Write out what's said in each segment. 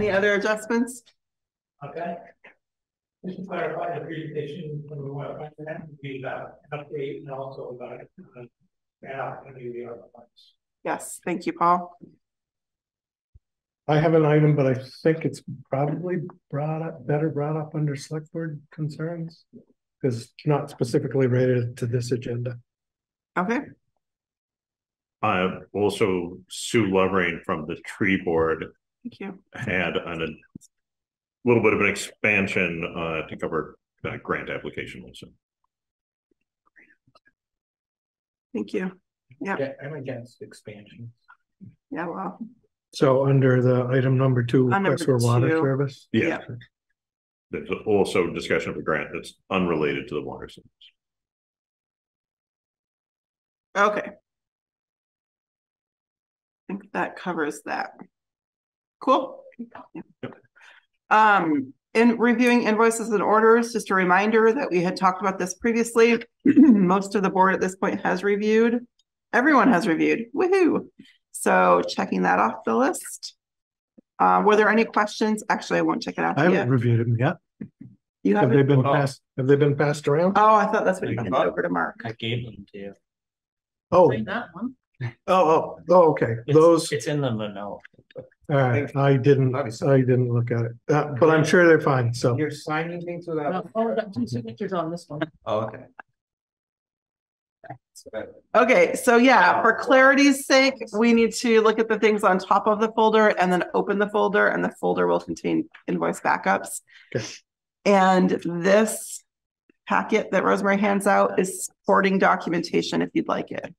Any other adjustments? Okay. Just to clarify the presentation from the web, that would be about an update and also about uh, an opportunity of the other ones. Yes, thank you, Paul. I have an item, but I think it's probably brought up, better brought up under select board concerns. Because it's not specifically related to this agenda. Okay, Uh, also Sue Lovering from the tree board thank you. had an, a little bit of an expansion, uh, to cover uh, grant application also. Thank you. Yeah, I'm against expansion. Yeah, well, So under the item number two, request for water two. service. Yeah. There's also discussion of a grant that's unrelated to the water service. okay. I think that covers that. Cool. Um, in reviewing invoices and orders, just a reminder that we had talked about this previously. Most of the board at this point has reviewed. Everyone has reviewed. Woohoo! So checking that off the list. Uh, were there any questions? Actually, I won't check it out I haven't reviewed them yet. You Have they haven't? been passed, have they been passed around? Oh, I thought that's what you handed over to Mark. I gave them to you. Oh, that one? oh, oh, oh, okay, It's- those, It's in the note. All right, I didn't, I didn't look at it, uh, but I'm sure they're fine, so. You're signing things without. Oh, I got two signatures on this one. Oh, okay. Okay, so yeah, for clarity's sake, we need to look at the things on top of the folder and then open the folder and the folder will contain invoice backups. Okay. And this packet that Rosemary hands out is supporting documentation if you'd like it.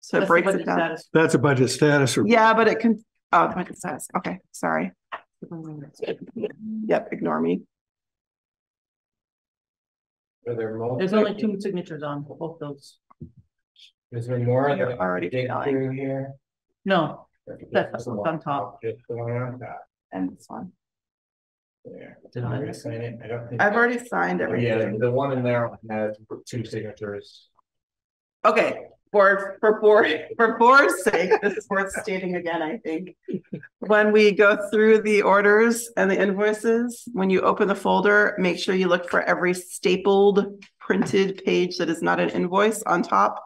So it breaks it down. That's a budget status. report. Yeah, but it can, oh, the it says, okay, sorry. Yep, ignore me. Are there more? There's only two signatures on both those. Is there more? You're that already dig filling. through here? No, That's what's on top. Just the one on top And this one. there. Did I- Already sign it? I don't think. I've already signed everything. Yeah, everything. the one in there has two signatures. Okay, for, for board, for board's sake, this is worth stating again, I think. When we go through the orders and the invoices, when you open the folder, make sure you look for every stapled printed page that is not an invoice on top.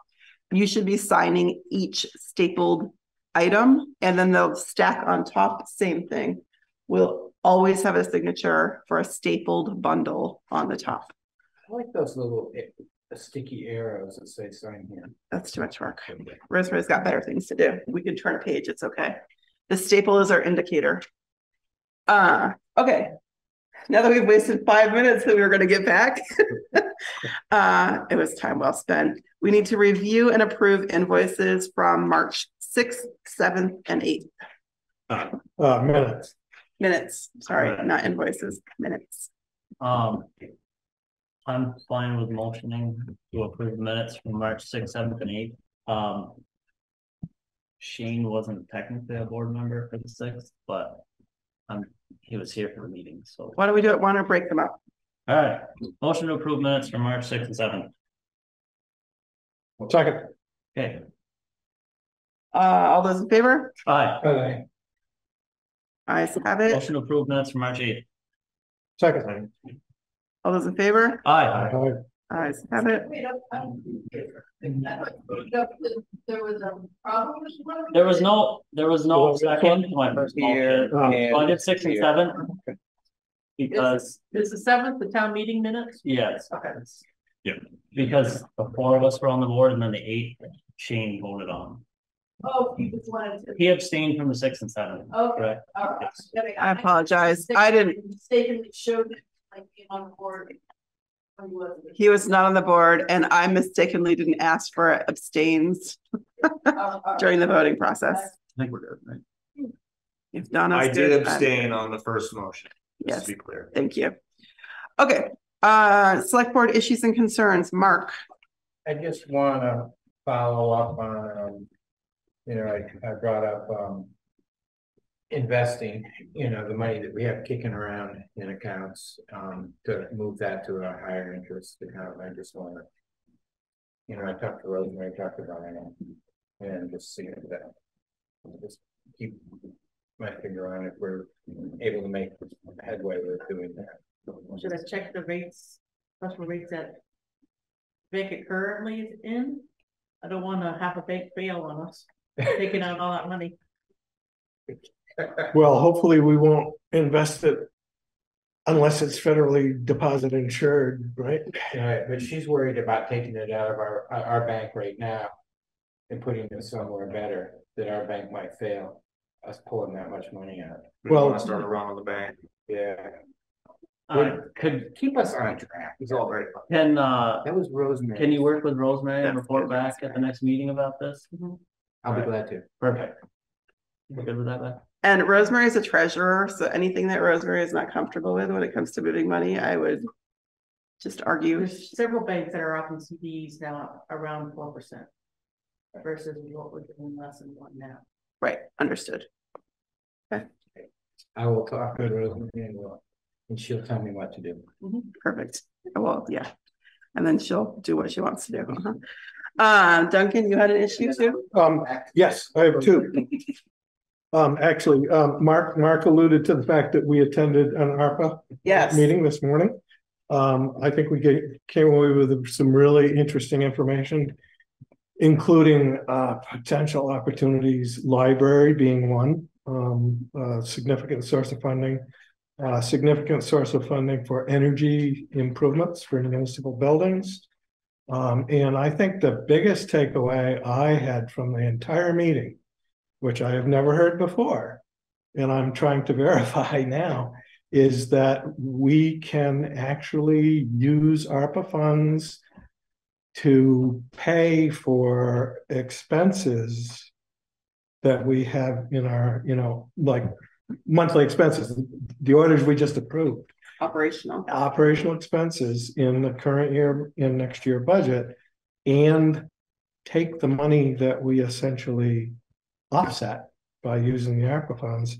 You should be signing each stapled item and then they'll stack on top, same thing. We'll always have a signature for a stapled bundle on the top. I like those little sticky arrows that say sign here. That's too much work. Rosemary's got better things to do. We can turn a page, it's okay. The staple is our indicator. Uh, okay. Now that we've wasted five minutes that we were gonna get back. Uh, it was time well spent. We need to review and approve invoices from March sixth, seventh, and eighth. Uh, Uh, minutes, Minutes, sorry, not invoices, minutes. um. I'm fine with motioning to approve minutes from March sixth, seventh and eighth. Um. Shane wasn't technically a board member for the sixth, but. Um, he was here for the meeting, so. Why don't we do it? Want to break them up? All right, motion to approve minutes from March sixth and seventh. second, Okay, Uh, all those in favor? aye. Okay. Ayes have it. Motion to approve minutes from March eighth. second. All those in favor? Aye. Aye. Ayes have it. There was a problem with one? There was no, there was no Well, second to my first Here. motion. So I did six and here. seven. Because, Is the seventh the town meeting minutes? yes. Okay. Yeah. Because the four of us were on the board and then the eight Shane voted on. Oh, you just wanted to. He abstained from the six and seven. Okay, Correct. all right. I apologize. I didn't, Mistakenly showed it like being on board. he wasn't. he was not on the board and I mistakenly didn't ask for abstains all right. during the voting process. I think we're good, right? If Donna's I did abstain on the first motion, Yes, to be clear. thank you. Okay, uh, select board issues and concerns, Mark. I just wanna follow up on, um, you know, I, I brought up, um. Investing, you know, the money that we have kicking around in accounts, um, to move that to a higher interest account, I just wanna. You know, I talked to Rosemary, talked to Brian, and just see if that. Just keep my finger on if we're able to make headway with doing that. Should I check the rates, special rates that Vacant currently is in? I don't wanna have a big fail on us, taking out all that money. Well, hopefully we won't invest it unless it's federally deposit insured, right? Right, but she's worried about taking it out of our, our our bank right now. And putting it somewhere better, that our bank might fail, us pulling that much money out, We don't wanna Well- Start around the bank. yeah. Uh, could, Keep us on track. It's all very fun. can, uh, That was Rosemary. can you work with Rosemary and report back at the next meeting about this? I'll be glad to. Perfect. We're good with that, Beth? And Rosemary is a treasurer, so anything that Rosemary is not comfortable with when it comes to moving money, I would just argue. There's several banks that are offering CDs now around four percent. Versus what we're doing less than one now. Right, understood. Okay. I will talk with Rosemary and we'll, and she'll tell me what to do. Perfect. Well, yeah. And then she'll do what she wants to do. Uh-huh. Uh, Duncan, you had an issue too? Um, yes, I have two. Um, actually, um, Mark, Mark alluded to the fact that we attended an ARPA Yes. meeting this morning. Um, I think we ga- came away with some really interesting information. Including uh potential opportunities, library being one, um, significant source of funding. Uh, significant source of funding for energy improvements for municipal buildings. Um, and I think the biggest takeaway I had from the entire meeting, which I have never heard before, and I'm trying to verify now, is that we can actually use ARPA funds to pay for expenses that we have in our, you know, like monthly expenses, the orders we just approved Operational. operational expenses in the current year in next year budget. And take the money that we essentially offset by using the ARPA funds,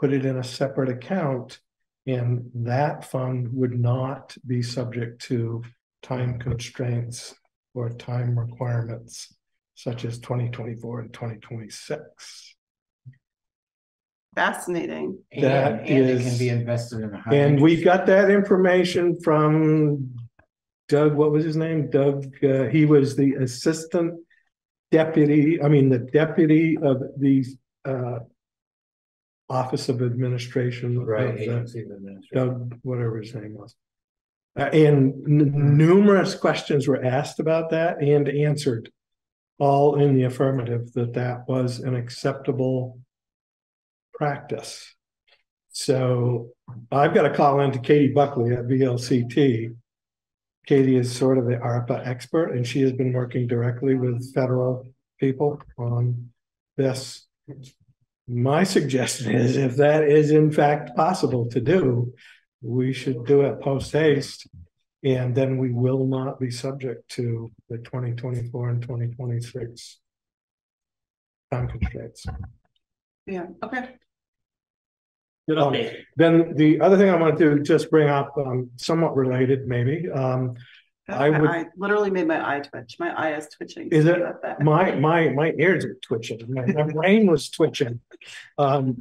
put it in a separate account. And that fund would not be subject to time constraints or time requirements such as twenty twenty-four and twenty twenty-six. Fascinating. That And, and it can be invested in a. high And we interest- got that information from Doug, what was his name? Doug, uh, he was the assistant deputy, I mean, the deputy of the, uh, Office of Administration. of Right. the- agency of administration. Doug, whatever his name was. Uh, and n- numerous questions were asked about that and answered. All in the affirmative that that was an acceptable practice. So I've got to call in to Katie Buckley at VLCT. Katie is sort of the ARPA expert and she has been working directly with federal people on this. My suggestion is if that is in fact possible to do, we should do it post haste. And then we will not be subject to the twenty twenty-four and twenty twenty-six time constraints. Yeah, okay. Good Um, update. Then the other thing I want to just bring up, um, somewhat related maybe, um, I would- eye Literally made my eye twitch. My eye is twitching. Is it? My, my, my ears are twitching, my, my brain was twitching. Um,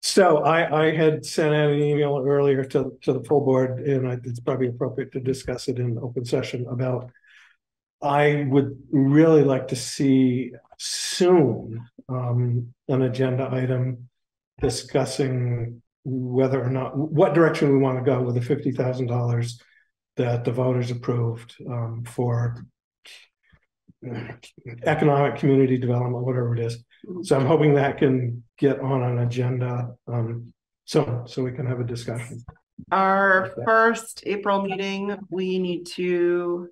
so I, I had sent out an email earlier to, to the full board, and I- it's probably appropriate to discuss it in open session about. I would really like to see soon, um, an agenda item discussing whether or not, what direction we want to go with the fifty thousand dollars that the voters approved, um, for economic community development, whatever it is. So I'm hoping that can get on an agenda, um, so, so we can have a discussion. Our first April meeting, we need to.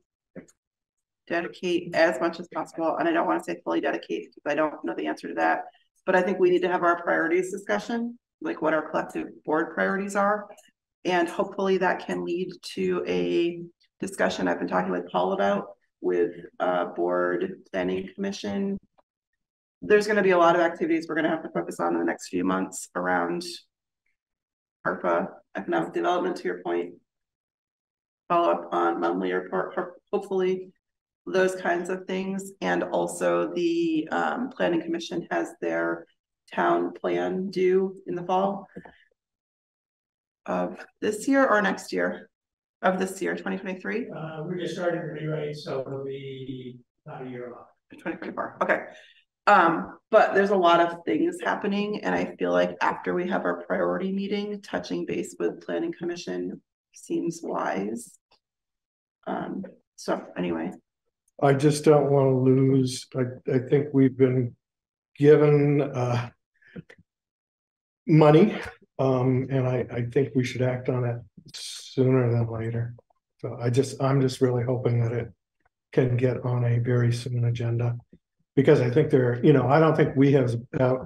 Dedicate as much as possible, and I don't want to say fully dedicate, because I don't know the answer to that. But I think we need to have our priorities discussion, like what our collective board priorities are. And hopefully that can lead to a discussion I've been talking with Paul about with uh board planning commission. There's gonna be a lot of activities we're gonna have to focus on in the next few months around. ARPA, economic development, to your point. Follow up on monthly report, hopefully, those kinds of things, and also the um planning commission has their town plan due in the fall? Of this year or next year? Of this year, twenty twenty-three, Uh, we're just starting to rewrite, so it'll be about a year off. twenty twenty-four, okay. Um, but there's a lot of things happening and I feel like after we have our priority meeting, touching base with planning commission seems wise. Um, so anyway, I just don't want to lose, I, I think we've been given, uh. Money, um, and I, I think we should act on it sooner than later. So I just, I'm just really hoping that it can get on a very soon agenda. Because I think there, you know, I don't think we have, uh,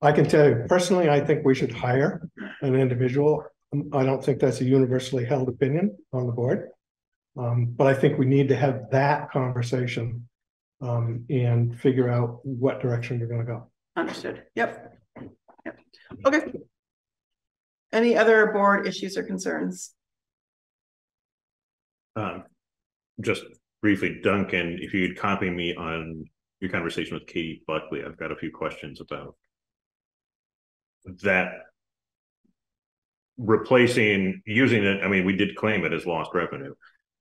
I can tell you personally, I think we should hire an individual. I don't think that's a universally held opinion on the board. Um, but I think we need to have that conversation. Um, and figure out what direction we're gonna go. understood, yep. Yep, okay. Any other board issues or concerns? Um, just briefly, Duncan, if you'd copy me on your conversation with Katie Buckley, I've got a few questions about that. Replacing, using it, I mean, we did claim it as lost revenue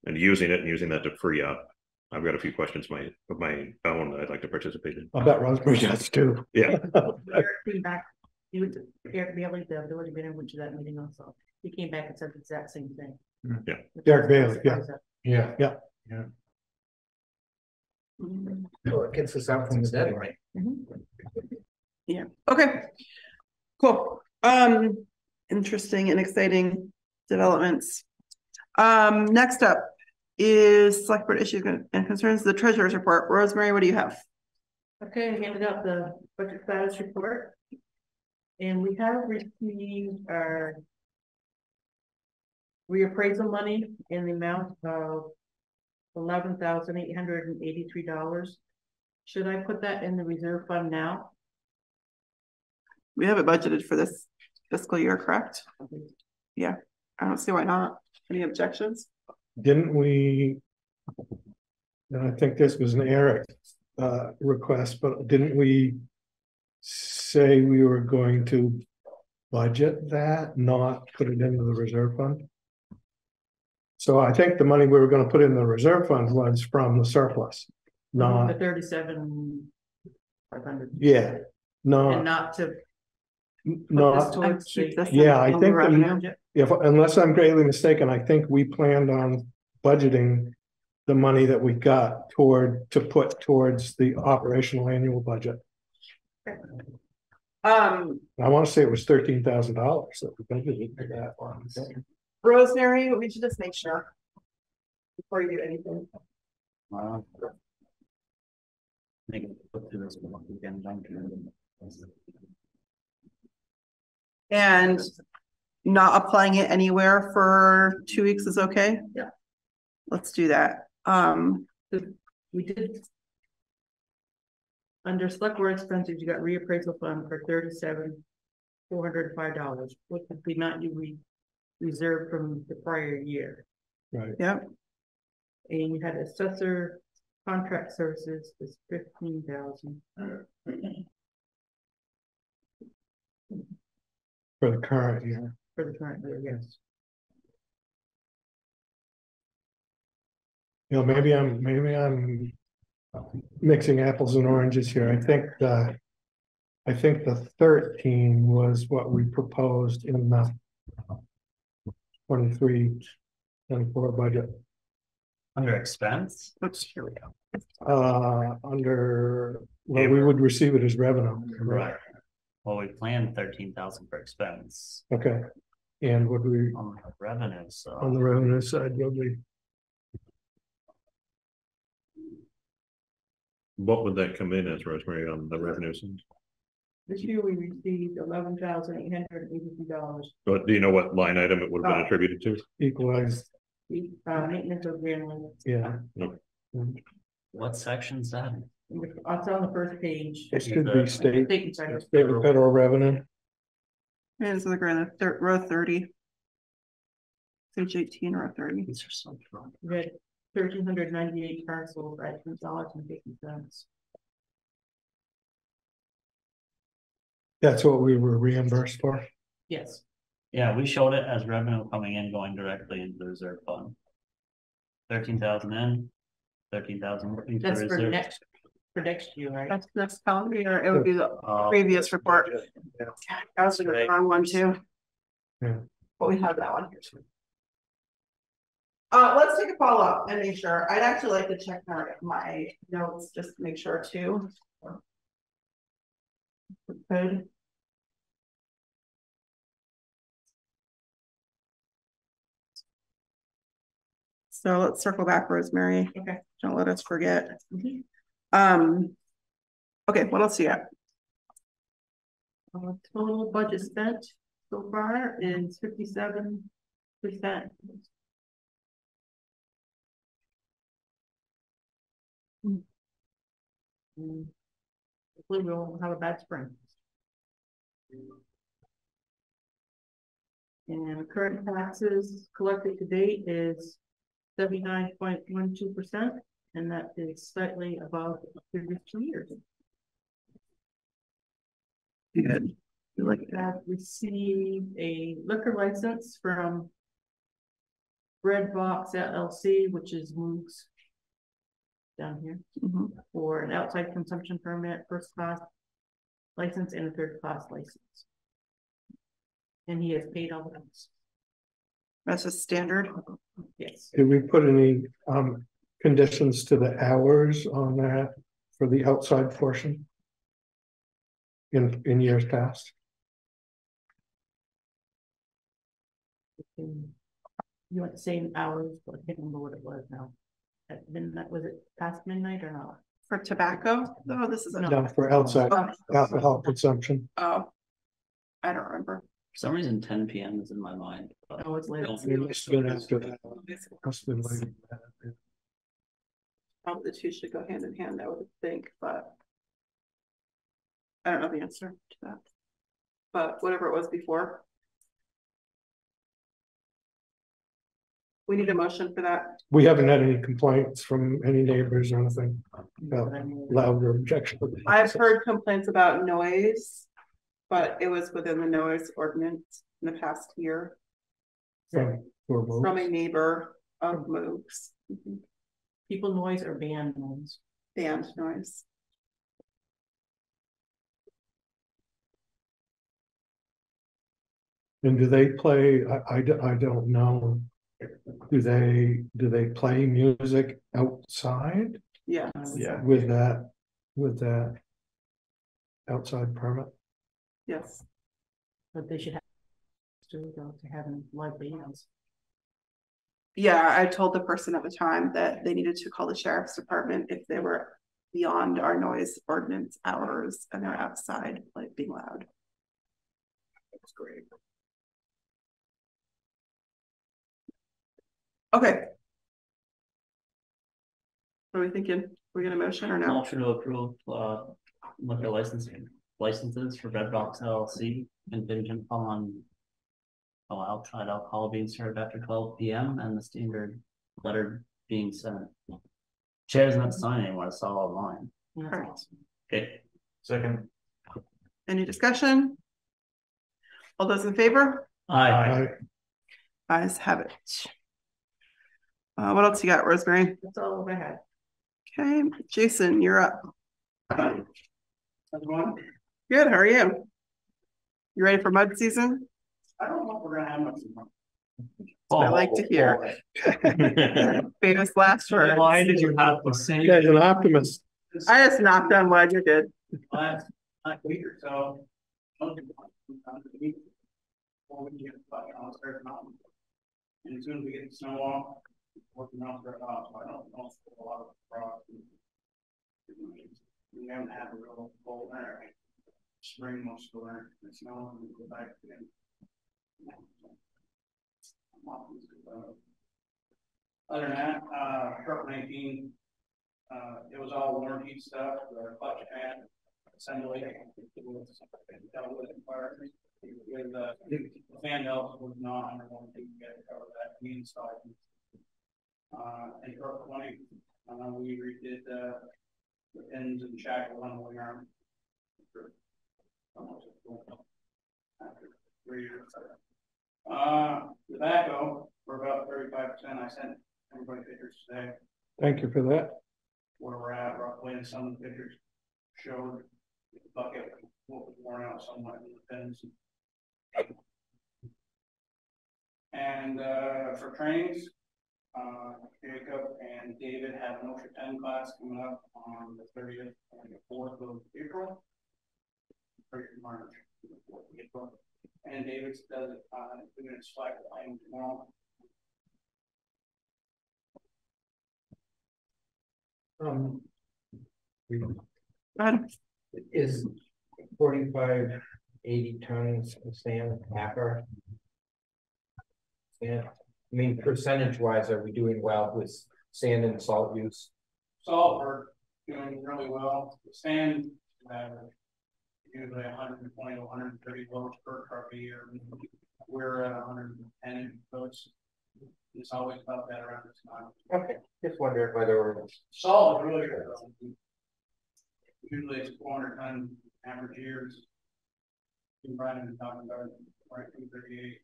and using it and using that to free up. I've got a few questions my, of my own that I'd like to participate in. I bet Rosemary does too. Yeah, Eric came back, he was, Eric Bailey, the ability bidder, went to that meeting also. He came back and said the exact same thing. Hmm. Yeah. Derek Bailey, yeah. Yeah. Mm, Well, it gets us out from the deadline. Yeah, okay. Cool, um, interesting and exciting developments. Um, next up is select board issues and concerns, the treasurer's report. Rosemary, what do you have? Okay, I handed out the budget status report. And we have received our. Reappraisal money in the amount of. Eleven thousand eight hundred and eighty-three dollars. Should I put that in the reserve fund now? We have it budgeted for this fiscal year, correct? Yeah, I don't see why not. Any objections? Didn't we? And I think this was an Eric uh request, but didn't we? Say we were going to budget that, not put it into the reserve fund? So I think the money we were gonna put in the reserve fund was from the surplus. The Not, thirty-seven. Five hundred. yeah, no And not, not to. Put this not, towards keep the- this Yeah, I think the- revenue. if, unless I'm greatly mistaken, I think we planned on budgeting. The money that we got toward, to put towards the operational annual budget. Um, I wanna say it was thirteen thousand dollars that we budgeted for that one. Rosemary, we should just make sure. Before you do anything. Wow. Make it look through this one again, Duncan. And not applying it anywhere for two weeks is okay? Yeah. Let's do that. Um, We did. Under select board expenses, you got reappraisal fund for thirty-seven. Four hundred and five dollars, which would be not you re- reserved from the prior year. Right, yep, And you had assessor contract services is fifteen thousand. for the current year. For the current year, yes. You know, maybe I'm, maybe I'm. Mixing apples and oranges here. I think the. I think the thirteen was what we proposed in the. Twenty-three, twenty-four budget, Under expense? oops, here we go. uh, under, well, we would receive it as revenue. Right. Well, we planned thirteen thousand for expense Okay, and what would we, on the revenue, on so the revenue side, would we, what would that come in as, Rosemary, on the revenue side? This year we received eleven thousand eight hundred and eighty-two dollars, But do you know what line item it would have been Oh. attributed to? equalize, uh, maintenance of grand list. yeah. what section's that? It's on the first page. It should be state, State and federal. state and federal revenue. And so the grand, row thirty. Page eighteen, row thirty. These are so wrong. We had thirteen hundred ninety-eight parcels at two dollars and fifty cents. That's what we were reimbursed for. Yes, Yeah, we showed it as revenue coming in, going directly into the reserve fund. Thirteen thousand in, thirteen thousand into the that's for reserve. next, for next year, right? That's next calendar year. It would be the Uh, previous report. I was looking at the wrong one too. Yeah. But we have that one here too. Uh, let's take a follow up and make sure. I'd actually like to check my, my notes, just to make sure too. Good. So let's circle back, Rosemary. Okay. Don't let us forget. Um, okay, what else you got? Uh, total budget spent so far is 57%. Hopefully we won't have a bad spring. And current taxes collected to date is 79.12% and that is slightly above the previous two years. Good. You like We have received a liquor license from Red Box LLC, which is Moog's down here, Mhm. for an outside consumption permit, first class license and a third class license. And he has paid all of those, That's a standard. yes. Did we put any um conditions to the hours on that for the outside portion? In in years past? You want the same hours, but I can't remember what it was now. At midnight, was it past midnight or not? For tobacco, no, this is a. No, for outside Oh, alcohol consumption. Oh. I don't remember. For some reason, ten PM is in my mind. but Oh, it's later. don't- It must have been after that. Must have been later than that. Probably the two should go hand in hand, I would think, but. I don't know the answer to that. But whatever it was before. We need a motion for that. We haven't had any complaints from any neighbors or anything about loud or objection. I've heard complaints about noise. But it was within the noise ordinance in the past year From, from a neighbor of Moogs. Mhm. People noise or band noise. Band noise. And do they play, I I don't know. Do they, do they play music outside Yeah. Yeah. with that, with that? Outside permit? Yes. But they should have. To go to having live bands. Yeah, I told the person at the time that they needed to call the sheriff's department if they were beyond our noise ordinance hours and they're outside, like being loud. That's great. Okay. What are we thinking? Are We get a motion or no? Motion to approve, uh, liquor licensing, licenses for Red Box LLC contingent upon. Oh, outside alcohol being served after twelve P M and the standard letter being sent. Chair's not signing anymore, it's all online. Correct. awesome. Okay, Second. Any discussion? All those in favor? aye, I, Eyes have it. Uh, what else you got, Rosemary? That's all I had. Okay, Jason, you're up. Everyone, Good, how are you? You ready for mud season? I don't know if we're gonna have much. fun. I like to hear. Famous last words. Why did you have to say? yeah, you're an optimist. I just knocked on wood, you're good. Last, last week or so. most of the time, down to the beach, Before we get, but, you know, start mountain. And as soon as we get the snow off, working out for, uh, so I don't know, if a lot of frost. We haven't had a real cold winter. Spring most of the winter, and snow, and we go back again. Other than that, uh, truck nineteen, uh, it was all warranty stuff, the clutch pad, assembly. with With the, fan belt was not under warranty, we got to cover that, we installed. it. Uh, and truck twenty, uh, we redid, uh, the pins and shackles on the wing arm. After Three years. Uh, tobacco, we're about thirty-five percent. I sent everybody pictures today Thank you for that. where we're at roughly, and some of the pictures showed the bucket, what was worn out somewhat in the pins. And, uh, for trainings, uh, Jacob and David have an OSHA ten class coming up on the thirtieth and the fourth of April. March, the fourth of April, and David's does it, it slack line tomorrow. Um. Good. Is forty-five, eighty tons of sand halfer? Yeah, I mean, percentage wise, are we doing well with sand and salt use? Salt, we're doing really well, The sand, uh, usually hundred and twenty to hundred and thirty loads per truck a year. We're at hundred and ten, so it's, it's always about that around this time. Okay, just wondering whether we're Salt is really good. Usually it's four hundred ton average years. Been riding and talking about, right, two thirty-eight.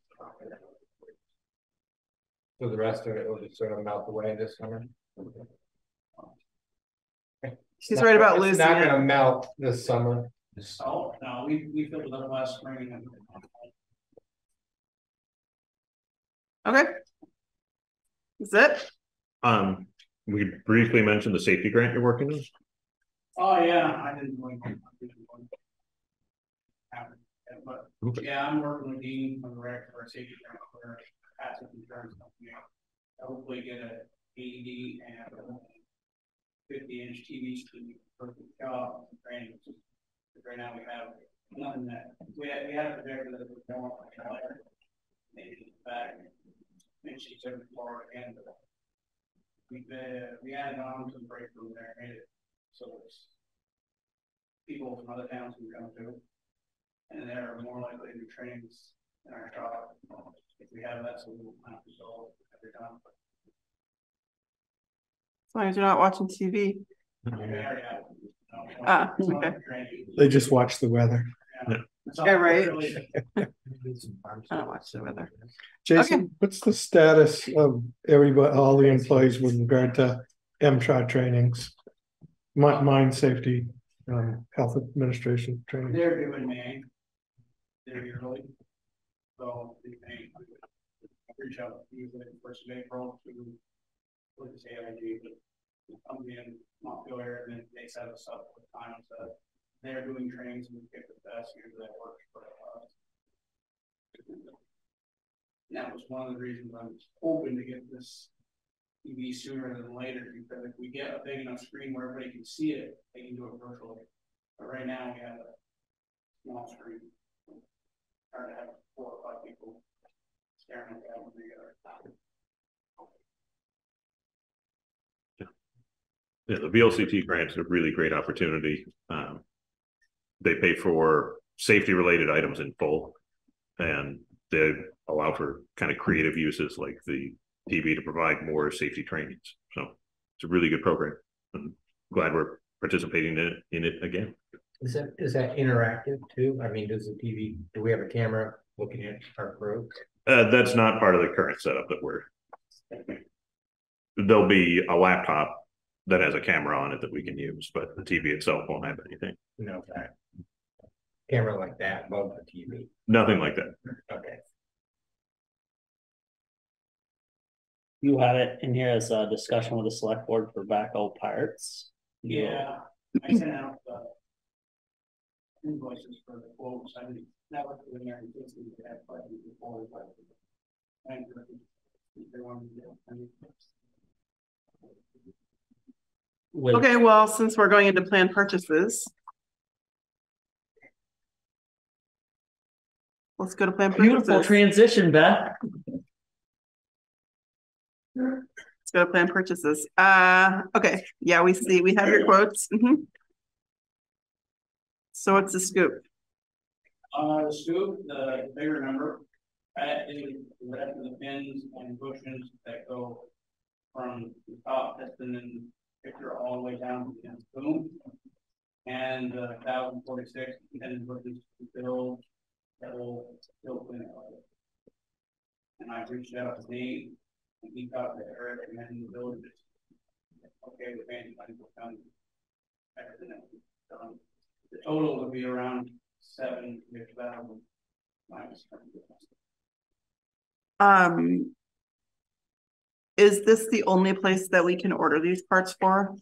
So the rest of it will just sort of melt away this summer? She's right about It's Not gonna melt this summer. The salt, no, we, we filled it up last spring. Okay. Is it? Um, we briefly mentioned the safety grant you're working on. Oh, yeah, I didn't really. I didn't really have it yet, But, Okay. yeah, I'm working with Dean from the rec for a safety grant for PACIF insurance company. Hopefully get a AED and a fifty inch TV screen for the job and training. Right now we have nothing that, we had, we had a projector that was going like a lighter. Maybe back, and she's over Florida again, but. We've, uh, we added on to the break room there, made it so it's people from other towns can come to. And they're more likely to do trainings in our shop. If we have that, so we'll have to solve every time. As long as you're not watching TV. We have, no, Ah, okay. They just watch the weather. It's all Yeah, right. really- I don't watch the weather. Jason, what's the status of everybody, all the employees with regard to M-Trod trainings? Mine safety, um, health administration training. They're doing May. They're yearly. So they may. Reach out usually the first of April to. With the AIG, but come in Montpelier and then they set us up with times that they're doing trains and we pick the best, usually that works for us. And That was one of the reasons I was hoping to get this TV sooner than later, because if we get a big enough screen where everybody can see it, they can do it virtually. But right now, we have a small screen. Hard to have four or five people staring at that one together. Yeah, the VLCT grant is a really great opportunity. Um. They pay for safety related items in full. And they allow for kind of creative uses like the TV to provide more safety trainings. So it's a really good program. I'm glad we're participating in it, in it again. Is that, is that interactive too? I mean, does the TV, do we have a camera looking at our crew? Uh, that's not part of the current setup that we're. There'll be a laptop that has a camera on it that we can use, but the TV itself won't have anything. No, that. Camera like that above the TV, Nothing like that. okay. You have it in here as a discussion with the select board for backhoe pirates. Yeah, I sent out the. Invoices for the quotes, I mean, that was in there, in case we had five before, but. And. if they wanted to do it, I With, Okay, well, since we're going into planned purchases. Let's go to planned beautiful purchases. transition, Beth. Let's go to planned purchases. Uh, okay, yeah, we see, we have your quotes. Mhm. So what's the scoop? Uh, the scoop, the bigger number, that is the rest of the pins and bushings that go from the top piston and picture all the way down to the boom. And uh thousand forty-six, and what is bill, that will, clean it. And I reached out to Nate, and he got the area recommending the village. Okay, with Van Dyke County. Um, the total would be around seven, thousand. Minus. Um. Is this the only place that we can order these parts for?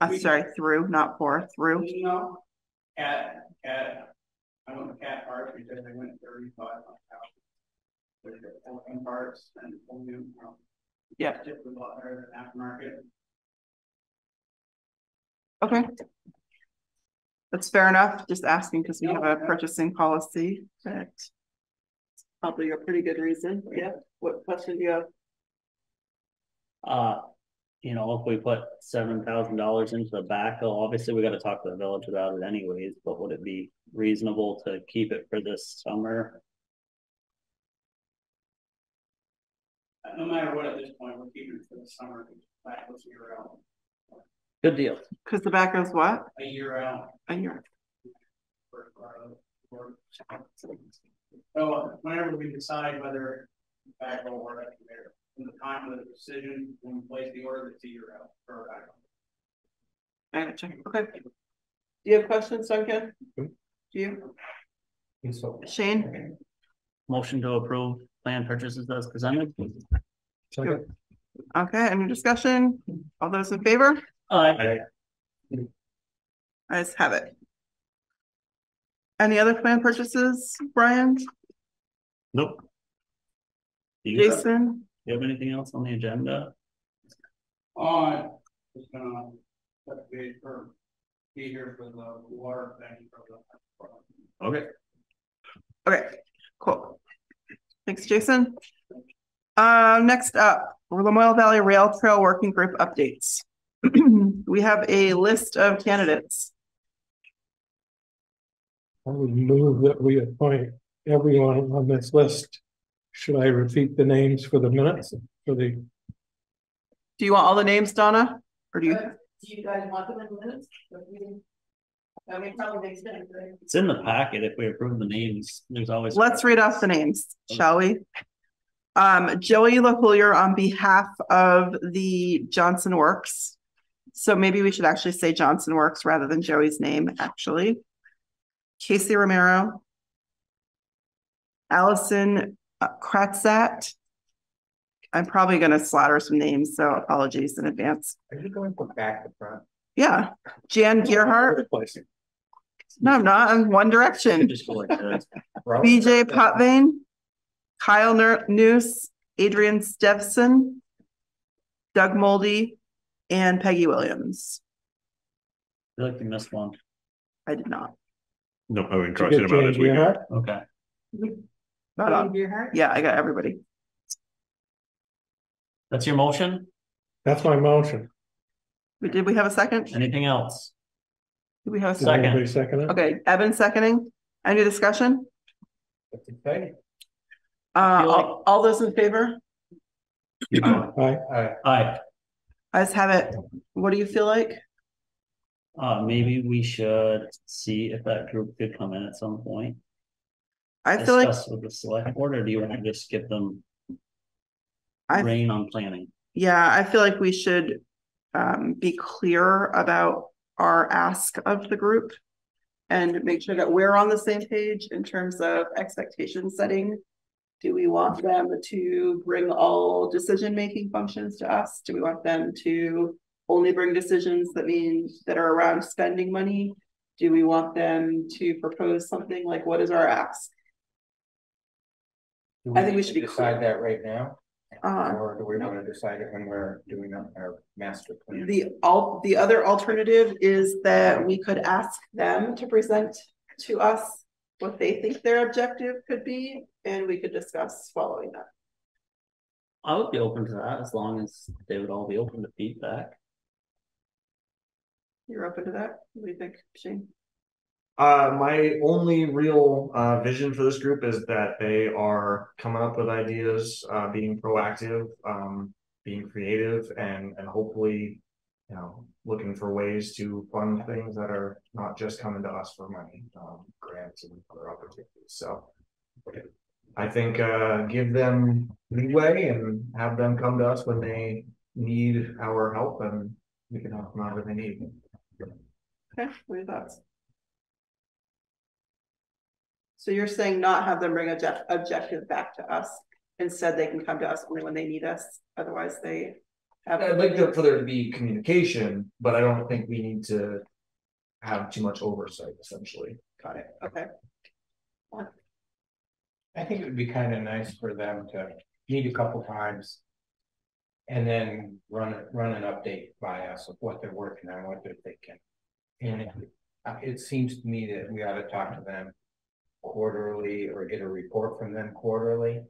I'm We- sorry, through, not for, through. You know, cat, cat, I went with cat parts because they went thirty-five on house. With the open parts and full new. um, Yeah. Typically a lot higher than aftermarket. Okay. That's fair enough, just asking because we have a Yeah. purchasing policy that. Probably a pretty good reason, yeah, what question do you have? Uh, you know, if we put seven thousand dollars into the backhoe, obviously we gotta talk to the village about it anyways, but would it be reasonable to keep it for this summer? Uh, No matter what, at this point, we're keeping it for the summer, that was year out, Good deal. Cause the back goes what? a year out. A year. for, So whenever we decide whether backhoe or excavator, from the time of the decision, when we place the order, it's a year out for a backhoe. Gotcha, okay. Do you have questions, Duncan? Do you? So, Shane? Motion to approve plan purchases as presented. Second, Okay, any discussion? All those in favor? Aye. Eyes have it. Any other plan purchases, Brian, Nope. Do you, have- Jason? Do you have anything else on the agenda? On, just gonna, let be for, be here for the water thing for the. Okay. Okay, cool. Thanks, Jason. Uh, next up, Lamoille Valley Rail Trail Working Group updates. We have a list of candidates. I would move that we appoint everyone on this list. Should I repeat the names for the minutes for the, Do you want all the names, Donna? Or do you? Do you guys want them in the minutes? I mean, probably makes sense, right? It's in the packet. If we approve the names, there's always. Let's read off the names, shall we? Um, Joey LaHoolier on behalf of the Johnson Works. So maybe we should actually say Johnson Works rather than Joey's name, actually. Casey Romero. Allison uh, Uh, Kratzat. I'm probably gonna slaughter some names, so apologies in advance. are you going from back to front? Yeah, Jan Gearhart. No, I'm not. I'm One Direction. Just go like this. BJ Potvin, Kyle Ner- Noose, Adrian Stevson, Doug Moldy, and Peggy Williams. I feel like you missed one. I did not. No, I wouldn't Did you cross it get about Jane as we go. Gearhart? Not on. Yeah, I got everybody. That's your motion? That's my motion. But Did we have a second? Did Anything else? we have a Did second? anybody second it? Okay, Evan seconding. Any discussion? That's exciting. Uh, feel like- all, all those in favor? Aye, Aye. Aye. Guys have it. What do you feel like? Uh, maybe we should see if that group could come in at some point. I feel like Discuss with the select board, or do you want to just give them I- rein on planning? Yeah, I feel like we should um be clear about our ask of the group. And make sure that we're on the same page in terms of expectation setting. Do we want them to bring all decision-making functions to us? Do we want them to only bring decisions that mean that are around spending money? Do we want them to propose something like what is our ask? Do I think we should be Decide that right now, Uh, or do we want to decide it when we're doing our- our master plan? The all, the other alternative is that we could ask them to present to us what they think their objective could be, and we could discuss following that. I would be open to that as long as they would all be open to feedback. You're open to that? What do you think, Shane? Uh, my only real uh vision for this group is that they are coming up with ideas, uh, being proactive, um, being creative and and hopefully. You know, looking for ways to fund things that are not just coming to us for money, um, grants and other opportunities, so. I think, uh, give them leeway and have them come to us when they need our help and we can help them out if they need. Okay, what are your thoughts? So you're saying not have them bring object, objective back to us, instead they can come to us only when they need us, otherwise they. have. I'd like to- for there to be communication, but I don't think we need to. Have too much oversight essentially. Got it, okay. I think it would be kind of nice for them to meet a couple times. And then run, it- run an update by us of what they're working on, what they're thinking. And it, uh, it seems to me that we ought to talk to them quarterly or get a report from them quarterly.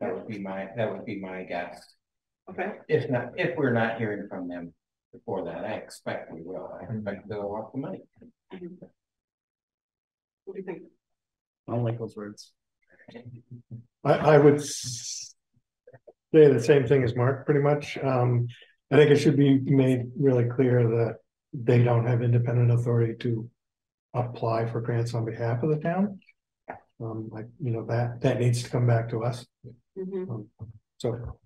That would be my, that would be my guess. Okay, If not, if we're not hearing from them before that, I expect we will. I expect they'll want the money. what do you think? I don't like those words. I, I would s- say the same thing as Mark, pretty much. Um, I think it should be made really clear that they don't have independent authority to apply for grants on behalf of the town. Um, like, you know, that, that needs to come back to us. Mhm. Um, So,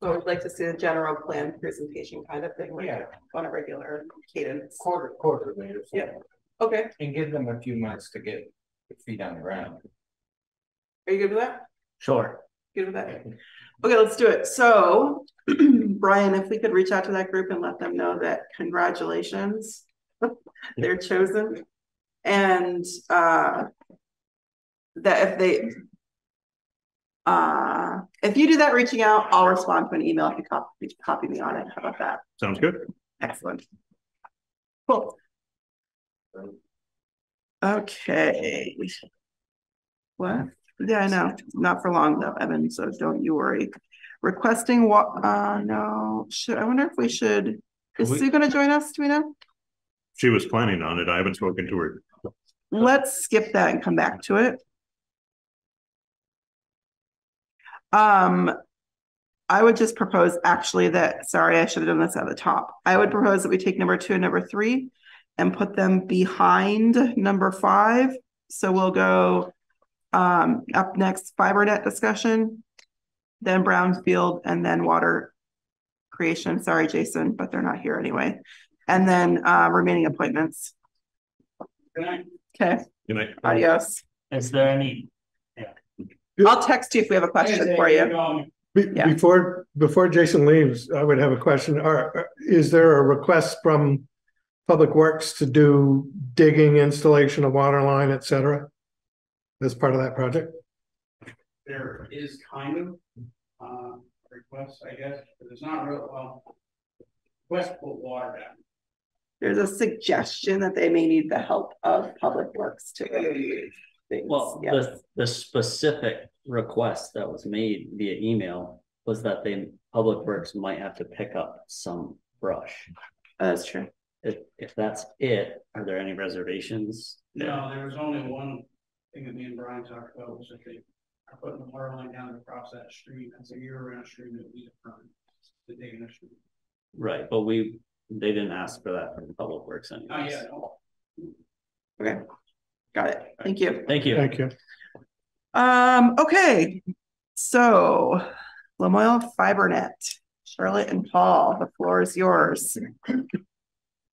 So I'd like to see a general plan presentation kind of thing, like Yeah, on a regular cadence. quarter, quarterly or something. Yeah. Okay, And give them a few months to get their feet on the ground. are you good with that? Sure. Good with that? Okay, let's do it. So, Brian, if we could reach out to that group and let them know that congratulations. They're chosen. And uh. That if they. Uh, if you do that reaching out, I'll respond to an email if you copy, copy me on it. How about that? Sounds good. Excellent. Cool. Okay. What? Yeah, I know, not for long though, Evan, so don't you worry. Requesting what, uh, no, should, I wonder if we should, is We- Sue gonna join us, do we know? She was planning on it. I haven't spoken to her. Let's skip that and come back to it. Um, I would just propose actually that, sorry, I should have done this at the top. I would propose that we take number two and number three and put them behind number five. So we'll go um, up next, fiber net discussion, then Brownfield and then water creation. Sorry, Jason, but they're not here anyway. And then uh, remaining appointments. Okay, Good night. adios. Is there any, Yeah. I'll text you if we have a question for you. be- Yeah. before, before Jason leaves, I would have a question. Are, is there a request from Public Works to do digging, installation of water line, et cetera? As part of that project? There is kind of, uh, requests, I guess, but it's not real, well. West put water down. There's a suggestion that they may need the help of Public Works to. things. well, Yeah. the, the specific request that was made via email was that they, Public Works might have to pick up some brush. That's true. If, if that's it, are there any reservations? No, there was only one thing that me and Brian talked about was that they are putting the water line down across that street. That's a year-round stream that we from the Dana Street. Right, but we, they didn't ask for that from Public Works Oh, anyways. yeah. Okay. Got it. Thank you. Thank you. Thank you. Um, okay. So Lamoille FiberNet, Charlotte and Paul, the floor is yours. Can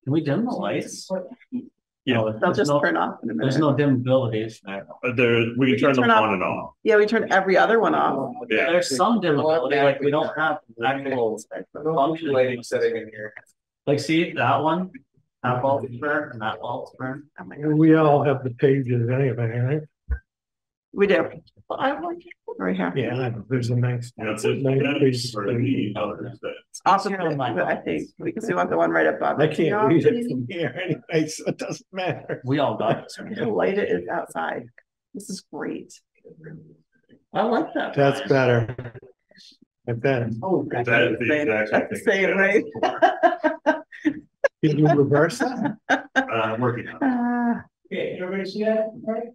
we dim the lights? Yeah. No, They'll there's just no, turn off in a there's minute. no dimmability. Uh, There, we can turn them turn off- on and off. Yeah, we turn every other one off. Yeah. There's some dimmability, like we don't have actual functioning. Lighting setting in here. Like, see that one? That bulb's burnt and that bulb's burnt. Oh my God. We all have the pages anyway, right? We do. Right here. Yeah, I know. there's a nice. That's it. nice That page is sort of the others that- Opposite, Turn but I think, because we want the one right above. I it. can't read it from here anyway, so it doesn't matter. We all got this. The light is outside. This is great. I like that. That's better. I bet. Oh. That is the exact That's the thing. same, right? Can you reverse that? Uh, I'm working on it. Ah, Okay, everybody see that? Right?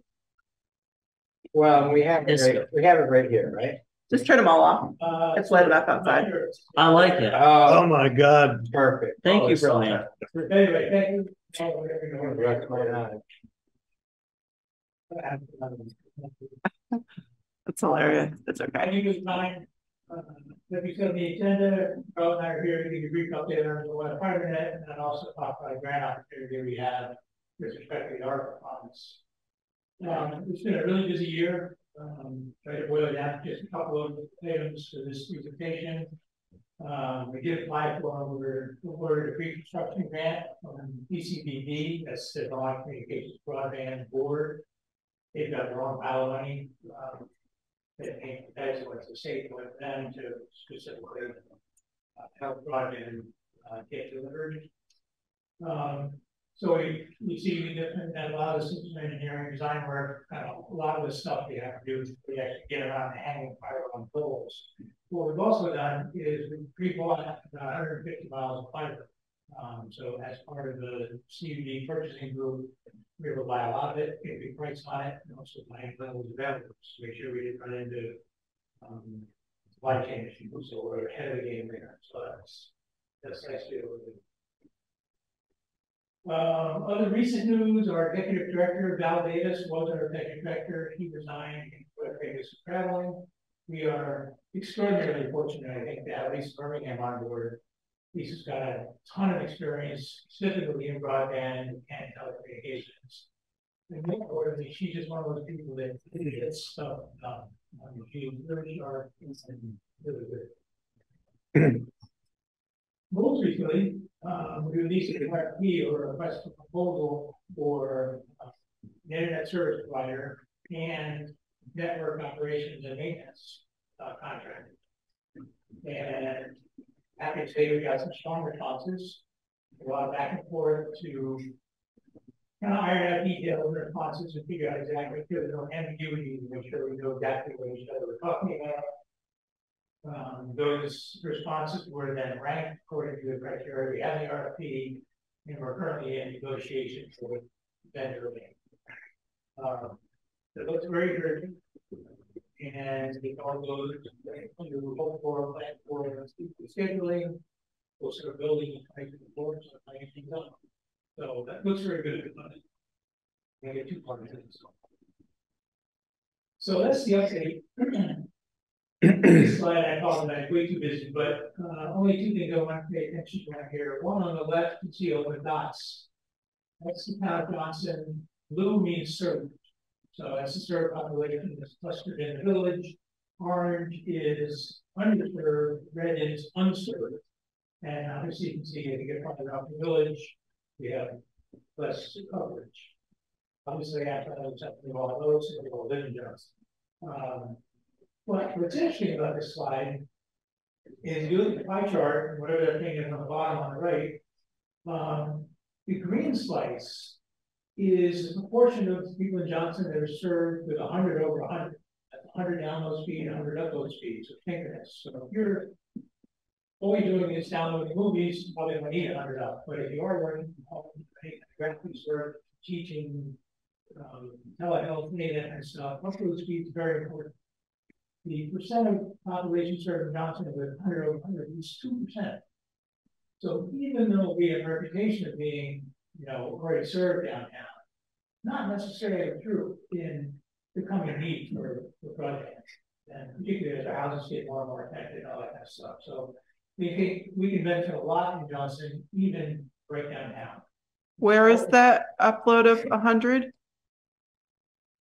Well, we have it It's right, we have it right here, right? Just turn them all off. Uh, It's light it up outside. I like it. Oh, Oh, my God. perfect. Thank Oh, you, it's so Brian. Anyway, thank you. Right, right on. It's hilarious. It's I okay. think it's time, uh, we set the agenda, Carl and I are here to give you a brief update on the part of it, and then also talk about a grant opportunity we have with respect to the ARPA funds. Um, it's been a really busy year, um, try to boil it down just a couple of items for this presentation. Um, we did apply for, we're awarded a pre-construction grant from VCBB, that's the Vermont Communications Broadband Board. They've got their own pile of money, um, that came, that's what the state went them to specifically uh, help broadband, uh, get delivered. Um, so we, we see that, that a lot of is engineering design work, kind of, a lot of the stuff we have to do, is we actually get around to hanging fire on poles. What we've also done is we pre-bought about hundred and fifty miles of fiber. Um, so as part of the CUD purchasing group, we buy a lot of it, get big price on it, and also buy levels available, to make sure we didn't run into um, supply chain issues, so we're ahead of the game there, so that's, that's nice to be able to do. Um, other recent news, our executive director, Val Davis, was our executive director, he resigned, for famous traveling. We are extraordinarily fortunate, I think, to have Lisa Birmingham on board. Lisa's got a ton of experience, specifically in broadband and telecommunications. And more importantly, she's just one of those people that gets stuff done. I mean, she really are really good. Most recently, um, we released an RFP or a request for proposal for an internet service provider and network operations and maintenance uh, contract. And happy to say we got some strong responses, lot of back and forth to kind of iron out details and responses and figure out exactly if there's no ambiguity to make sure we know exactly what each other we're talking about. Um, those responses were then ranked according to the criteria we have in the RFP, and we're currently in negotiations with vendor. Um, it looks very good. And it all goes to hope for, plan for scheduling, we'll start building, and the board, so everything's done. So that looks very good. We get two parts of this. So that's the update. This slide I apologize, way too busy, but uh only two things I want to pay attention to right here. One on the left, you see open dots. That's the town of Johnson, blue means served. So that's the served population that's clustered in the village. Orange is underserved, red is unserved. And obviously you can see if you get farther out the village, we have less coverage. Obviously, after I was up to all those, we will live in Um, what, what's interesting about this slide is you look at the pie chart, whatever that thing is on the bottom on the right, um, the green slice is the proportion of people in Johnson that are served with hundred over hundred. hundred download speed, hundred upload speed, so of this, so if you're only doing is downloading movies, you probably don't need hundred up, but if you are working from home, graphically served, teaching, um, telehealth, data and stuff, upload speed is very important the percent of population served in Johnson with hundred over hundred is two percent. So even though we have a reputation of being, you know, already served downtown, not necessarily true in the coming need for, for broadband. And particularly as our houses get more and more affected, and all that kind of stuff. So we think we can benefit a lot in Johnson, even right downtown. Where is that upload of a hundred?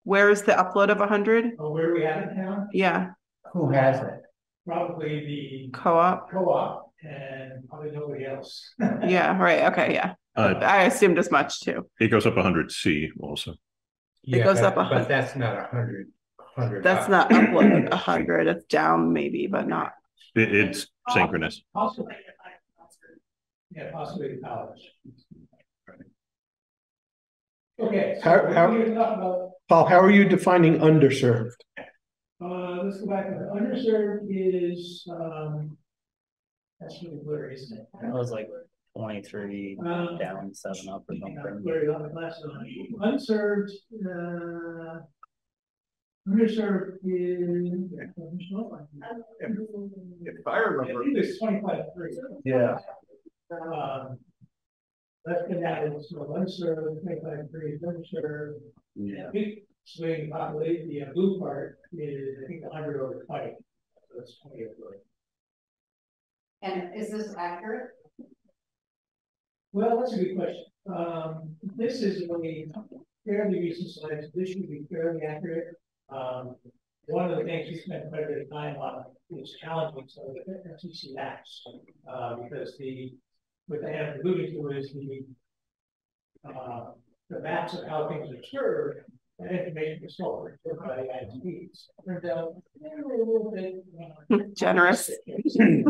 Where is the upload of a hundred? Uh, where we have in town, Yeah, Who has it? probably the co-op. co-op and probably nobody else. Yeah, right. Okay, yeah. Uh, I assumed as much too. it goes up hundred C also. It Yeah, goes but- up a hun- But that's not a hundred, hundred. That's not upload a hundred. It's down maybe, but not. It, it's synchronous. Possibly. Yeah, possibly the college. Okay. so How- how- we're here about, Paul, how are you defining underserved? uh, let's go back to the underserved is, um. That's really blurry, isn't it? That was like twenty-three Um, down, seven up or something. blurry on the glasses on. Unserved, uh. Underserved is. If I remember. I it's twenty-five, three. Yeah. Um. Left and that is so unserved, twenty-five, three is underserved. Yeah. Big swing population, the uh, blue part is, I think, hundred over twenty. So That's twenty over. And is this accurate? Well, that's a good question. Um, this is a fairly recent slide, so this should be fairly accurate. Um, one of the things we spent quite a bit of time on is challenging some of the FCC maps. Uh, because the, what they have alluded to is the uh, the maps of how things are served, that information is stored by the ISPs. Turns out, they're a little bit. uh, Generous.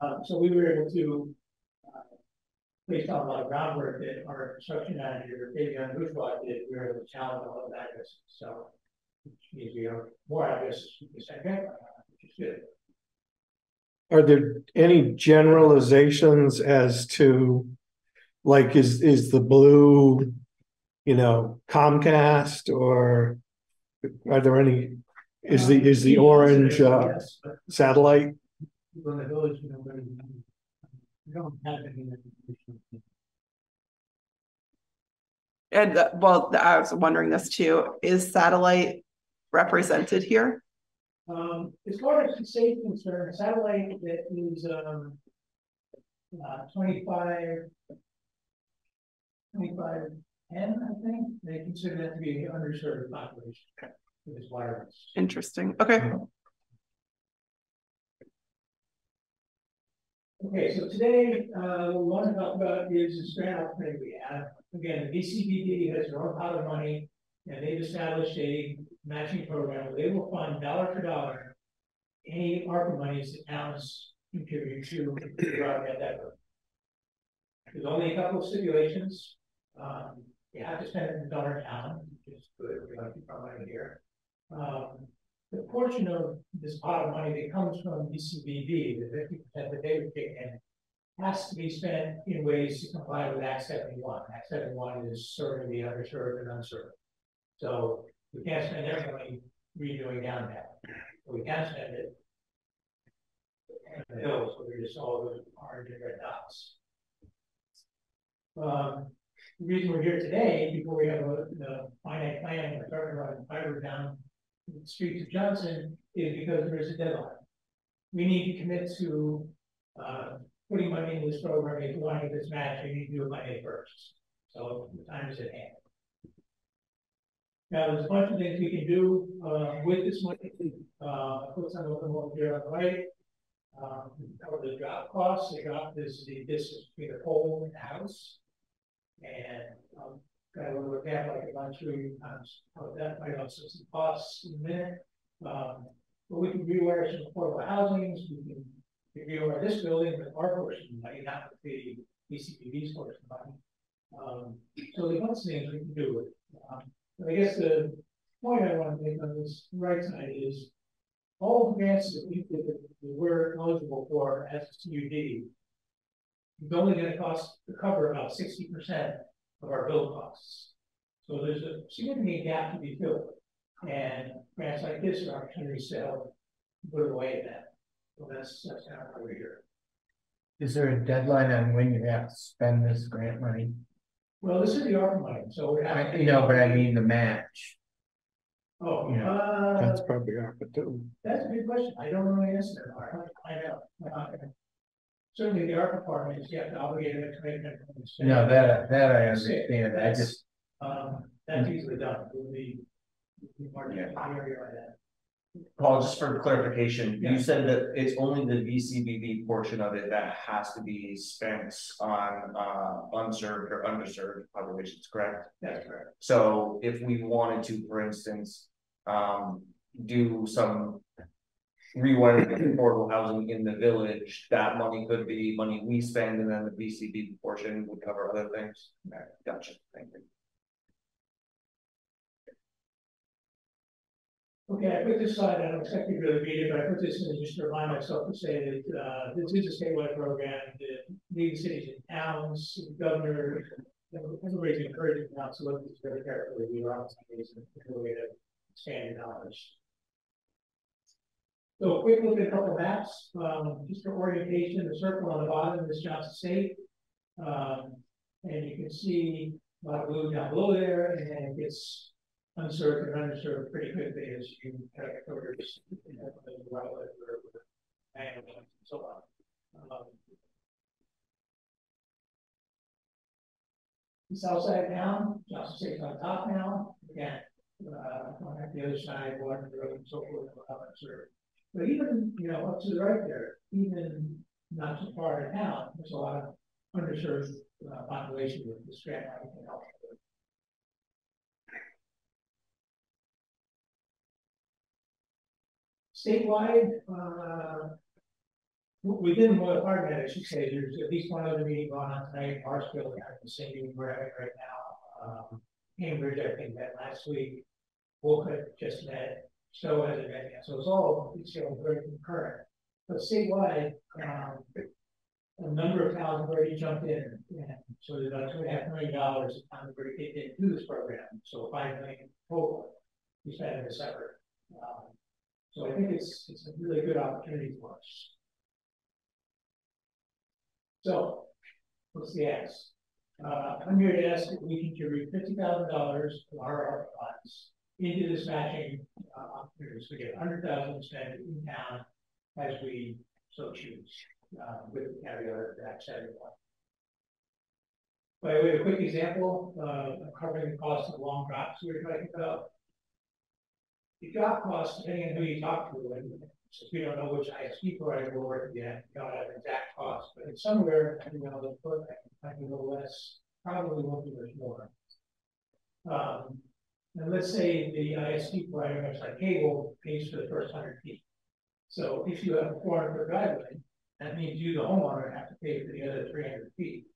Um, so we were able to, uh, based on a lot of groundwork that our construction manager, Davion Bourgeois did, we were able to challenge all of that, so. Which means we have more addresses, we can send back, which is good. Are there any generalizations as to, like, is, is the blue, you know, Comcast or are there any, is the, is the orange, uh, satellite? in the village, you know, we don't have any. information. And uh, well, I was wondering this too, is satellite represented here? Um, as far as the safety concern, satellite that is, um. Uh, twenty-five. Twenty-five N, I think, they consider that to be an underserved population. With this wireless. Interesting, okay. Okay, so today, uh, we want to talk about is this grant opportunity we have. Again, the VCBB has their own pot of money. And they've established a matching program where they will fund dollar for dollar. Any ARPA monies that towns contribute to the broadband network. There's only a couple of stipulations. Um, you have to spend it in dollar town, which is good, we like to provide here. Um, the portion of this pot of money that comes from VCBB, the fifty percent that they would kick in. Has to be spent in ways to comply with Act seventy-one. Act seventy-one is serving the underserved and unserved. So we can't spend every money redoing downtown, but we can spend it. in The hills, where just all those orange and red dots. Um, the reason we're here today, before we have a, the finite plan, starting running fiber down the streets of Johnson, is because there is a deadline. We need to commit to, uh, putting money in this program, if you want to get this match, we need to do it by May first. So the time is at hand. Now, there's a bunch of things we can do, uh, with this money, uh, put some of them over here on the right. Um, cover the drop costs, the drop is the distance between the pole and the house. And, um, got a little example I could run through, um, how that might also some costs in a minute. Um, but we can rewire some affordable housings, we can rewire this building with our portion, of money, not the VCBB's portion of money. Um, so there's lots of things we can do with, it. um, but I guess the point I want to make on this right side is all the grants that we, that we were eligible for as a CUD it's only gonna cost to cover about sixty percent of our bill costs. So there's a significant gap to be filled. And grants like this are opportunities to help put away at that. So that's, that's kind of why we're here. Is there a deadline on when you have to spend this grant money? Well, this is the ARPA money, so we're. I, you know, but I mean the match. Oh, you know, uh, That's probably ARPA too. That's a good question. I don't know the answer. to that. I'll have to find out. Uh, Certainly, the ARPA part is you have to obligate a commitment. from the state. No, that, that I understand, I just, Um, that's easily done. It would be. it on the area that. Paul, just for clarification, Yeah. you said that it's only the VCBB portion of it that has to be spent on uh unserved or underserved populations, correct? That's correct. So if we wanted to, for instance, um, do some. Rewiring affordable housing in the village, that money could be money we spend and then the VCB portion would cover other things. Gotcha, thank you. Okay, I put this slide, I don't expect you to really read it, but I put this in just to remind myself to say that, uh, this is a statewide program that leading cities and towns, governor, everybody's encouraging now to look at this very carefully, we are obviously in a way to standard dollars. So a quick look at a couple maps, um, just for orientation, the circle on the bottom is Johnson State. Um, and you can see a lot of blue down below there, and it gets unserved and underserved pretty quickly as you cover this, you know, the wildlife or and so on. Um, The south side town, Johnson State's on top now, again, uh, on the other side, water road and so forth, unserved. But even, you know, up to the right there, even not so far down, there's a lot of underserved uh, population with this grant money can help. Statewide, uh, within Royal Park, I should say, there's at least one other meeting going on tonight, Marshfield, the same meeting we're having right now. Um, Cambridge, I think that last week, Wolcott just met, so has it yet, so it's all, it's, you very concurrent. But statewide, um, a number of towns have already jumped in, and so there's about two and a half million dollars of time already kicked into this program, so five million total. We spent in December. Um, so I think it's, it's a really good opportunity for us. So, what's the ask? Uh, I'm here to ask if we can contribute fifty thousand dollars to our funds into this matching, uh, opportunity. So we get hundred thousand spent in town as we so choose, uh, with the caveat that everyone. By the way of a quick example, uh, of covering the cost of long drops we were talking about. The drop cost, depending on who you talk to, and since we don't know which ISP provider will work yet, we don't have an exact cost, but it's somewhere, you know, the foot, be a little less, probably won't be much more. Um, and let's say the ISP provider, much like cable, pays for the first hundred feet. So if you have a four hundred foot driveway, that means you, the homeowner, have to pay for the other three hundred feet.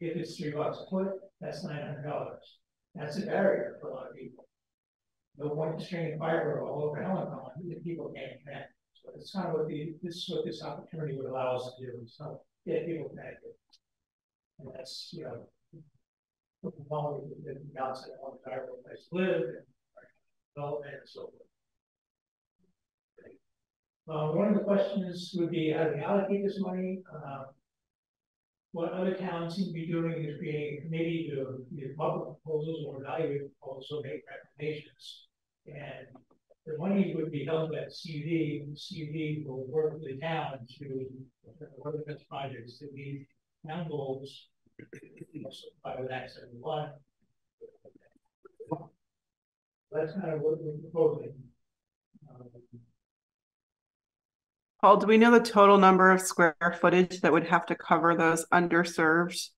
If it's three bucks a foot, that's nine hundred dollars. That's a barrier for a lot of people. No point in stringing fiber all over Helen if people can't connect. So it's kind of what the, this is what this opportunity would allow us to do, so get people connected. And that's, you know. The of the outside of one desirable place live and development and so forth. Uh, one of the questions would be how do we allocate this money? Uh, what other towns seem to be doing is creating a committee to either come up with proposals or evaluate proposals or make recommendations. And the money would be held at and CUD will work with the town to work with its projects to meet town goals. That's kind of what we're proposing. Um, Paul, do we know the total number of square footage that would have to cover those underserved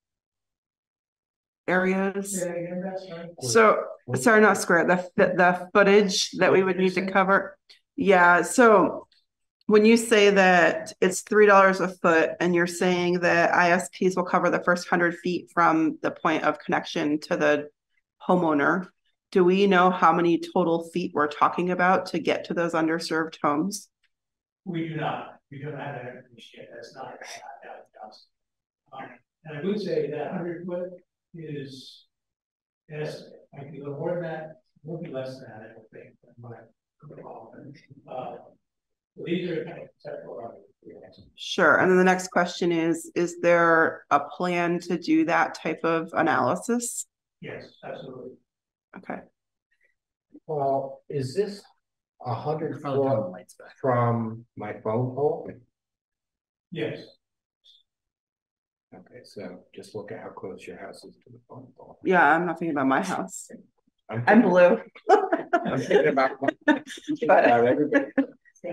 areas? Yeah, again, that's right. So, sorry, not square, the, the footage that we would need to cover. Yeah, so when you say that it's three dollars a foot and you're saying that ISPs will cover the first hundred feet from the point of connection to the homeowner, do we know how many total feet we're talking about to get to those underserved homes? We do not, we don't have that information yet, that's not. Um, and I would say that hundred foot is. Yes, I can go more than that, will be less than that, I don't think, but. Uh, These are kind of several other. Sure, and then the next question is, is there a plan to do that type of analysis? Yes, absolutely. Okay, Well, is this a hundred Probably foot from my phone pole? Yes, Okay, so just look at how close your house is to the phone pole. yeah, I'm not thinking about my house. I'm thinking- blue. I'm thinking about. But- about everybody.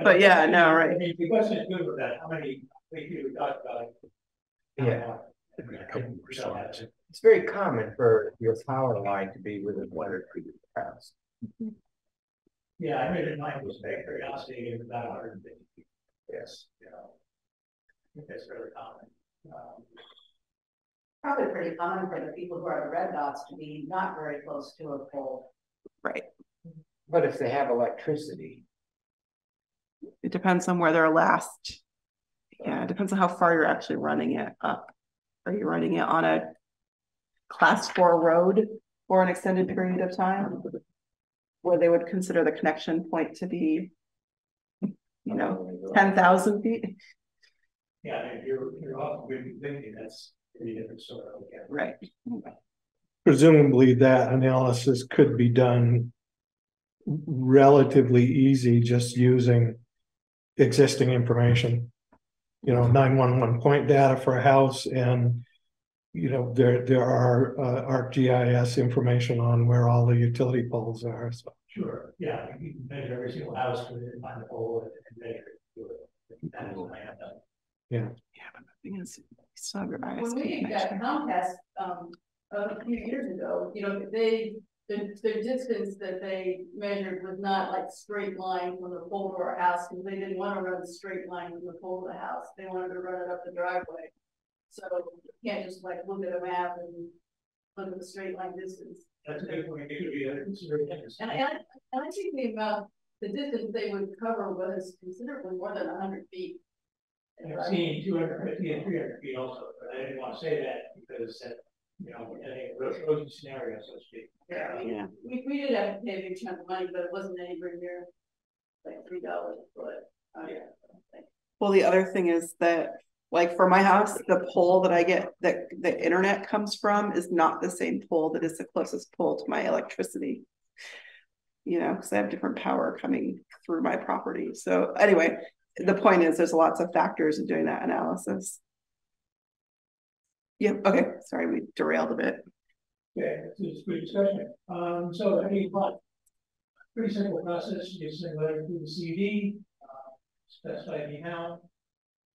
But yeah, no, right. I mean, the question is good with that, how many, we we talked about. it. Yeah. A couple. It's very common for your power line to be within one or two of your house. Yeah, I made it mine was very curiosity, it was about hundred and fifty. Yes. You know. I think that's very common. Um, Probably pretty common for the people who are the red dots to be not very close to a pole. Right, But if they have electricity, it depends on where they're last. Yeah, it depends on how far you're actually running it up. Are you running it on a class four road for an extended period of time? where they would consider the connection point to be, you know, ten thousand feet, Yeah, if you're, you're off good thinking, that's pretty different story, okay. right? Presumably that analysis could be done relatively easy, just using existing information. You know, nine one one point data for a house and, you know, there, there are, uh, ArcGIS information on where all the utility poles are, so. Sure, yeah, you can measure every single house with it, find the pole and and measure it. do it. That is what I have done. Yeah, but the thing is, you still have your When ISP we got connection. Comcast, um, a few years ago, you know, they, the, the distance that they measured was not like straight line from the pole to our house, because they didn't want to run a straight line from the pole to the house, they wanted to run it up the driveway. So you can't just like look at a map and look at the straight line distance. That's a good point, it could be a considerable difference. And I, and I think the amount, the distance they would cover was considerably more than hundred feet. And I've seen two hundred fifty and three hundred feet also, but I didn't want to say that because, uh, you know, I think rosy rosy scenario, so to speak. Yeah, I mean, Yeah. we, we did have to pay a big chunk of money, but it wasn't anywhere near like three dollars a foot. Uh, yeah. Well, the other thing is that, like for my house, the pole that I get, that the internet comes from is not the same pole that is the closest pole to my electricity. You know, because I have different power coming through my property. So anyway, the point is, there's lots of factors in doing that analysis. Yep, okay, sorry, we derailed a bit. Okay, this is good discussion. Um, so I mean, pretty simple process, you send a letter to the CD, uh, specify the amount.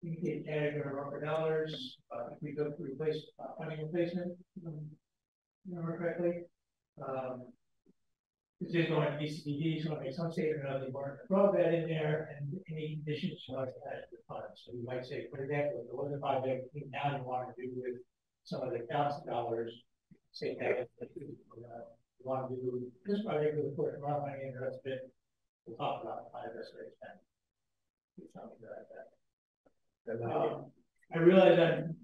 You get category of rubber dollars, uh, if we go to replace, uh, funding replacement, um, remember correctly. Um, this is going to BCD, so make some statement of the warrant broadband in there and any conditions you like to add to So you might say, for example, if there was a project now you want to do with some of the council dollars, say that, uh, you want to do this project with a portion of our money and the rest of it, we'll talk about the it spent. Do Something like that. Um, I realize I'm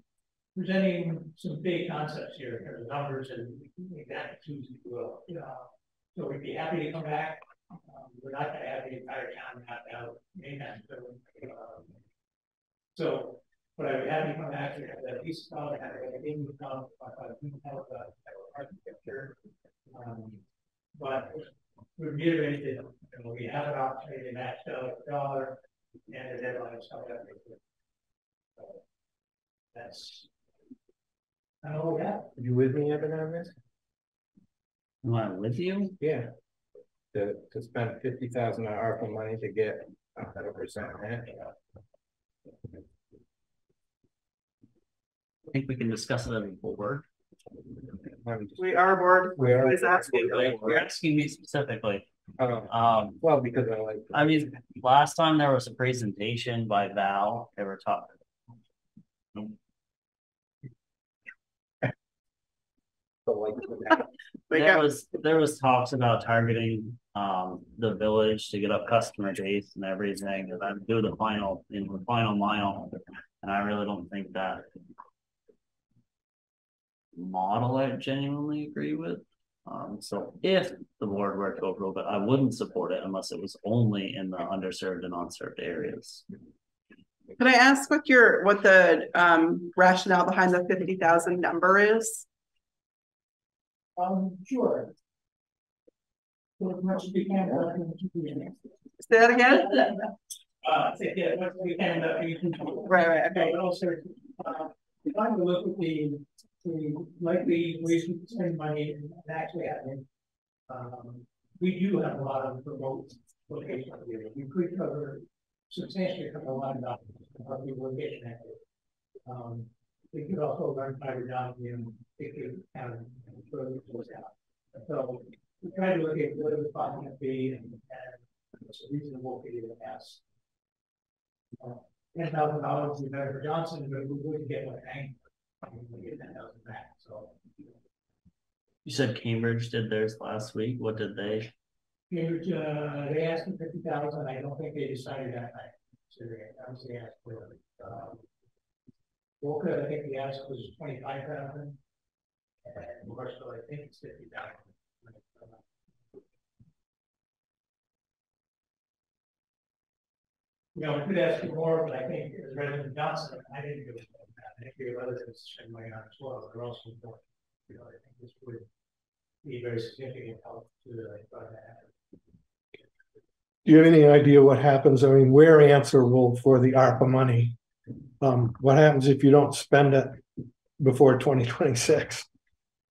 presenting some big concepts here, in terms of numbers and magnitudes, if you will. So we'd be happy to come back, um, we're not gonna have the entire town mapped out, soon. Um, So, but I would have you come back, to have that piece of, color, have a thing with, um, have a, have a architecture. Um, but we reiterate that, you know, we have an opportunity to match dollar for dollar, and the deadline is coming up. So, That's. I know we have. You with me, Evan, on this? Am I with you? Yeah. To, to spend fifty thousand of ARPA money to get a hundred percent match. I think we can discuss it at a board. We are bored. We are- Who's asking? You're asking me specifically, Um, um, well, because I like. I mean, last time there was a presentation by Val, they were talking. the like- Wake There up. was, there was talks about targeting, um, the village to get up customer base and everything, and then do the final, in the final mile. And I really don't think that. Model I genuinely agree with, um, so if the board were to approve it, I wouldn't support it unless it was only in the underserved and unserved areas. Could I ask what your, what the um rationale behind the fifty thousand number is? Um, sure. So as much as we can, uh, Say that again? uh, say, yeah, as much as we can, uh. Right, right, okay. But also, uh, trying to look at the, the likely ways we spend money and actually having. Um, we do have a lot of remote locations here, we could cover substantially cover a lot of dollars, of the location active. Um, we could also learn fiber down, take it out and it towards out. So we try to look at what the cost might be and, and what's a reasonable figure to ask. Uh, Ten thousand dollars is better for Johnson, but we wouldn't get what bang. You said Cambridge did theirs last week. What did they? Cambridge, uh, they asked for fifty thousand. I don't think they decided that night. So they obviously asked for, um, Boca, I think the ask was twenty-five thousand. And Marshall, I think it's fifty thousand. You know, we could ask for more, but I think it was Reverend Johnson. I didn't do it. I think your others spend money on it as well, they're also important. You know, I think this would be very significant help to the, uh, Do you have any idea what happens? I mean, we're answerable for the ARPA money. Um, what happens if you don't spend it before twenty twenty-six?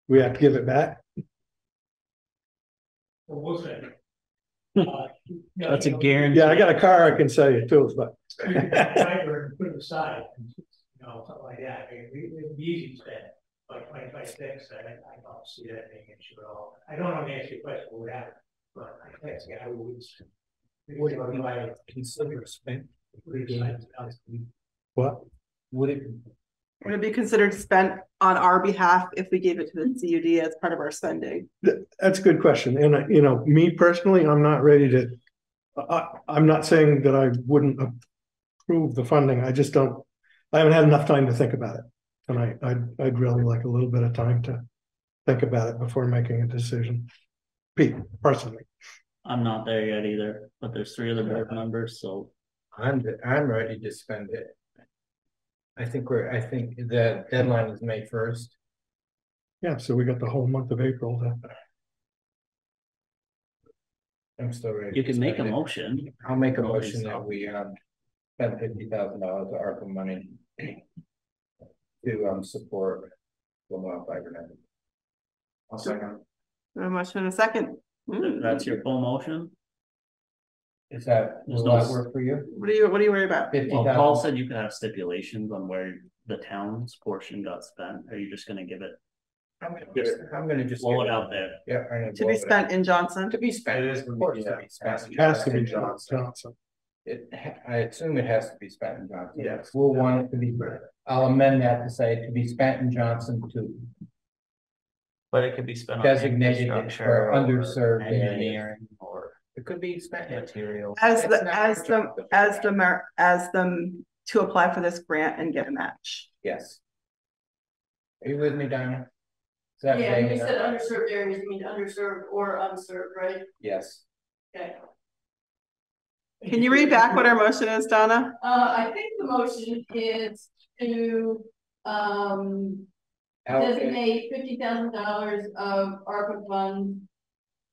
We have to give it back? Well, we'll say. Uh, you know, That's a guarantee. Yeah, I got a car I can sell you too, but we can Put it aside, and, you know, something like that, I mean, we, it'd be easy to spend, like twenty twenty six, I, I don't see that being an issue at all. I don't know the answer to your question, what would happen, but I think, yeah, I would. Would it consider spent? what? Would it, Would it be considered spent on our behalf if we gave it to the CUD as part of our spending? That's a good question. And, uh, you know, me personally, I'm not ready to. I, I'm not saying that I wouldn't approve the funding. I just don't, I haven't had enough time to think about it. And I, I'd, I'd really like a little bit of time to think about it before making a decision. Pete, personally. I'm not there yet either, but there's three other board members, so I'm, I'm ready to spend it. I think we're, I think the deadline is May first. Yeah, so we got the whole month of April to. I'm still ready. you to can make a spend it. motion. I'll make a motion that we, um, spend fifty thousand dollars of ARPA money. To, um, support Lamoille Fiber Net. I'll second. A motion and a second. Hmm. That's your full motion. Is that, There's will no- that work for you? What do you, what do you worry about? Fifty Well, Paul thousand, said you could have stipulations on where the town's portion got spent. Are you just gonna give it, I'm gonna just, I'm gonna just. blow it out there? Yeah. I'm gonna To blow be it out. spent in Johnson? To be spent. It is, Of course, to yeah, be spent. Has to be Johnson. Johnson. It, I assume it has to be spent in Johnson. Yes. We'll want it to be, I'll amend that to say to be spent in Johnson to But it could be spent. on designated for or underserved areas. Engineering or It could be spent in material. As It's the, as the, as the, as the, to apply for this grant and get a match. Yes. Are you with me, Donna? Is that Yeah, you said underserved areas, you mean underserved or unserved, right? Yes. Okay. Can you read back what our motion is, Donna? Uh, I think the motion is to, um, designate fifty thousand dollars of ARPA funds.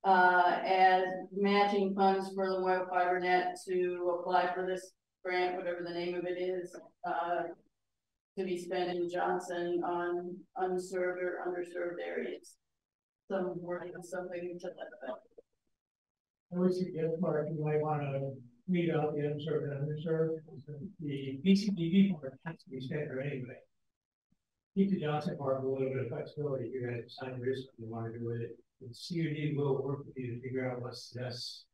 Uh, as matching funds for the web fiber net to apply for this grant, whatever the name of it is, uh. To be spent in Johnson on unserved or underserved areas. Some wording, something to that effect. I would suggest, Mark, you might wanna read out the unserved and underserved, the VCBB part has to be spent there anyway. Keep the Johnson part with a little bit of flexibility, you guys decide there is something you wanna do with it. The CUD will work with you to figure out what's the best.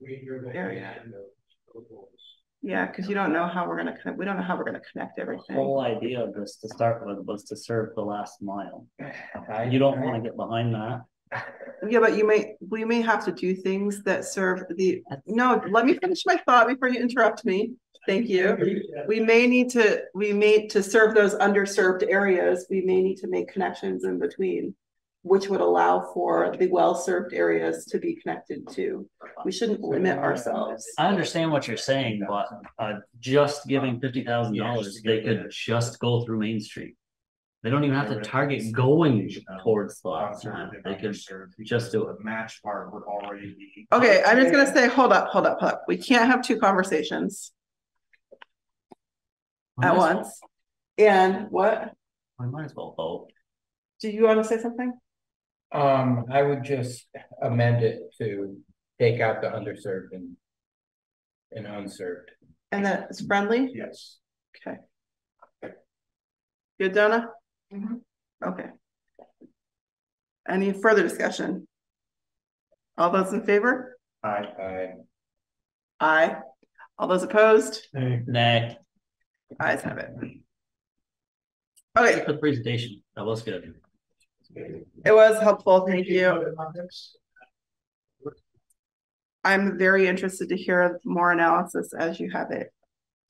Read your. goal Area. and those goals. Yeah, because you don't know how we're gonna, connect. we don't know how we're gonna connect everything. The everything. whole idea of this to start with was to serve the last mile. I- You don't wanna get behind that. Yeah, but you may, we may have to do things that serve the, no, let me finish my thought before you interrupt me. Thank you. We may need to, we may, to serve those underserved areas, we may need to make connections in between. Which would allow for the well-served areas to be connected to. We shouldn't limit ourselves. I understand what you're saying, but uh just giving fifty thousand dollars, they could just go through Main Street. They don't even have to target going towards the last mile. They could just do it. Match part would already be. Okay, I'm just gonna say, hold up, hold up, hold up. We can't have two conversations at once. And what? I might as well vote. Do you want to say something? Um, I would just amend it to take out the underserved and. And unserved. And that it's friendly? Yes. Okay. Good, Donna? Mhm. Okay. Any further discussion? All those in favor? Aye. I, Aye. All those opposed? Hey, Nay, Ayes have it. Okay, for the presentation, that was good. it was helpful, thank you. I'm very interested to hear more analysis as you have it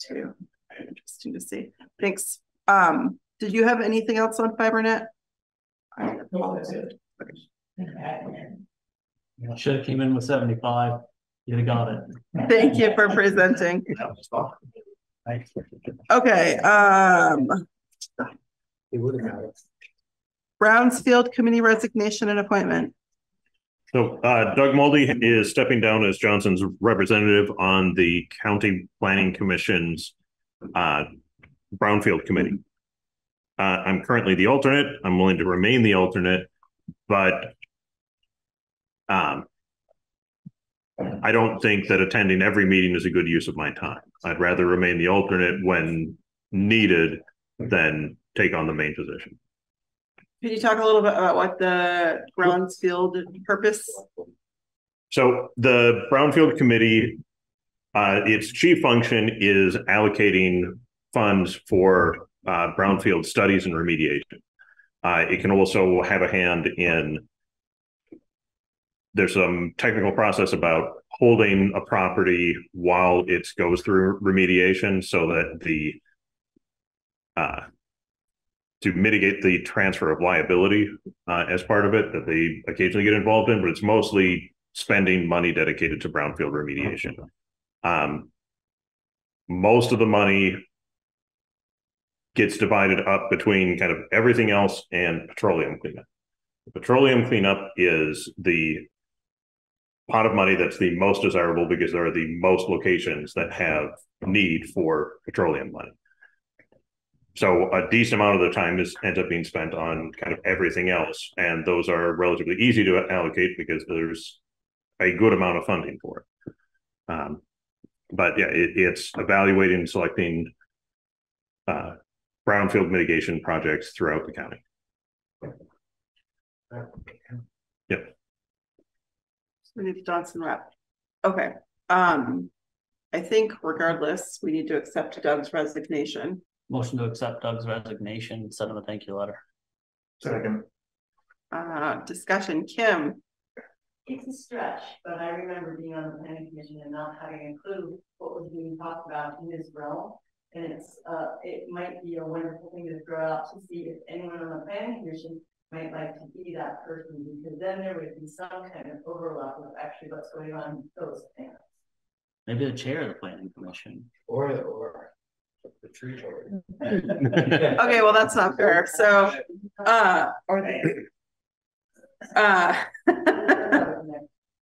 too. Very Interesting to see. Thanks. Um, did you have anything else on FiberNet? I No, that's it. Should have came in with seventy-five. You got it. Thank you for presenting. Thanks. Okay, um, It would have got it. Brownsfield Committee resignation and appointment. So uh, Doug Muldy is stepping down as Johnson's representative on the County Planning Commission's uh, Brownfield Committee. Uh, I'm currently the alternate. I'm willing to remain the alternate, but um, I don't think that attending every meeting is a good use of my time. I'd rather remain the alternate when needed than take on the main position. Can you talk a little bit about what the Brownsfield purpose? So the Brownfield Committee, uh, its chief function is allocating funds for uh, brownfield studies and remediation. Uh, it can also have a hand in. There's some technical process about holding a property while it goes through remediation so that the uh, to mitigate the transfer of liability uh, as part of it that they occasionally get involved in, but it's mostly spending money dedicated to brownfield remediation. Um, most of the money gets divided up between kind of everything else and petroleum cleanup. The Petroleum cleanup is the pot of money that's the most desirable because there are the most locations that have need for petroleum money. So a decent amount of the time is ends up being spent on kind of everything else, and those are relatively easy to allocate because there's a good amount of funding for it. Um, but yeah, it, it's evaluating, selecting uh, brownfield mitigation projects throughout the county. Yep. We need the Johnson rep. Okay, um, I think regardless, we need to accept Doug's resignation. Motion to accept Doug's resignation, send him a thank you letter. Second. Uh, discussion, Kim, It's a stretch, but I remember being on the planning commission and not having a clue what was being talked about in this realm. And it's, uh, it might be a wonderful thing to throw out to see if anyone on the planning commission might like to be that person, because then there would be some kind of overlap of actually what's going on in those things. Maybe the chair of the planning commission. Or, or. The tree board. okay, well, that's not fair, so, uh, or they. Uh.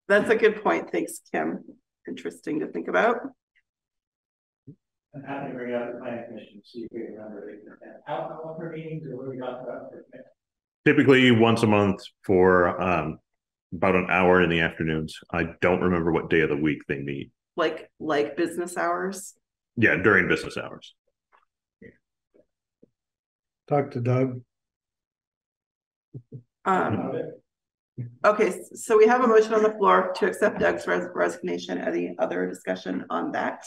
That's a good point, thanks, Kim, interesting to think about. I'm happy to bring up the planning commission, see if we remember it. How, how long for meetings or what we talked about? Typically once a month for um, about an hour in the afternoons. I don't remember what day of the week they meet. Like, like business hours, Yeah, during business hours. Talk to Doug. um. Okay, so we have a motion on the floor to accept Doug's res- resignation. Any other discussion on that?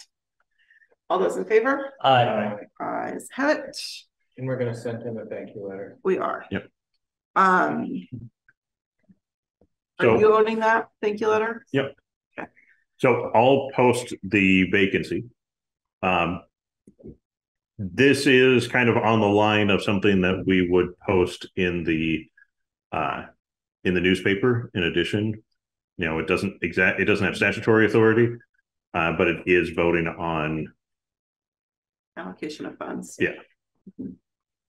All those in favor? Aye. Ayes have it. And we're gonna send him a thank you letter. We are. Yep. Um. Are So- you owning that? Thank you letter? Yep. Okay. So I'll post the vacancy. Um, this is kind of on the line of something that we would post in the uh, in the newspaper. In addition, you know, it doesn't exact it doesn't have statutory authority, uh, but it is voting on. Allocation of funds. Yeah. Mm-hmm.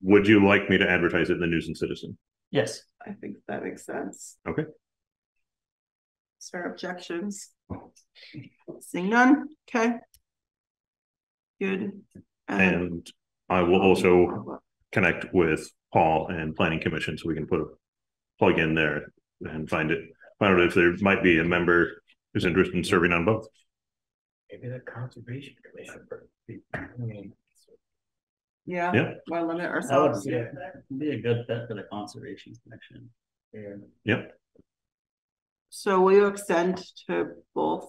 Would you like me to advertise it in the News and Citizen? Yes, I think that makes sense. Okay. Is there objections? Seeing none, okay. Good. And And I will also connect with Paul and Planning Commission so we can put a plug in there and find it, find out if there might be a member who's interested in serving on both. Maybe the conservation commission. I mean, yeah, Yeah. why limit that would ourselves? be, be a good fit for the conservation commission. yeah. So will you extend to both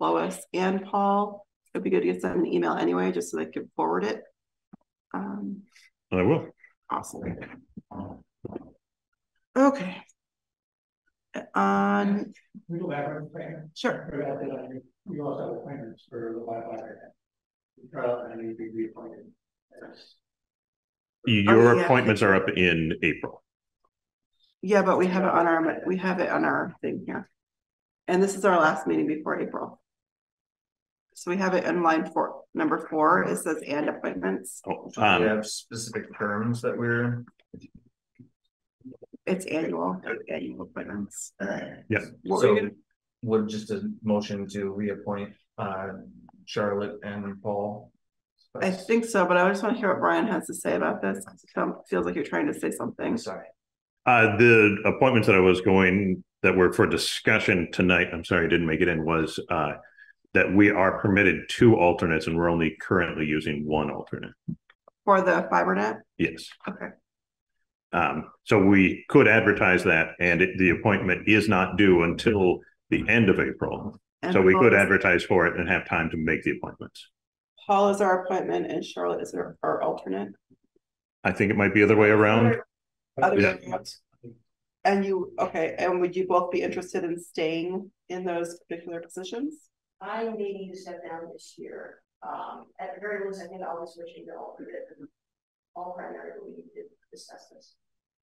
Lois and Paul? It'd be good to get sent an email anyway, just so they can forward it. Um, I will. awesome. Okay. On, We do have a plan. sure, We also have appointments for the Wi-Fi. Trial and need to be reappointed. Your yeah. appointments are up in April. yeah, but we have it on our, we have it on our thing here. And this is our last meeting before April. So we have it in line four, number four, it says and appointments, Oh, Do we um, have specific terms that we're, it's annual, annual appointments. Yeah. So you gonna- would just a motion to reappoint uh Charlotte and Paul? I think so, but I just want to hear what Brian has to say about this. It Feels like you're trying to say something. Sorry. Uh, the appointments that I was going, that were for discussion tonight, I'm sorry, I didn't make it in, was, uh, that we are permitted two alternates and we're only currently using one alternate. For the fiber net, Yes. okay, Um, so we could advertise that and it, the appointment is not due until the end of April. And So we Paul could is- advertise for it and have time to make the appointments. Paul is our appointment and Charlotte is our, our alternate. I think it might be the other way around. Other Yeah. way around. And you, okay, and would you both be interested in staying in those particular positions? I may need to step down this year, um, at the very least, I think I'll be switching to alternate. All primary, but we need to discuss this.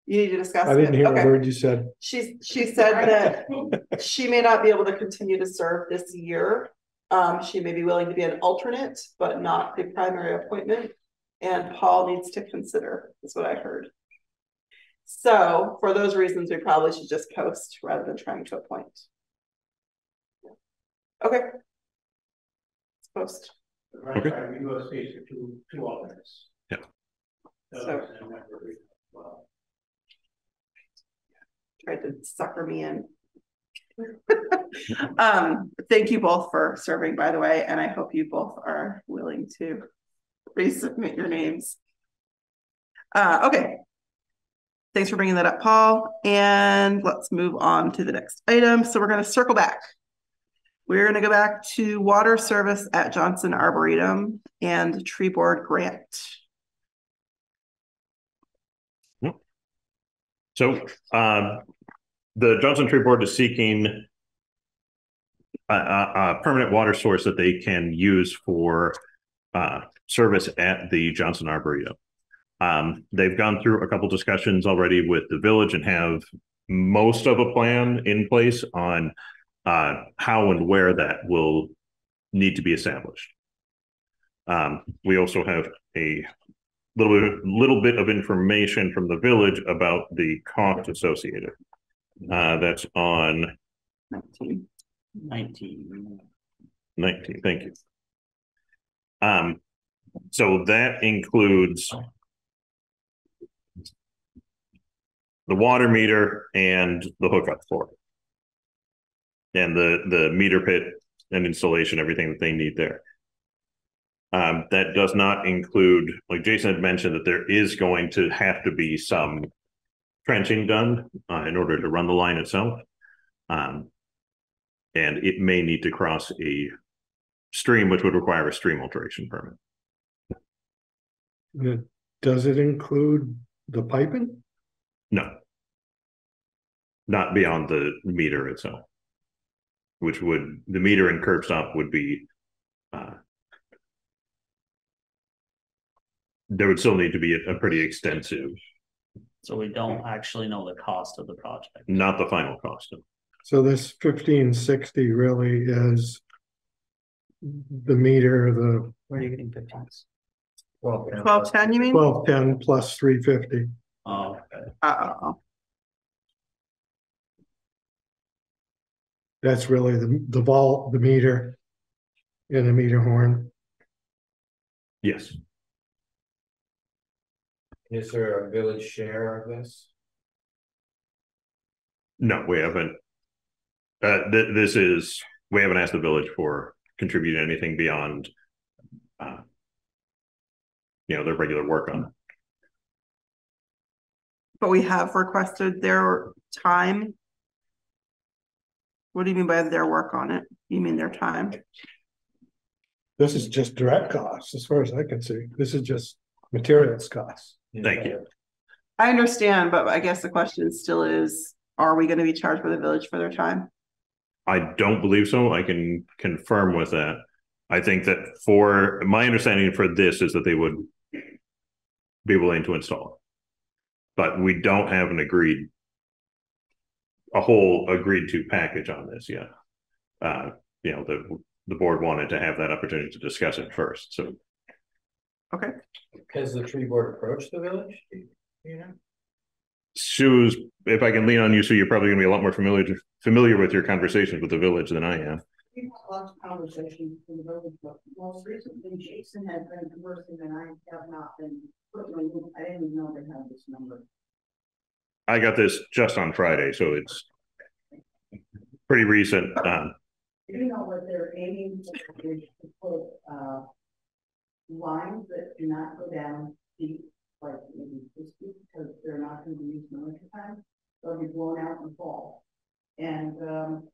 You need to discuss. I didn't it. hear a word you said. She, she said that she may not be able to continue to serve this year. Um, she may be willing to be an alternate, but not the primary appointment. And Paul needs to consider, is what I heard. So for those reasons, we probably should just post rather than trying to appoint. Okay. Let's Post. Okay. USC is two, two alternates. Yeah. So, So- and that would be, well, tried to sucker me in. Um, thank you both for serving, by the way, and I hope you both are willing to resubmit your names. Uh, okay. Thanks for bringing that up, Paul, and let's move on to the next item. So we're gonna circle back. We're gonna go back to water service at Johnson Arboretum and tree board grant. So, um, the Johnson Tree Board is seeking a, a, a permanent water source that they can use for, uh, service at the Johnson Arboretum. Um, they've gone through a couple discussions already with the village and have most of a plan in place on, uh, how and where that will need to be established. Um, we also have a little bit, little bit of information from the village about the cost associated. Uh, that's on Nineteen. Nineteen. nineteen, thank you. Um, so that includes the water meter and the hookup for it. And the, the meter pit and installation, everything that they need there. Um, that does not include, like Jason had mentioned, that there is going to have to be some trenching done uh, in order to run the line itself. Um, and it may need to cross a stream, which would require a stream alteration permit. Does it include the piping? No. Not beyond the meter itself. Which would, the meter and curb stop would be, uh. There would still need to be a, a pretty extensive, So we don't actually know the cost of the project. not the final cost. So this fifteen sixty really is the meter, the Where are you getting fifteen? Well, yeah. Twelve ten, you mean? twelve ten plus three fifty. Oh, okay. Uh-oh. That's really the, the vault, the meter. And the meter horn. Yes, Is there a village share of this? no, we haven't. Uh, th- this is, we haven't asked the village for contributing anything beyond. Uh. You know, their regular work on it. but we have requested their time. What do you mean by their work on it? You mean their time? This is just direct costs, as far as I can see. This is just materials costs. Thank you. I understand, but I guess the question still is, are we gonna be charged by the village for their time? I don't believe so. I can confirm with that. I think that for, my understanding for this is that they would be willing to install it. But we don't have an agreed, a whole agreed to package on this yet. Uh, you know, the, the board wanted to have that opportunity to discuss it first, so. Okay, Has the tree board approached the village? You know? Sue's, if I can lean on you, Sue, you're probably gonna be a lot more familiar, familiar with your conversations with the village than I am. We've had lots of conversations in the village, but most recently Jason has been conversing and I have not been, put my, I didn't even know they had this number. I got this just on Friday, so it's pretty recent. Um, Do you know what they're aiming for, is to put, uh, lines that do not go down deep, like maybe this deep, because they're not gonna be used in the winter time, they'll be blown out the fall. And, um,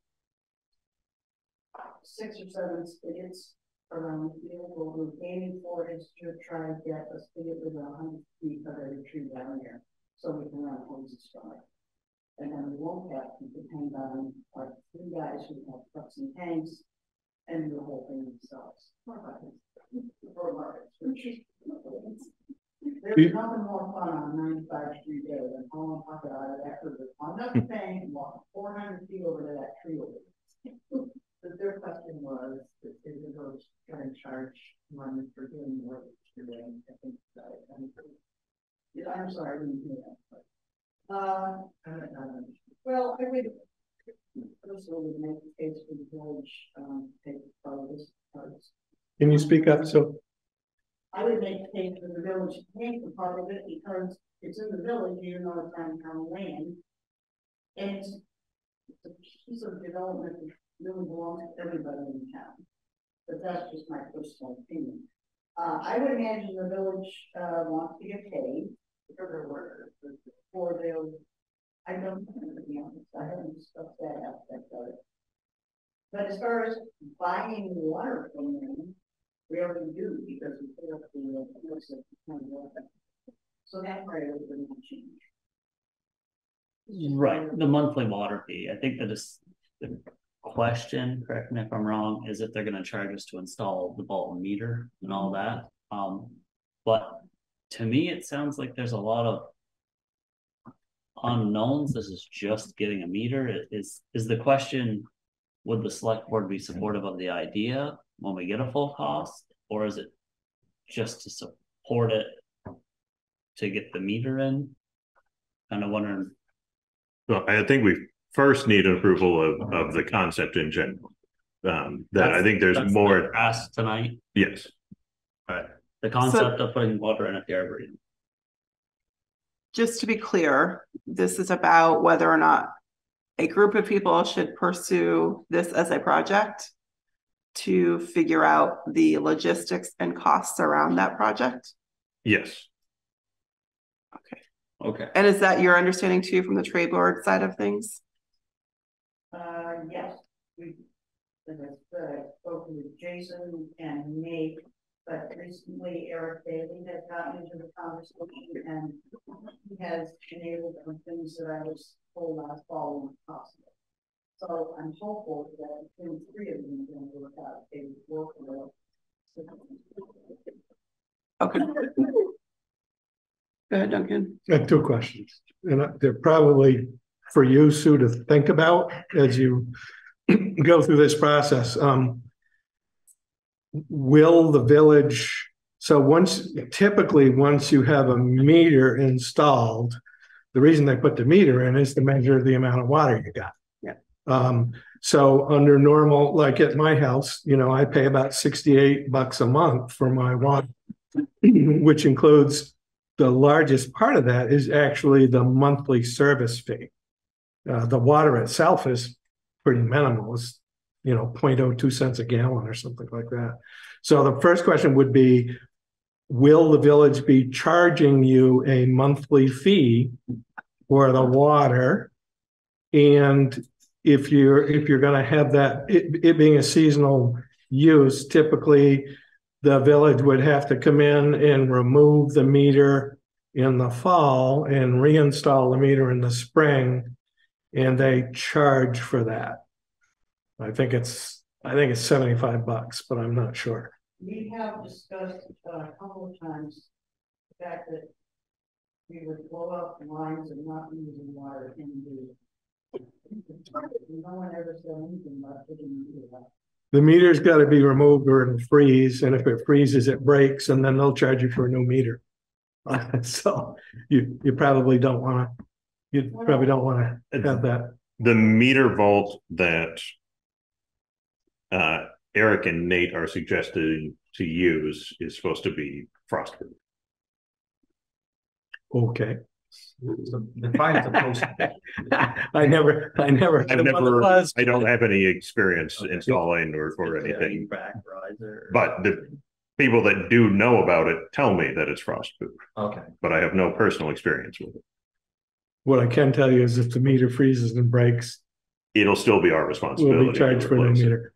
six or seven spigots around the field, we're aiming for is to try to get a spigot with a hundred feet of every tree down there, so we can run hoses from it. And then we won't have to depend on our three guys who have trucks and tanks and do the whole thing themselves. Or buckets, or buckets, which is- There's nothing more fun on ninety-five street day than hauling a bucket out of that river, on up the bank, and walk four hundred feet over to that tree over there. But their question was, is the village gonna charge money for doing the work that you're doing? I think, so. I think- Yeah, I'm sorry, I didn't hear that, but. Uh, I don't know. well, I would. Personally, would make the case for the village, um, take part of this, part. Can you speak up? So, I would make case for the village to pay for part of it because it's in the village, even though it's on town land. And it's it's a piece of development that really belongs to everybody in town. But that's just my personal opinion. Uh, I would imagine the village, uh, wants to get paid for their work, for their, I don't, know, to be honest, I haven't discussed that aspect of it. But as far as buying water from them, already do because we up the, kind of water. So that it would not change. Right, the monthly water fee, I think that is the question, correct me if I'm wrong, is if they're gonna charge us to install the Bolton meter and all that. Um, but to me, it sounds like there's a lot of unknowns, this is just getting a meter, is, is the question, would the select board be supportive of the idea when we get a full cost, or is it just to support it to get the meter in? Kind of wondering Well, I think we first need approval of, of the concept in general. Um, that I think there's That's more, the Ask tonight, yes, All right. the concept of putting water in at the arboretum. just to be clear, this is about whether or not a group of people should pursue this as a project to figure out the logistics and costs around that project. yes. Okay. Okay. And is that your understanding too from the trade board side of things? Uh, yes, we, as I said, I spoke with Jason and Nate, but recently Eric Bailey has gotten into the conversation and he has enabled some things that I was told last fall was possible. So I'm hopeful that between the three of them, are gonna work out a work well. Okay. Go ahead, Duncan. I have two questions, and they're probably for you, Sue, to think about as you go through this process. Um, will the village, so once, typically, once you have a meter installed, the reason they put the meter in is to measure the amount of water you got. Um, so under normal, like at my house, you know, I pay about sixty-eight bucks a month for my water, which includes the largest part of that is actually the monthly service fee. Uh, the water itself is pretty minimal, it's, you know, 0.02 cents a gallon or something like that. So the first question would be, will the village be charging you a monthly fee for the water? And if you're, if you're gonna have that, it, it being a seasonal use, typically the village would have to come in and remove the meter in the fall and reinstall the meter in the spring. And they charge for that. I think it's, I think it's seventy-five bucks, but I'm not sure. We have discussed uh, a couple of times the fact that we would blow up lines and not using water in the. No one ever said anything about putting it up. the meter's gotta be removed or it'll freeze, and if it freezes, it breaks, and then they'll charge you for a new meter. So you, you probably don't wanna, you probably don't wanna have that. The meter vault that uh, Eric and Nate are suggesting to use is supposed to be frostproof. Okay. So define the post. I never, I never. I've never, I don't have any experience installing or, or anything, Back riser. but the people that do know about it tell me that it's frostproof, Okay. but I have no personal experience with it. What I can tell you is if the meter freezes and breaks, It'll still be our responsibility. we'll be charged for a new replace it. meter.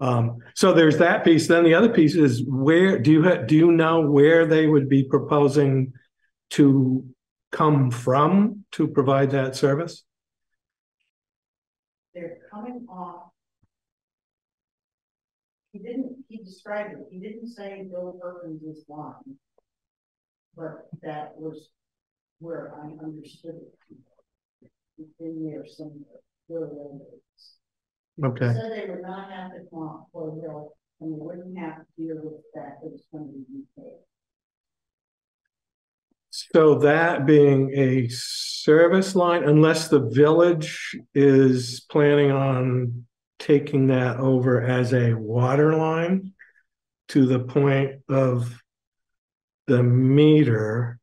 Um, so there's that piece. Then the other piece is where, do you, ha- do you know where they would be proposing to come from to provide that service? They're coming off. He didn't, he described it, he didn't say Bill Perkins is line. But that was where I understood it. In there somewhere, where it. Okay. Said they would not have to come off for Bill, and they wouldn't have to deal with that, it's going to be paid. So that being a service line, unless the village is planning on taking that over as a water line to the point of the meter,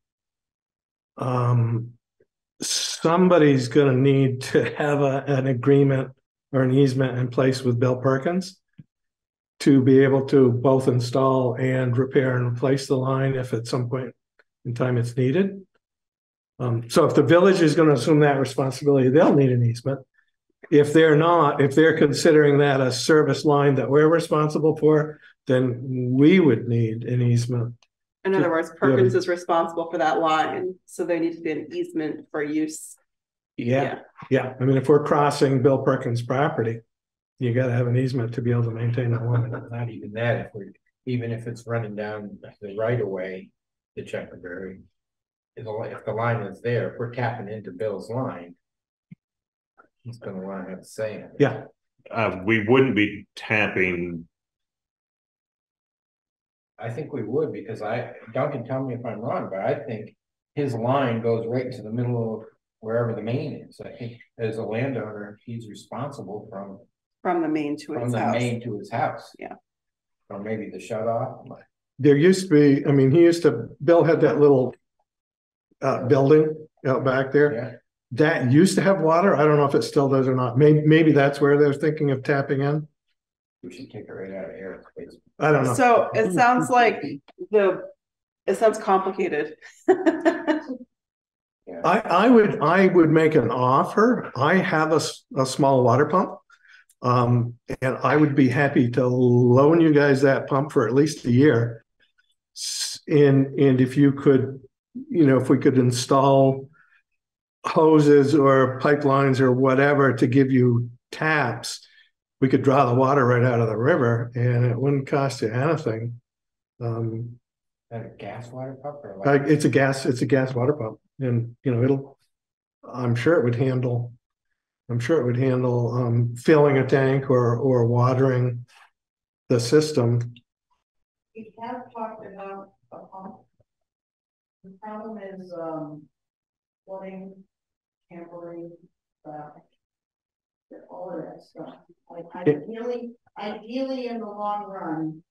um, somebody's gonna need to have a, an agreement or an easement in place with Bill Perkins to be able to both install and repair and replace the line if at some point in time it's needed. Um, so if the village is gonna assume that responsibility, they'll need an easement. If they're not, if they're considering that a service line that we're responsible for, then we would need an easement. In other words, Perkins is responsible for that line, so there needs to be an easement for use. Yeah, yeah. I mean, if we're crossing Bill Perkins' property, you gotta have an easement to be able to maintain that line. Not even that, if we, even if it's running down the right of way to Checkerberry. If the, li- if the line is there, if we're tapping into Bill's line. He's gonna wanna have to say it. Yeah, Uh, we wouldn't be tapping, I think we would, because I, Duncan, tell me if I'm wrong, but I think his line goes right to the middle of wherever the main is. I think as a landowner, he's responsible from, From the main to from his the house. main to his house. Yeah. Or maybe the shut off. There used to be, I mean, he used to, Bill had that little uh, building out back there. Yeah, That used to have water. I don't know if it still does or not. Maybe, maybe that's where they're thinking of tapping in. we should take it right out of Eric's place. I don't know. So it sounds like the, it sounds complicated. I, I would, I would make an offer. I have a, a small water pump. Um, and I would be happy to loan you guys that pump for at least a year. And, and if you could, you know, if we could install hoses or pipelines or whatever to give you taps, we could draw the water right out of the river and it wouldn't cost you anything. Um, That a gas water pump or like? it's a gas, it's a gas water pump and, you know, it'll, I'm sure it would handle, I'm sure it would handle, um, filling a tank or, or watering the system. We have talked about a pump. The problem is, um, flooding, tampering, uh. All of that stuff, like ideally, ideally in the long run,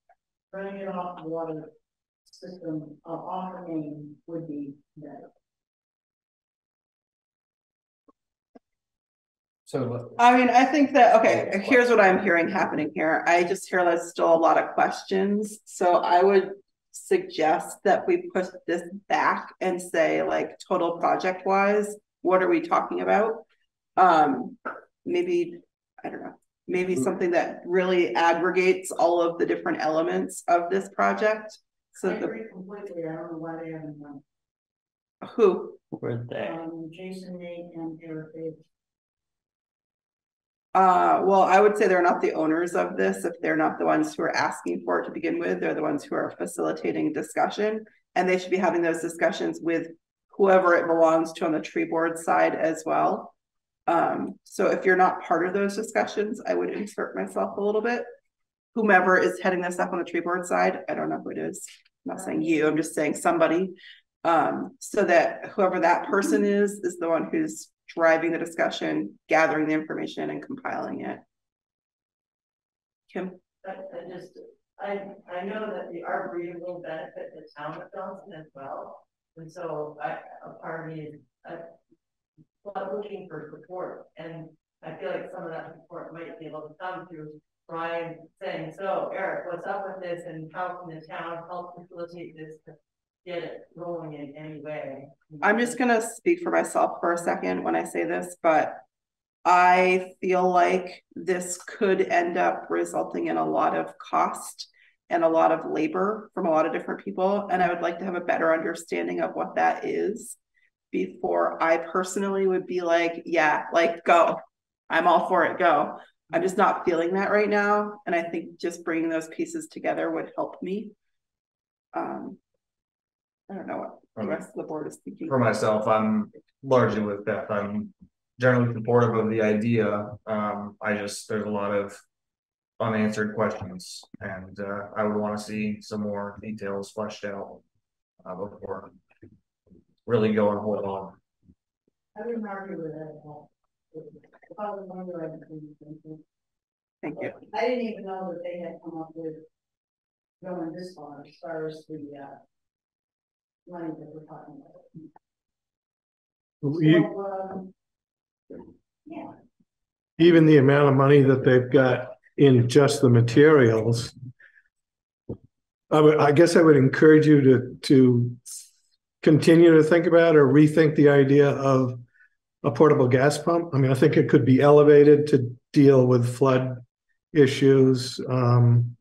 running it off the water system, uh, off the main would be better. So, I mean, I think that, okay, here's what I'm hearing happening here. I just hear there's still a lot of questions. So I would suggest that we push this back and say like total project wise, what are we talking about? Um, maybe, I don't know, maybe something that really aggregates all of the different elements of this project. I So the, agree completely, I don't know why they haven't done, who, Were they? um, Jason, Nate and Eric, they Uh, well, I would say they're not the owners of this. If they're not the ones who are asking for it to begin with, they're the ones who are facilitating discussion. And they should be having those discussions with whoever it belongs to on the tree board side as well. Um, so if you're not part of those discussions, I would insert myself a little bit. whomever is heading this up on the tree board side, I don't know who it is. I'm not saying you, I'm just saying somebody. Um, so that whoever that person is, is the one who's driving the discussion, gathering the information and compiling it. Kim? I, I just, I, I know that the arboretum will benefit the town of Johnson as well. And so I, a part of me is, uh, looking for support and I feel like some of that support might be able to come through Brian saying, so Eric, what's up with this and how can the town help facilitate this get it in any way? I'm just gonna speak for myself for a second when I say this, but I feel like this could end up resulting in a lot of cost and a lot of labor from a lot of different people, and I would like to have a better understanding of what that is before I personally would be like, yeah, like go. I'm all for it, go. I'm just not feeling that right now, and I think just bringing those pieces together would help me. Um, I don't know what the rest of the board is thinking. For myself, I'm largely with Beth. I'm generally supportive of the idea. Um, I just, there's a lot of unanswered questions and, uh, I would want to see some more details fleshed out uh, before really going hold on. I wouldn't argue with that at all. If I was wondering, I would think- Thank you. I didn't even know that they had come up with going this far as far as the, uh, money that we're talking about. So, um, Yeah, even the amount of money that they've got in just the materials. I would, I guess I would encourage you to, to continue to think about or rethink the idea of a portable gas pump. I mean, I think it could be elevated to deal with flood issues. Um,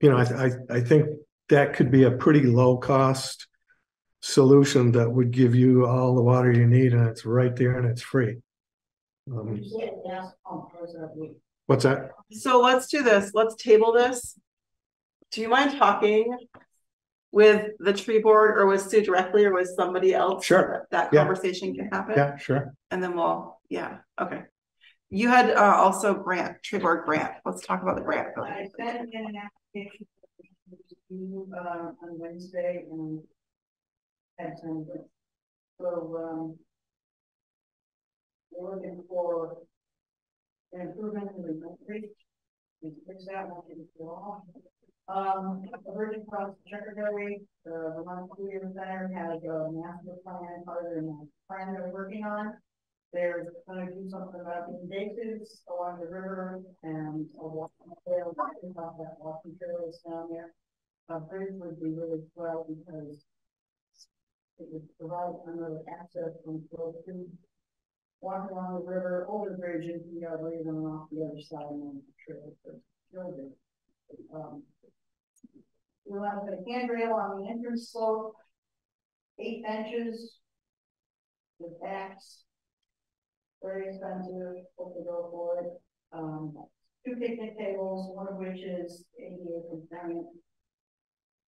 you know, I, I, I think that could be a pretty low cost solution that would give you all the water you need and it's right there and it's free. Um, you said gas pump, was that we- what's that? So let's do this. Let's table this. Do you mind talking with the tree board or with Sue directly or with somebody else? Sure. That Yeah. conversation can happen. Yeah, sure. And then we'll, yeah, okay. You had uh also grant, tree board grant. Let's talk about the grant. I sent in an application to uh, on Wednesday and had some, so, um, we're looking for an improvement in the creek. We fix that one in the law. Um, the Virgin Cross Secretary, the Vermont Community Center has a master plan, of their master plan they're working on. They're gonna do something about the invasives along the river and a walking trail, talking about that walking trail is down there. A bridge would be really swell because it would provide another access from flow to walk along the river, over the bridge into the other, and off the other side and on the trail. so it's really good. Um, We'll have a handrail on the entrance slope, eight benches with backs. Very expensive, hope to for. Um, two picnic tables, one of which is ADA compliant.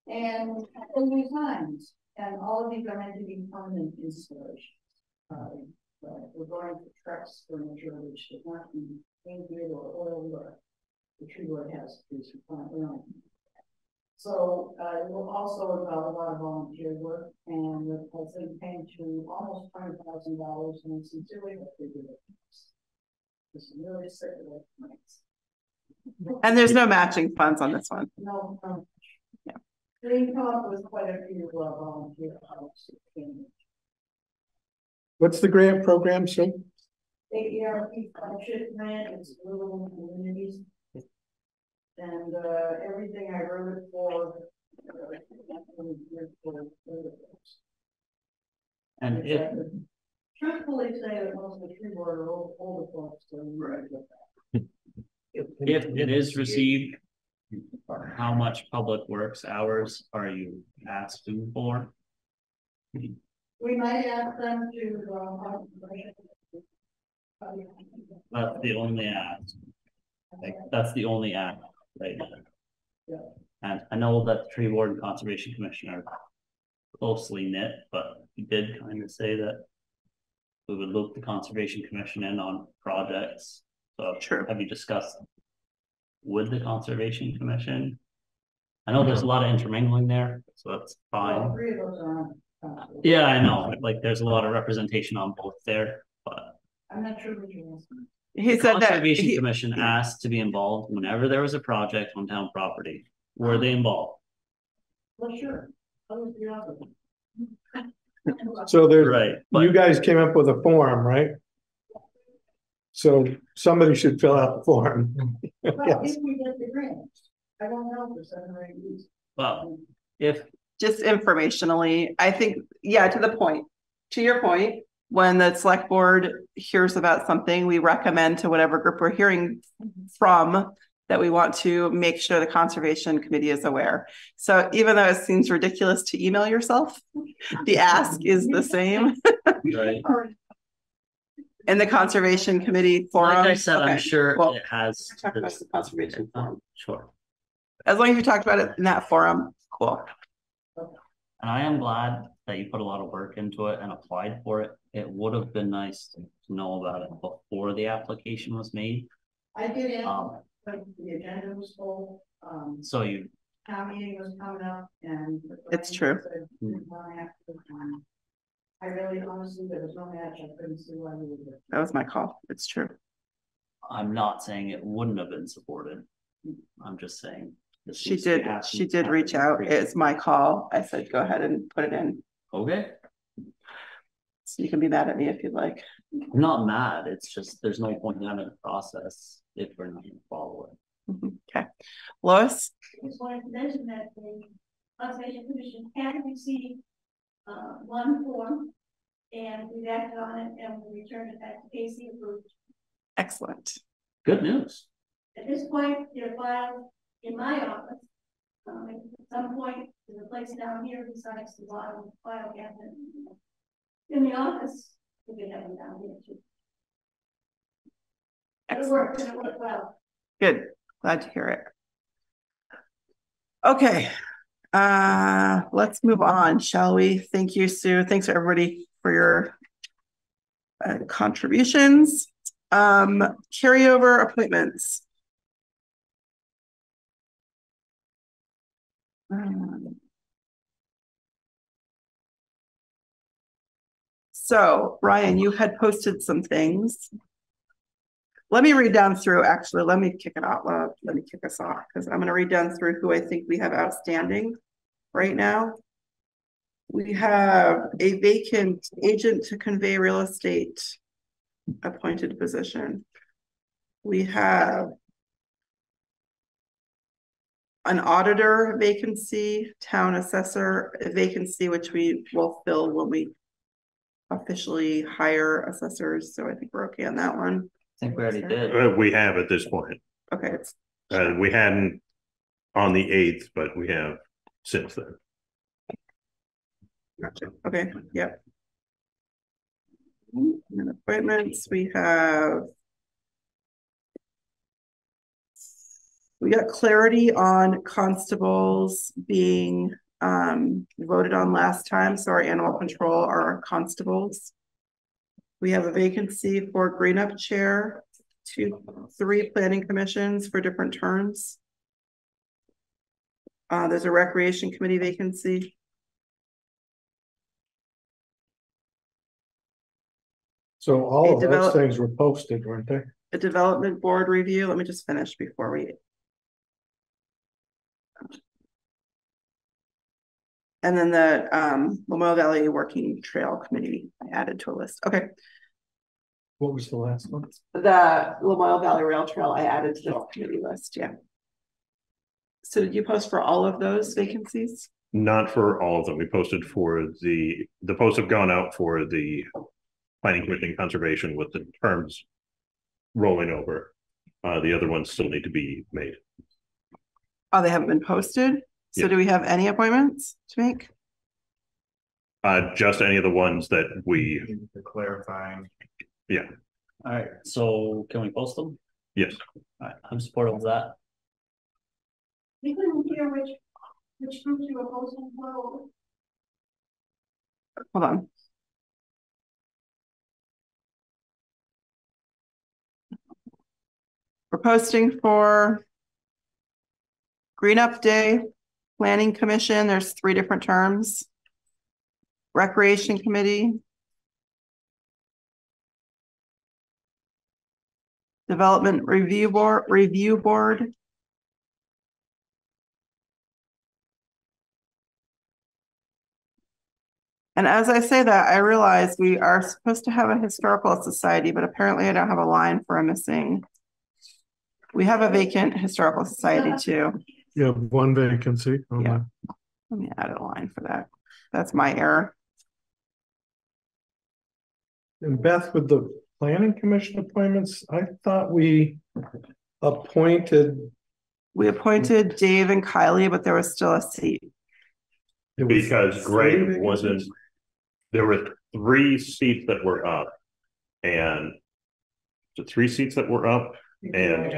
And couple new signs, and all of these are meant to be permanent installations. But we're going to Trex furniture, which does not be painted or oiled or the tree board has to do some front on. So, uh, it will also involve a lot of volunteer work and has been paying to almost twenty thousand dollars and sincerely hope they do. It's really of it. And there's no matching funds on this one. No, no. Yeah. They come up with quite a few uh, volunteer hours. What's the grant program, Sue? The ERP flagship grant is little communities. And, uh, everything I wrote it for. uh, And if, Truthfully say that most of the tree board are old, older folks, so. Right. if it is received, how much public works hours are you asking for? We might ask them to, uh. That's the only ask. Like, that's the only ask right now. Yeah. And I know that the tree board and conservation commission are closely knit, but we did kind of say that. We would loop the conservation commission in on projects, so True. have you discussed with the Conservation Commission. I know there's a lot of intermingling there, so that's fine. three of those are on. Yeah, I know, like, there's a lot of representation on both there, but. I'm not sure what you're asking. He said that, Conservation he- Commission asked to be involved whenever there was a project on town property. Were they involved? Well, sure. I was the other one. So there's, Right, you guys came up with a form, right? So somebody should fill out the form. Well, Yes. if we get the grant, I don't know for seven or eight weeks. well, if just informationally, I think, yeah, to the point. To your point, when the select board hears about something, we recommend to whatever group we're hearing from that we want to make sure the conservation committee is aware. So even though it seems ridiculous to email yourself, the ask is the same right, Or in the conservation committee forum. like I said, I'm sure well, it has. Talk about the conservation forum. Sure. As long as you talked about it in that forum, cool. And I am glad that you put a lot of work into it and applied for it. It would have been nice to know about it before the application was made. I did it, Um, but the agenda was full, um, so you, town meeting was coming up and. It's true. said, "Didn't wanna have to, um, I really honestly, there was no match, I couldn't see why we would. That was my call. It's true. I'm not saying it wouldn't have been supported. I'm just saying. She needs to be did, she did reach out. It's my call. I said, go ahead and put it in. Okay, So you can be mad at me if you'd like. I'm not mad. It's just, there's no point in having a process if we're not gonna follow it. Mhm, Okay. Lois? just wanted to mention that the Conservation Commission had received uh, one form. And we acted on it and we returned it back to Casey approved. Excellent. Good news. At this point, they're filed in my office. Um, at some point, there's a place down here besides the bottom file cabinet. In the office, we can have them down here too. It worked, and it worked well. Good. Glad to hear it. Okay. Uh, let's move on, shall we? Thank you, Sue. Thanks everybody for your uh, contributions. Um, carryover appointments. Um, So, Ryan, you had posted some things. Let me read down through, actually, let me kick it off, uh, let me kick us off, because I'm gonna read down through who I think we have outstanding right now. We have a vacant agent to convey real estate appointed position. We have an auditor vacancy, town assessor vacancy, which we will fill when we officially hire assessors, so I think we're okay on that one. I think we already did. Uh, we have at this point. Okay, it's Uh, we hadn't on the eighth, but we have since then. Gotcha, Okay, yep. And appointments, we have. We got clarity on constables being um voted on last time, so our animal control are our constables. We have a vacancy for green up chair, two, three planning commissions for different terms. Uh, there's a recreation committee vacancy. So all of It those things were posted, weren't they? a development board review. Let me just finish before we. And then the um Lamoille Valley Working Trail Committee I added to a list. Okay, What was the last one? the Lamoille Valley Rail Trail I added to the committee list, yeah. So did you post for all of those vacancies? Not for all of them. We posted for the, the posts have gone out for the planning commission conservation with the terms rolling over. Uh, the other ones still need to be made. Oh, they haven't been posted? So Yeah. do we have any appointments to make? Uh, just any of the ones that we, The clarifying, Yeah. Alright, so can we post them? yes, Alright, I'm supportive of that. We couldn't hear which, which groups you were posting for. Hold on. We're posting for Green Up Day, Planning Commission, there's three different terms. Recreation Committee. Development Review Board, Review Board. And as I say that, I realize we are supposed to have a historical society, but apparently I don't have a line for a missing. We have a vacant historical society too. You have one vacancy. on Yeah. that. Let me add a line for that. That's my error. And Beth, with the planning commission appointments, I thought we appointed. We appointed Dave and Kylie, but there was still a seat. Because three Greg wasn't, there were three seats that were up. And the three seats that were up, and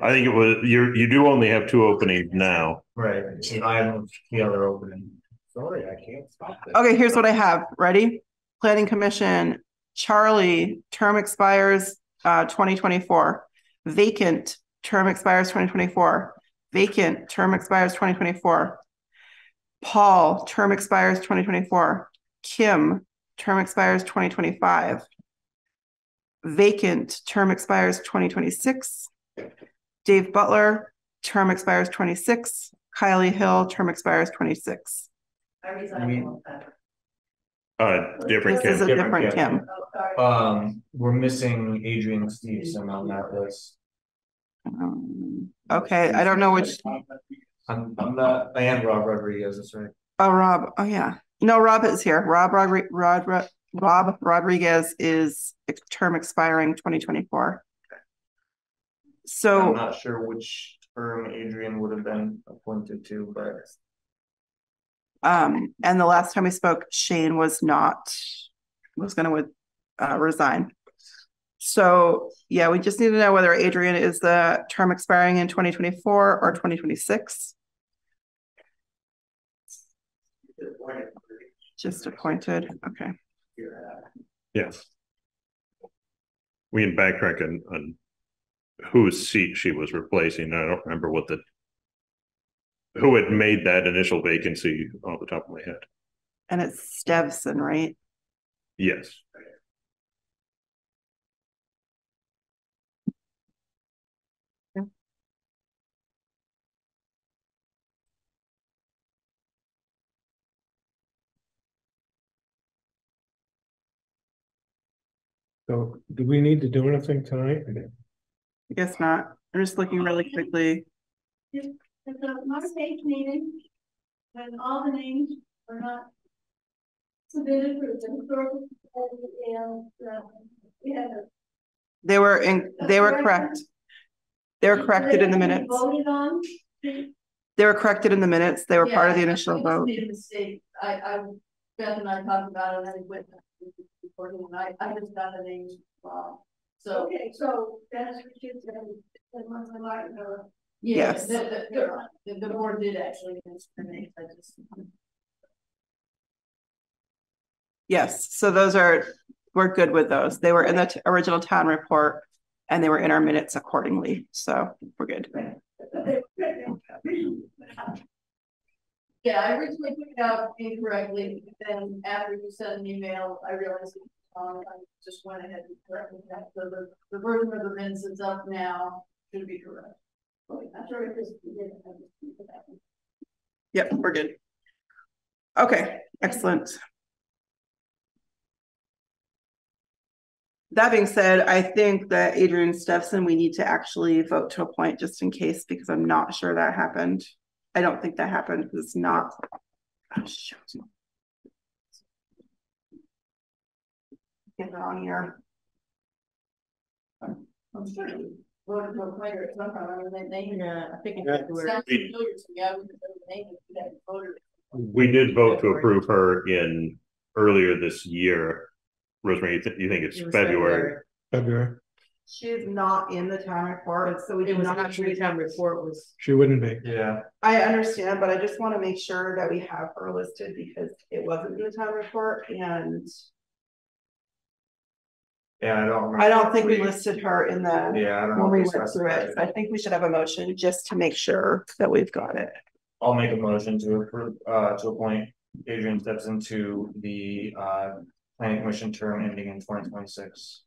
I think it was, you, you do only have two openings now. Right, I'm the other opening. Sorry, I can't stop this. Okay, here's what I have. Ready? Planning Commission, Charlie, term expires uh twenty twenty-four. Vacant, term expires twenty twenty-four. Vacant, term expires twenty twenty-four. Paul, term expires twenty twenty-four. Kim, term expires twenty twenty-five. Vacant, term expires twenty twenty-six. Dave Butler, term expires twenty-six. Kylie Hill, term expires twenty-six. I mean- resigned. Uh, different This is a Kim. different Different Kim. Oh, sorry. Um, we're missing Adrian Stevenson on that list. Um, Okay, I don't know which, I'm, I'm not, and Rob Rodriguez, that's right. oh, Rob, oh, yeah. No, Rob is here. Rob Rodri- Rod, Rod, Rob Rodriguez is ex- term expiring twenty twenty-four. So I'm So, not sure which term Adrian would have been appointed to, but um, and the last time we spoke, Shane was not, was gonna uh, resign. So, yeah, we just need to know whether Adrian is the term expiring in twenty twenty-four or twenty twenty-six. Just appointed, okay. Yes. We can backtrack on, on whose seat she was replacing. I don't remember what the who had made that initial vacancy off the top of my head. And it's Stevson, right? Yes. So do we need to do anything tonight? I guess not. I'm just looking really quickly. It's a March eighth meeting, when all the names were not submitted for the historical, and, uh, we had a. They were in, they were correct. They were corrected in the minutes. They were corrected in the minutes. They were part of the initial I just vote. A mistake. I, I, Beth and I talked about it and I went. before him, and I, I just got the names wrong. So, Okay, so that's what you said, and once I might know. yeah, Yes. the, the, the, the board did actually miss the names. I just. Yes, so those are, we're good with those. They were in the t- original town report and they were in our minutes accordingly. So we're good. Yeah, I originally put it out incorrectly, but then after you sent an email, I realized. it was wrong. I just went ahead and corrected that, so the, the version of the minutes that's up now should be correct. I'm sorry, because we didn't have this. Yep, we're good. Okay, excellent. That being said, I think that Adrian Stefson, we need to actually vote to appoint just in case, because I'm not sure that happened. I don't think that happened because it's not. Oh, shoot. Get it on here. I'm sure you voted to appoint her, it's not from the name. Yeah, I think. Yeah. it's Sounds familiar to me, I wouldn't know the name if you voted. We did vote to approve her in earlier this year. Rosemary, you, th- you think it's February? February, She's not in the town report, so we It was not actually town report was. she wouldn't be. yeah, I understand, but I just want to make sure that we have her listed because it wasn't in the town report and Yeah, I don't. remember I don't think we if listed her in the, Yeah, I don't know. when we went through it. specified So I think we should have a motion just to make sure that we've got it. I'll make a motion to approve, uh, to appoint Adrian Stetson to the, uh, planning commission term ending in twenty twenty-six.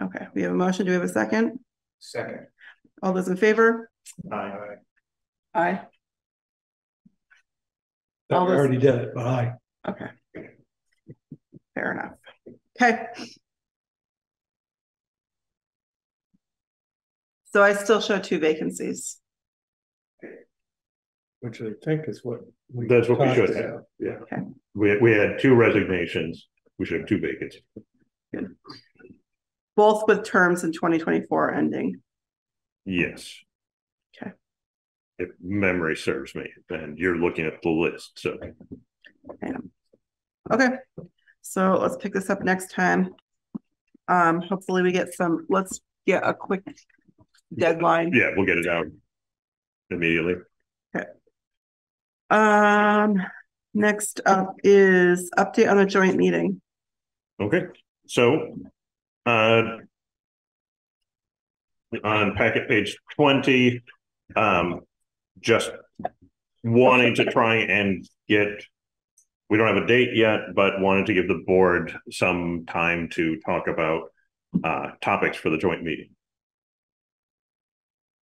Okay, we have a motion. Do we have a second? Second. All those in favor? Aye. Aye. I All those- already did it, but I, Okay. Fair enough. Okay. So I still show two vacancies. which I think is what. we That's what we talked should about. have, yeah. Okay. We, we had two resignations, we should have two vacancies. Both with terms in twenty twenty-four ending. Yes. Okay. If memory serves me, and you're looking at the list, so. Okay, so let's pick this up next time. Um, hopefully we get some, let's get a quick deadline. Yeah, we'll get it out immediately. Okay. Um, next up is update on a joint meeting. Okay, so, uh. On packet page twenty, um, just wanting to try and get. We don't have a date yet, but wanted to give the board some time to talk about, uh, topics for the joint meeting.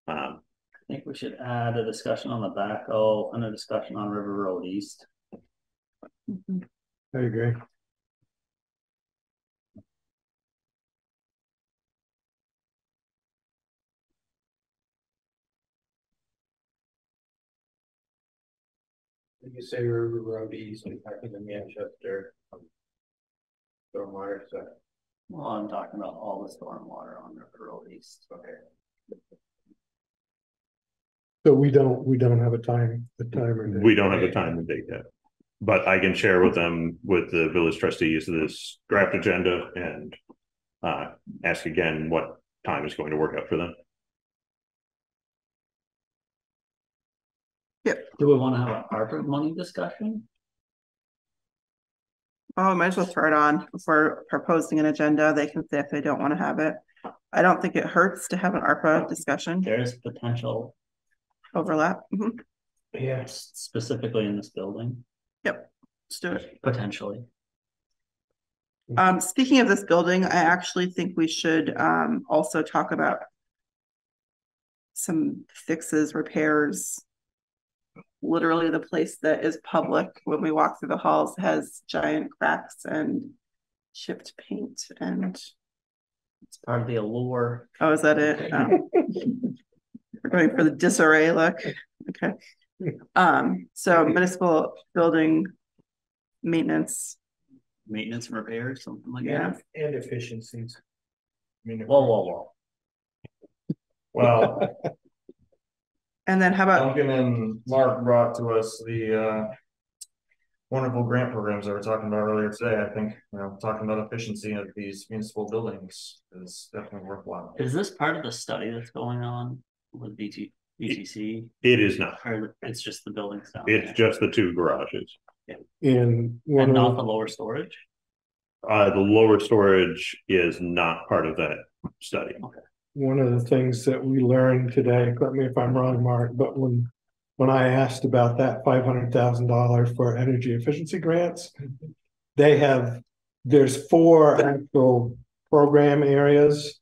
Um, I think we should add a discussion on the backhoe and a discussion on River Road East. I agree. You say River Road East, and back in the Manchester? um, Stormwater stuff, Well, I'm talking about all the stormwater on River Road East. okay. So we don't, we don't have a time, the timer. date. we don't have a time and date yet. But I can share with them, with the village trustees, this draft agenda and. Uh, ask again what time is going to work out for them. Do we wanna have an ARPA money discussion? Oh, I might as well throw it on. We're proposing an agenda, they can say if they don't want to have it. I don't think it hurts to have an ARPA discussion There's potential overlap. Mhm. Yes. specifically in this building, Let's do it. potentially. Um, speaking of this building, I actually think we should, um, also talk about some fixes, repairs. Literally the place that is public when we walk through the halls has giant cracks and chipped paint and, It's part of the allure. oh, is that it? Oh. We're going for the disarray look. Okay. Um, so municipal building maintenance, Maintenance and repairs, something like Yeah. that. And efficiencies. I mean, Whoa, whoa, whoa. Well, and then how about, Duncan and Mark brought to us the, uh. Wonderful grant programs that we are talking about earlier today. I think, you know, talking about efficiency of these municipal buildings is definitely worthwhile. Is this part of the study that's going on with BT, BTC? It is not, Or it's just the buildings down it's there? just the two garages. Yeah. And one And not the lower storage? Uh, the lower storage is not part of that study. One of the things that we learned today, correct me if I'm wrong, Mark, but when. When I asked about that five hundred thousand dollars for energy efficiency grants. They have, there's four actual program areas.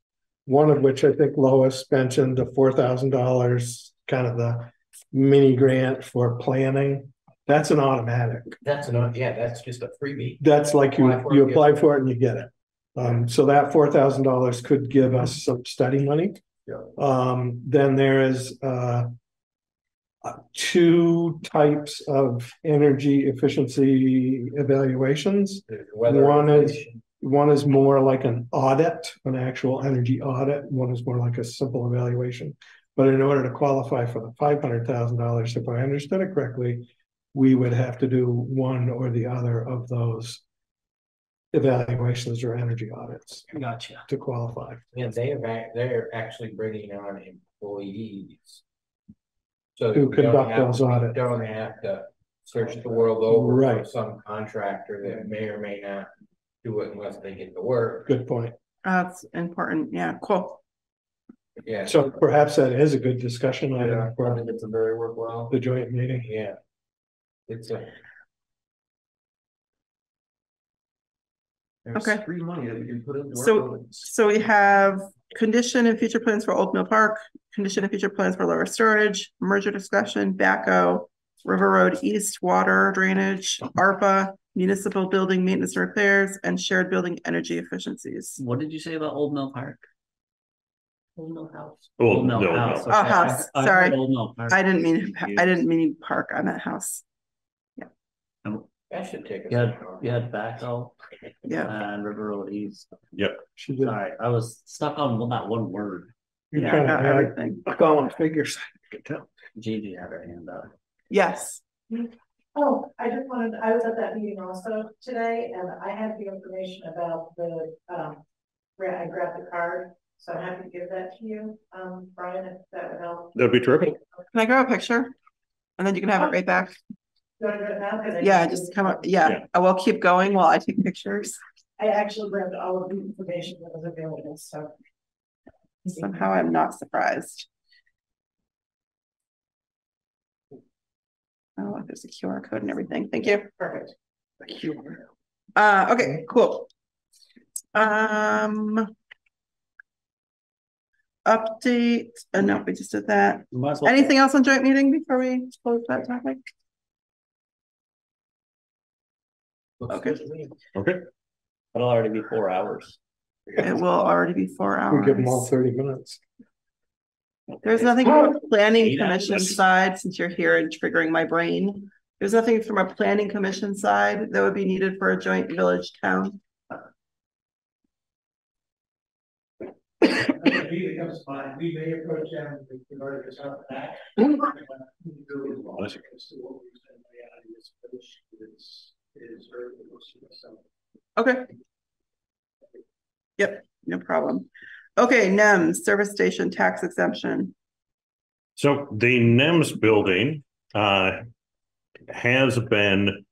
One of which I think Lois mentioned, the four thousand dollars, kind of the mini grant for planning. That's an automatic. That's not, yeah, that's just a freebie. That's like you, Apply for it, you apply for it and you get it. Um, so that four thousand dollars could give us some study money. Yeah. Um, then there is, uh. uh, two types of energy efficiency evaluations. Weather One is- One is more like an audit, an actual energy audit. One is more like a simple evaluation. But in order to qualify for the five hundred thousand dollars, if I understood it correctly, we would have to do one or the other of those evaluations or energy audits Gotcha. to qualify. Yeah, they have, act- they're actually bringing on employees. So. To we don't conduct have- those we audits. Don't have to search the world over for Right. some contractor that may or may not do it unless they get the work. Good point. That's important. Yeah, cool. Yeah. So perhaps that is a good discussion Yeah, item I for think it's a very worthwhile. the joint meeting. Yeah. It's a. There's Okay. free money that we can put into our So- buildings. So we have condition and future plans for Old Mill Park, condition and future plans for lower storage, merger discussion, backhoe, River Road East water drainage, ARPA, municipal building maintenance and repairs, and shared building energy efficiencies. What did you say about Old Mill Park? Old Mill House. Old Old Mill Mill House. Mill. Oh, okay. house, I- I sorry. heard Old Mill Park. I didn't mean, I didn't mean park on that house. Oh, That should take us. You had, you had backhoe Yeah, and River Road East. She did. Sorry, I was stuck on well, that one word. You yeah, kind got of had everything. column figures. I could tell. Gigi had her hand up. Yes, Oh, I just wanted, I was at that meeting also today, and I had the information about the, um, gra- I grabbed the card, so I'm happy to give that to you, um, Brian, if that would help. That'd be terrific. can I grab a picture? And then you can have it right back. You wanna do it now? 'Cause I Yeah, just come up, yeah, I will keep going while I take pictures. I actually grabbed all of the information that was available, so. Somehow I'm not surprised. Oh, there's a QR code and everything. Thank you. Perfect. Uh, okay, cool. Um. Update, uh, no, we just did that. Might as well- Anything else on joint meeting before we close that topic? Okay. Okay. It'll already be four hours. It will already be four hours. We give them all thirty minutes. There's nothing from a planning commission side, since you're here and triggering my brain. There's nothing from a planning commission side that would be needed for a joint village town. If it comes fine, we may approach them in order to start that. Okay. Yep, no problem. Okay, NEMS, service station tax exemption. So the NEMS building uh has been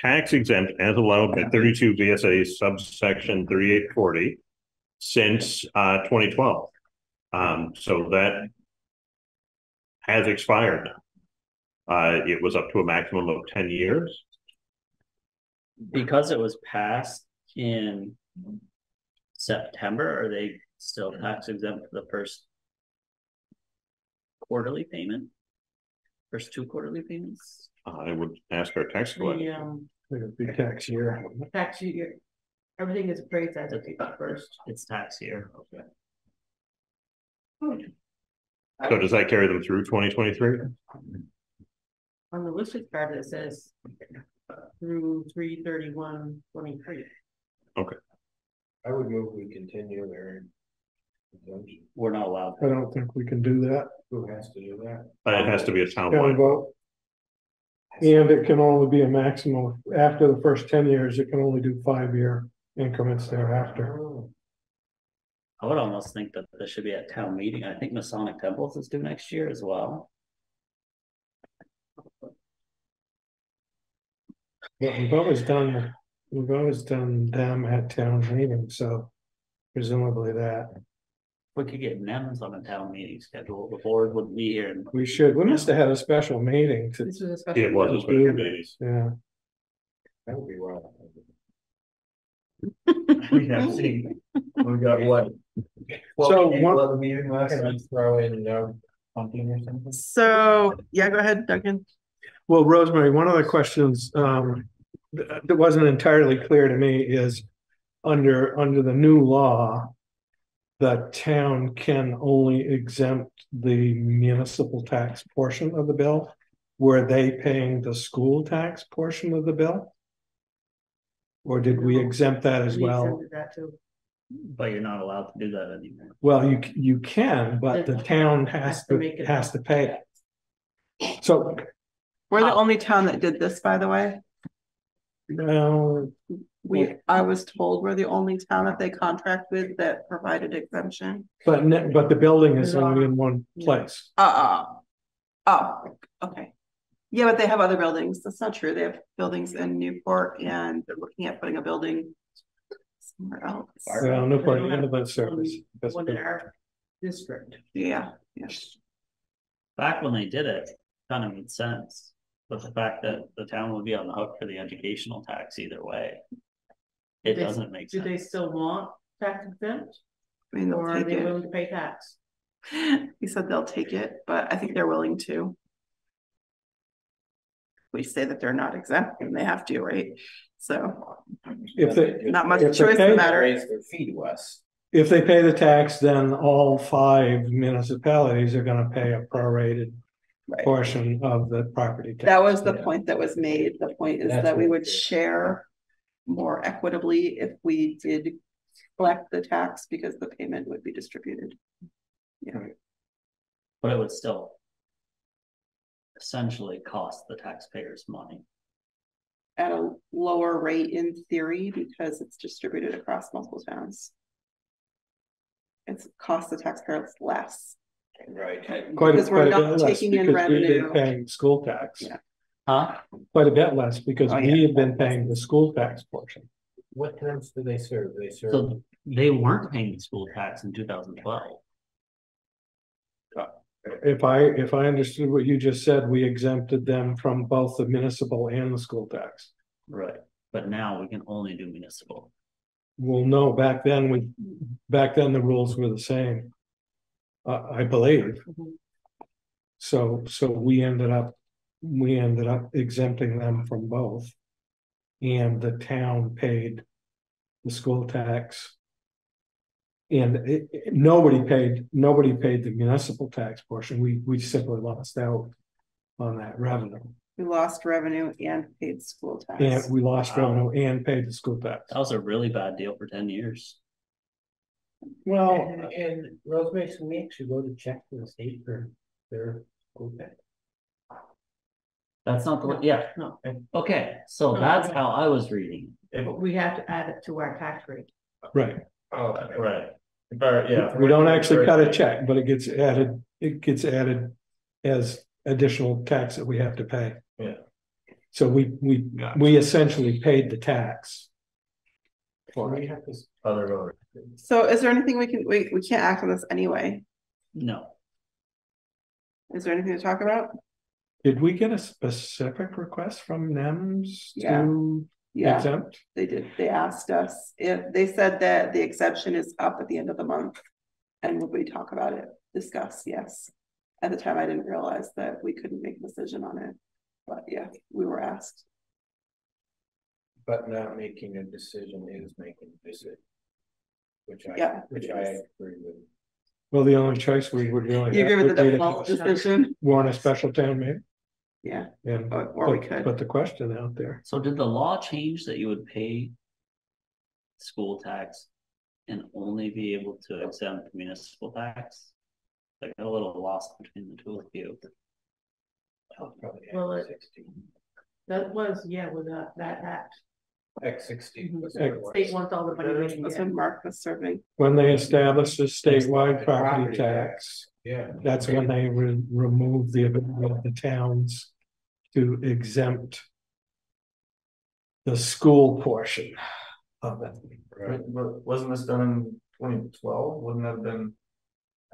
tax exempt as allowed by thirty-two VSA subsection thirty-eight forty since uh twenty twelve. Um, so that has expired. Uh, it was up to a maximum of ten years. Because it was passed in September, are they still tax exempt for the first quarterly payment? First two quarterly payments? I would ask our tax collector. The, um, It'd be tax year. tax year, everything is appraised as of the first. It's tax year, okay. So does that carry them through twenty twenty-three? On the listed card, it says through three thirty-one twenty-three. I would move we continue there. We're not allowed. I don't think we can do that. Who has to do that? Uh, It has to be a town townwide. vote. And it can only be a maximum, after the first ten years, it can only do five-year increments thereafter. I would almost think that this should be at town meeting. I think Masonic Temples is due next year as well. But we've always done, we've always done them at town meeting, so presumably that. We could get NEMs on a town meeting schedule. The board wouldn't be here and We should, we must have had a special meeting to, This was a special. It was a special meeting. yeah. That would be well. We have seen, we got what? So Well, one- one the meeting last Can I throw in, uh, pumpkin or something? So, yeah, go ahead, Duncan. Well, Rosemary, one of the questions um that that wasn't entirely clear to me is under under the new law. The town can only exempt the municipal tax portion of the bill. Were they paying the school tax portion of the bill? Or did we exempt that as We well? accepted That too. but you're not allowed to do that anymore. Well, you you can, but the town has to make it- has to pay it. So, We're the only town that did this, by the way. no, We, I was told we're the only town that they contract with that provided exemption. but ne- but the building is only in one place. Uh, oh, okay. Yeah, but they have other buildings. That's not true. They have buildings in Newport and they're looking at putting a building somewhere else. Well, Newport Ambulance Service. that's One in our district. Yeah, yes. Back when they did it, kind of made sense, but the fact that the town would be on the hook for the educational tax either way. It They- doesn't make sense. Do sense. they still want tax exempt I mean, or they'll are take they it. willing to pay tax? He said they'll take it, but I think they're willing to. We say that they're not exempt and they have to, right? So If they, not much If they choice in pay- the matter. Raise their fee to us. if they pay the tax, then all five municipalities are gonna pay a prorated Right. portion of the property. tax. That was the Yeah. point that was made. The point is That's that we what would share more equitably if we did collect the tax because the payment would be distributed. But it would still. Essentially cost the taxpayers money. At a lower rate in theory because it's distributed across multiple towns. It's cost the taxpayers less. Right. Quite, because a- we're quite a not bit less taking in because we've been revenue. paying school tax. Yeah. Huh? Quite a bit less because Oh, we yeah. have been paying the school tax portion. What terms do they serve? They serve, So they weren't paying the school tax in two thousand twelve. Uh, if I, if I understood what you just said, we exempted them from both the municipal and the school tax. Right. But now we can only do municipal. Well, no, back then, we, back then the rules were the same. Uh, I believe. So, so we ended up, we ended up exempting them from both. And the town paid the school tax. And it, it- nobody paid, nobody paid the municipal tax portion. We, we simply lost out on that revenue. We lost revenue and paid school tax. And we lost revenue and paid the school tax. That was a really bad deal for ten years. Well, and, and Rosemary, so we actually go to check for the state for their school. That's not the, way. yeah, No, okay, so No, that's no. how I was reading. but we have to add it to our tax rate. right. Oh, Right. But yeah. We don't actually cut a check, but it gets added, it gets added as additional tax that we have to pay. Yeah. So we, we, we essentially paid the tax. We have this other voter. So is there anything we can, we, we can't act on this anyway? No, Is there anything to talk about? Did we get a specific request from NEMS Yeah. to Yeah, exempt? they did. They asked us if, they said that the exception is up at the end of the month. And would we talk about it, discuss, yes. At the time, I didn't realize that we couldn't make a decision on it. But yeah, we were asked. But not making a decision is making a decision. Which I, Yeah, which I agree with. Well, the only choice we would really. You agree with the would be to default decision? Warn a special town meeting Yeah, and or, or we put, could. put the question out there. so did the law change that you would pay? School tax and only be able to exempt municipal tax? I got a little lost between the two of you. Probably Well, X it- That was, yeah, with that, that act. X sixteen. Mhm. was what it was. State wants all the money they can That's get. when Mark was serving. When they established a statewide property property tax. Yeah. That's when they re- removed the ability of the towns to exempt. The school portion of it. Right. But wasn't this done in twenty twelve? Wouldn't that have been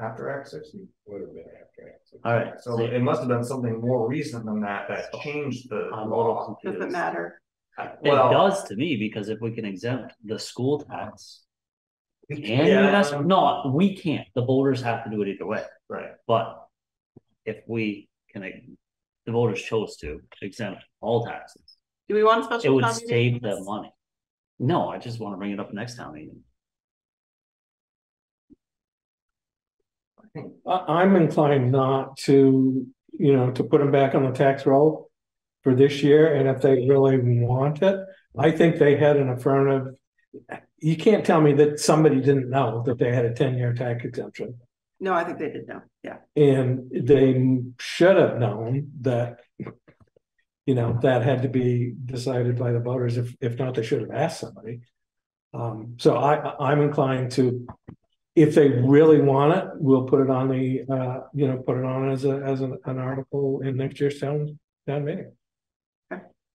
after Act sixty? Would have been after. X. Alright, So it must have been something more recent than that that changed the I'm a little law. Doesn't matter. Uh, it does to me, because if we can exempt the school tax. And Yeah. municipal, no, we can't, the voters have to do it either way, Right. but. If we can, the voters chose to exempt all taxes, Do we want a it would save on them money. No, I just wanna bring it up next town meeting. I, I'm inclined not to, you know, to put them back on the tax roll. For this year, and if they really want it, I think they had an affirmative. You can't tell me that somebody didn't know that they had a ten-year tax exemption. No, I think they did know, yeah. And they should have known that. You know, that had to be decided by the voters, if, if not, they should have asked somebody. Um, so I, I'm inclined to. If they really want it, we'll put it on the, uh, you know, put it on as a, as an, an article in next year's town, town meeting.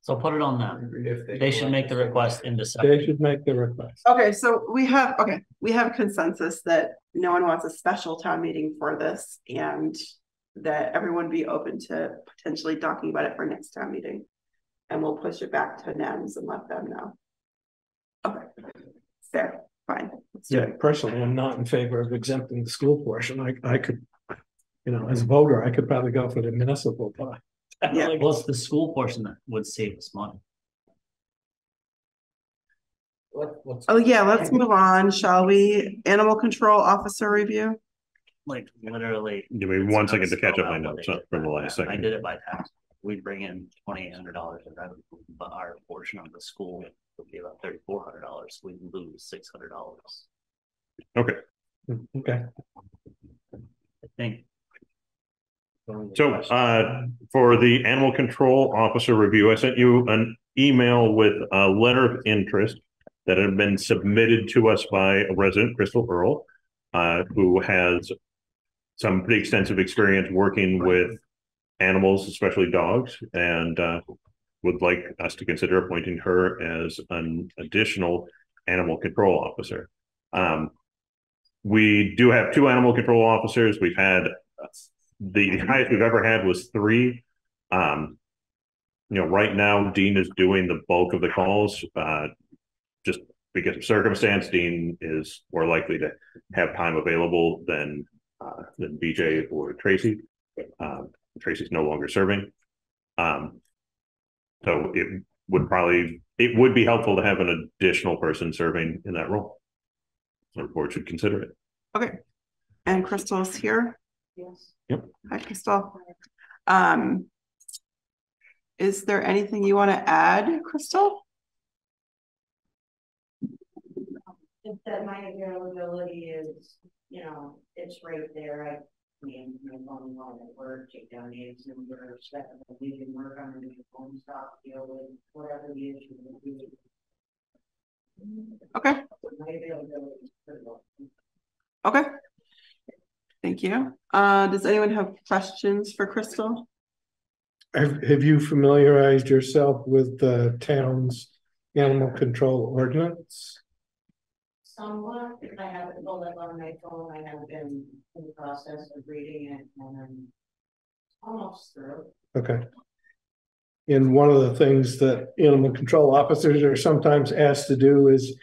So put it on them. If They should make the request in December. They should make the request. Okay, so we have, okay, we have consensus that no one wants a special town meeting for this and that everyone be open to potentially talking about it for next town meeting. And we'll push it back to NEMS and let them know. Okay, fair, fine. Let's do Yeah, it. personally, I'm not in favor of exempting the school portion. I, I could, you know, as a voter, I could probably go for the municipal, but Yeah. Well, it's the school portion that would save us money. What, what's? Oh, yeah, let's move on, shall we? Animal control officer review? Like literally. Give me one second to catch up my spelled notes from the they- last I second. did it by tax. We bring in twenty eight hundred dollars in revenue, but our portion of the school would be about thirty four hundred dollars. We'd lose six hundred dollars. Okay, hmm, okay. I think. So, uh, for the animal control officer review, I sent you an email with a letter of interest that had been submitted to us by a resident, Crystal Earl, uh, who has some pretty extensive experience working with animals, especially dogs, and, uh, would like us to consider appointing her as an additional animal control officer. Um, we do have two animal control officers. We've had uh, the highest we've ever had was three. Um, you know, right now Dean is doing the bulk of the calls. Uh, just because of circumstance, Dean is more likely to have time available than uh, than BJ or Tracy. Um, Tracy's no longer serving. Um, so it would probably it would be helpful to have an additional person serving in that role. The board should consider it. Okay, and Crystal's here. Yes. Yep. Hi, Crystal. Um. Is there anything you want to add, Crystal? Just that my availability is, you know, it's right there, I. mean, my phone while at work, take down names, numbers, that we can work on the phone stop, deal with whatever the issue will be. Okay, My availability is critical. okay. Thank you. Uh, does anyone have questions for Crystal? Have, have you familiarized yourself with the town's animal control ordinance? Somewhat, I haven't pulled up on my phone, I have been in the process of reading it and I'm almost through. Okay. And one of the things that animal control officers are sometimes asked to do is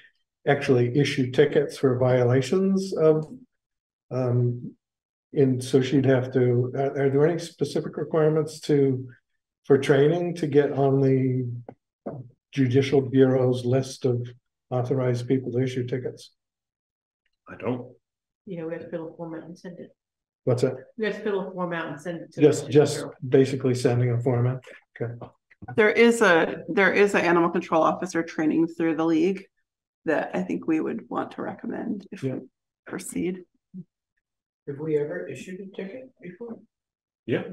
actually issue tickets for violations of. Um, and so she'd have to, are, are there any specific requirements to, for training to get on the judicial bureau's list of authorized people to issue tickets? I don't. You know, we have to fill a form out and send it. What's that? We have to fill a form out and send it to. the Just, just bureau. basically sending a form out? Okay. There is a, there is an animal control officer training through the league that I think we would want to recommend if we Yeah. proceed. Have we ever issued a ticket before? Yeah.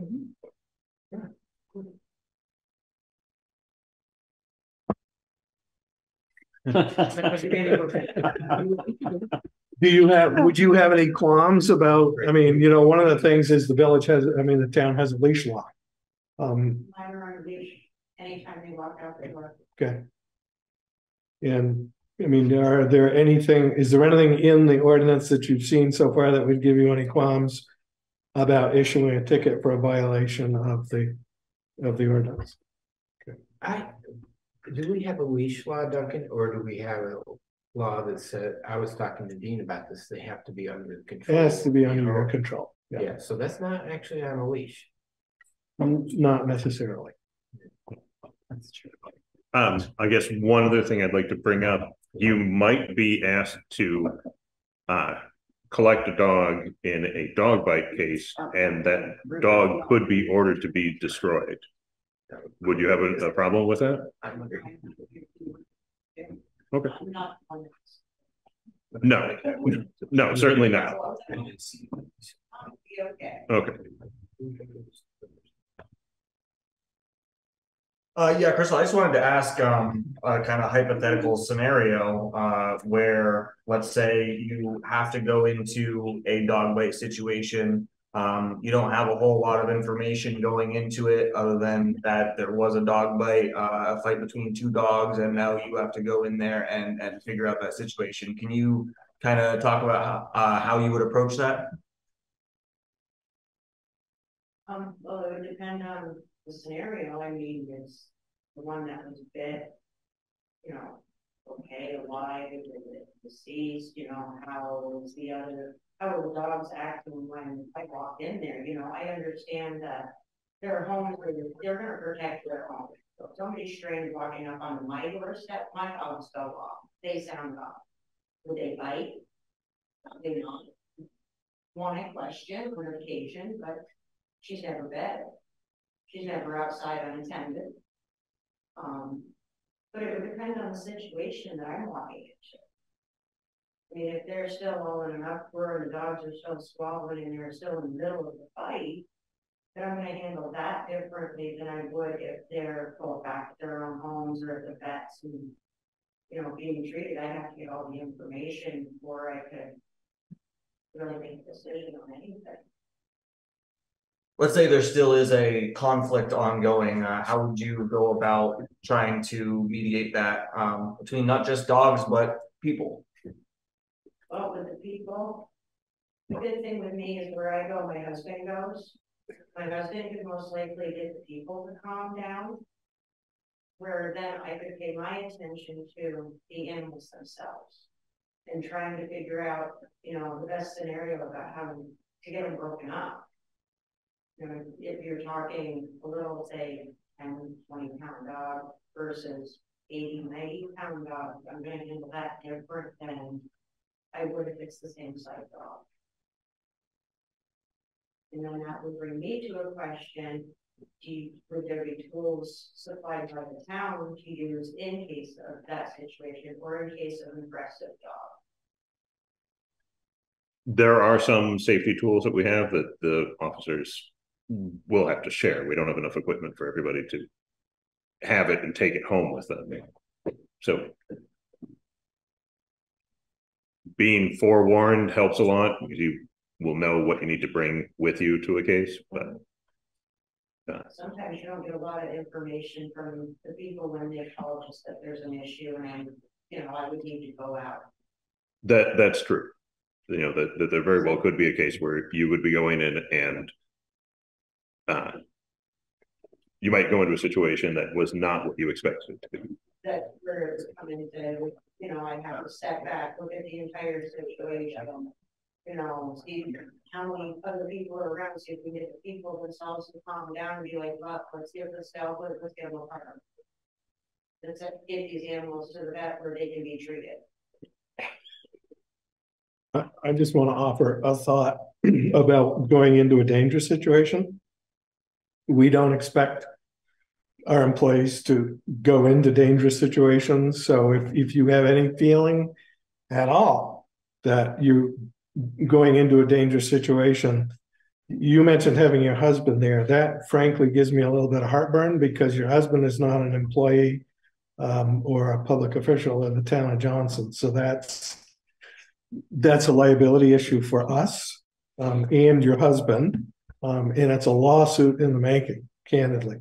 Do you have, would you have any qualms about, I mean, you know, one of the things is the village has, I mean, the town has a leash law. Um, Mine are on leash, anytime they walk out, they work. okay. And, I mean, are there anything, is there anything in the ordinance that you've seen so far that would give you any qualms? About issuing a ticket for a violation of the, of the ordinance? I, do we have a leash law, Duncan, or do we have a law that said, I was talking to Dean about this, they have to be under It control? has to be under your control, yeah, Yeah, so that's not actually on a leash. not necessarily. That's true. Um, I guess one other thing I'd like to bring up, you might be asked to uh, collect a dog in a dog bite case, and that dog could be ordered to be destroyed. Would you have a, a problem with that? Okay. I'm not on it. No, no, certainly not. Okay. Okay. Uh, yeah, Crystal, I just wanted to ask, um, a kind of hypothetical scenario, uh, where, let's say you have to go into a dog bite situation. Um, you don't have a whole lot of information going into it, other than that there was a dog bite, uh, a fight between two dogs, and now you have to go in there and, and figure out that situation. Can you kind of talk about how, uh, how you would approach that? Um, well, it would depend on the scenario, I mean, it's the one that was a bit. You know, okay, alive, is deceased, you know, how is the other, how are the dogs acting when I walked in there, you know, I understand that. There are homes where they're, they're gonna protect their home, so if somebody's strange walking up on my doorstep, my dogs go off, they sound off. Would they bite? Probably not. One I question on occasion, but she's never bed. She's never outside unattended. Um, but it would depend on the situation that I'm walking into. I mean, if they're still all in an uproar and the dogs are still squabbling and they're still in the middle of the fight. Then I'm gonna handle that differently than I would if they're going back to their own homes or the vets and. You know, being treated, I have to get all the information before I could. Really make a decision on anything. Let's say there still is a conflict ongoing, uh, how would you go about trying to mediate that, um, between not just dogs, but people? Well, with the people, the good thing with me is where I go, my husband goes. My husband could most likely get the people to calm down. Where then I could pay my attention to the animals themselves. And trying to figure out, you know, the best scenario about how to get them broken up. Know, if you're talking a little, say, 10, 20 pound dog versus 80, 90 pound dog, I'm gonna handle that different than I would if it's the same size dog. And then that would bring me to a question, do you, would there be tools supplied by the town to use in case of that situation or in case of an aggressive dog? There are some safety tools that we have that the officers will have to share. We don't have enough equipment for everybody to have it and take it home with them. So being forewarned helps a lot because you will know what you need to bring with you to a case, but uh, Sometimes you don't get a lot of information from the people when they call just that there's an issue and, you know, I would need to go out. that that's true. You know, that, that there very well could be a case where you would be going in and uh, you might go into a situation that was not what you expected to be. That where it's coming to, you know, I have to step back, look at the entire situation. You know, see how many other people are around, see if we get the people themselves to calm down and be like, well, let's give this down, let's get them a apart. Let's get these animals to the vet where they can be treated. I, I just want to offer a thought about going into a dangerous situation. We don't expect our employees to go into dangerous situations, so if, if you have any feeling at all that you're going into a dangerous situation, you mentioned having your husband there, that frankly gives me a little bit of heartburn because your husband is not an employee um, or a public official in the town of Johnson, so that's that's a liability issue for us um, and your husband. Um, and it's a lawsuit in the making, candidly.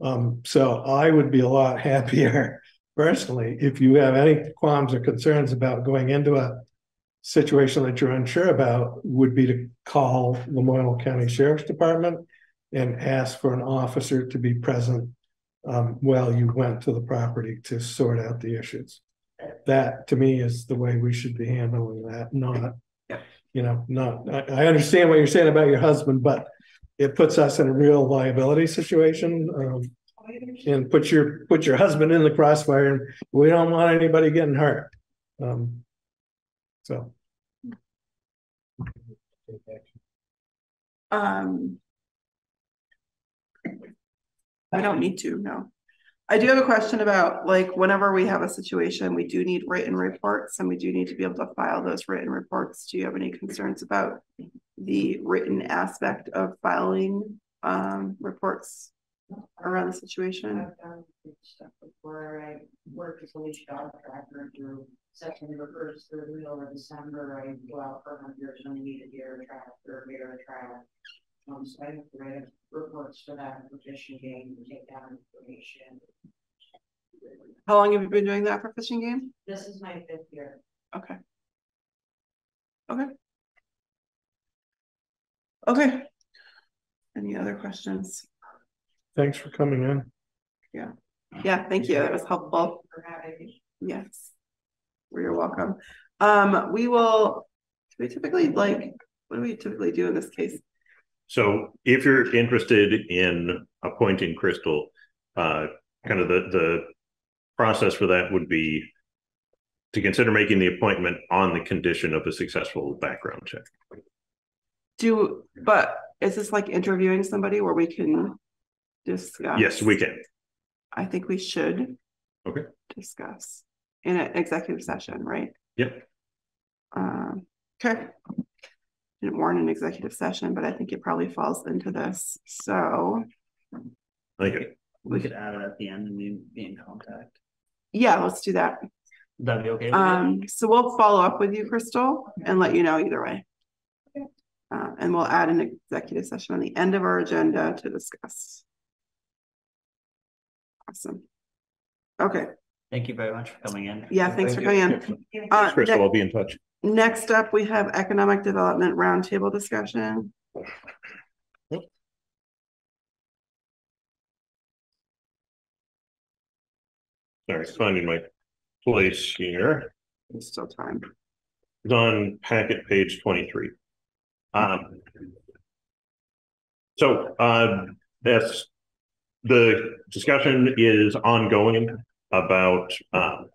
Um, so I would be a lot happier personally if you have any qualms or concerns about going into a situation that you're unsure about would be to call the Lamoille County Sheriff's Department and ask for an officer to be present um, while you went to the property to sort out the issues that to me is the way we should be handling that, not. You know, not, I, I understand what you're saying about your husband, but it puts us in a real liability situation, um. And put your, put your husband in the crossfire and we don't want anybody getting hurt. Um. So, Um. I don't need to, no. I do have a question about, like, whenever we have a situation, we do need written reports and we do need to be able to file those written reports. Do you have any concerns about the written aspect of filing um reports around the situation? I've done stuff before, I worked as a leash dog tracker through September first through the middle of December, I go out for hunters and need a deer track or a bear track. Um, so I have to write reports for that Fish and Game, to take down information. How long have you been doing that for Fish and Game? This is my fifth year. Okay. Okay. Okay. Any other questions? Thanks for coming in. Yeah, Yeah, thank you. That was helpful. For having me. Yes. Well, You're welcome. Um, we will, we typically like, what do we typically do in this case? So if you're interested in appointing Crystal, uh, kind of the, the process for that would be to consider making the appointment on the condition of a successful background check. Do, but is this like interviewing somebody where we can discuss? Yes, we can. I think we should. Okay. Discuss in an executive session, right? Yep. Um, okay. Didn't warn an executive session, but I think it probably falls into this, so, Thank you. We could add it at the end and be, be in contact. yeah, let's do that. That'd that be okay with you? Um, so we'll follow up with you, Crystal, and let you know either way. Uh, and we'll add an executive session on the end of our agenda to discuss. Awesome. Okay, Thank you very much for coming in. yeah, thanks for Thank coming in. Thanks, Uh, Crystal, I'll be in touch. next up, we have economic development roundtable discussion. Sorry, finding my place here. There's still time. It's on packet page twenty-three. Um. So, uh, that's, the discussion is ongoing about, um,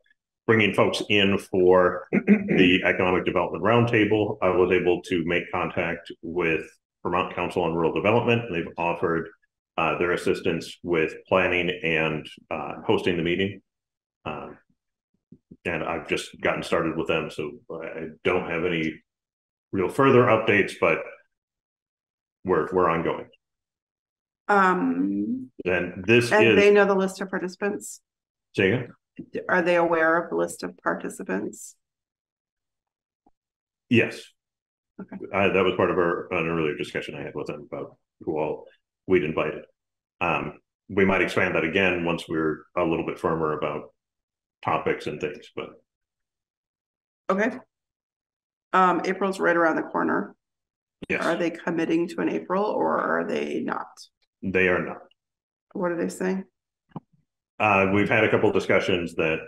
bringing folks in for the Economic Development Roundtable. I was able to make contact with Vermont Council on Rural Development. They've offered, uh, their assistance with planning and, uh, hosting the meeting. Um, and I've just gotten started with them, so I don't have any real further updates, but we're, we're ongoing. Um, And this and they know the list of participants? say again? Are they aware of the list of participants? yes. Okay. Uh, that was part of our, an earlier discussion I had with them about who all we'd invited. Um, we might expand that again once we're a little bit firmer about topics and things, but Okay. Um, April's right around the corner. Are they committing to an April or are they not? they are not. What are they saying? Uh, we've had a couple discussions that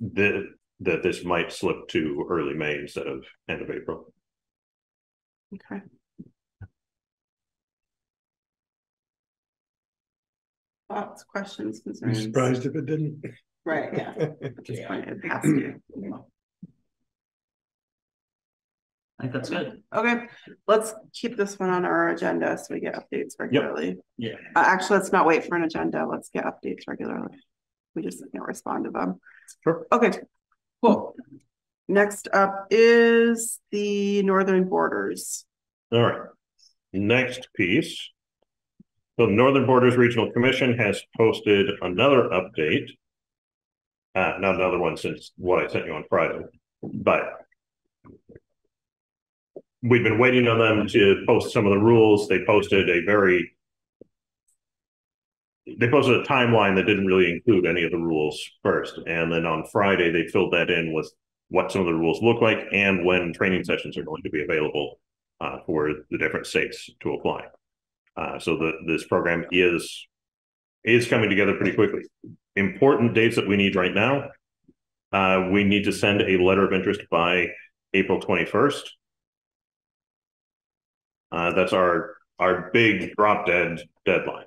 that that this might slip to early May instead of end of April. Okay. Thoughts, questions, I'm concerns? surprised if it didn't. Right, yeah. At this point, it has to. I think that's good. Okay, let's keep this one on our agenda so we get updates regularly. Yeah. Uh, actually, let's not wait for an agenda. Let's get updates regularly. We just can't respond to them. Sure. Okay, cool. Next up is the northern borders. All right. Next piece. The Northern Borders Regional Commission has posted another update. Uh, not another one since what I sent you on Friday, but we've been waiting on them to post some of the rules. They posted a very they posted a timeline that didn't really include any of the rules first. And then on Friday, they filled that in with what some of the rules look like and when training sessions are going to be available uh, for the different states to apply. Uh, so the, this program is is coming together pretty quickly. Important dates that we need right now. Uh, we need to send a letter of interest by April 21st. Uh, that's our our big drop dead deadline.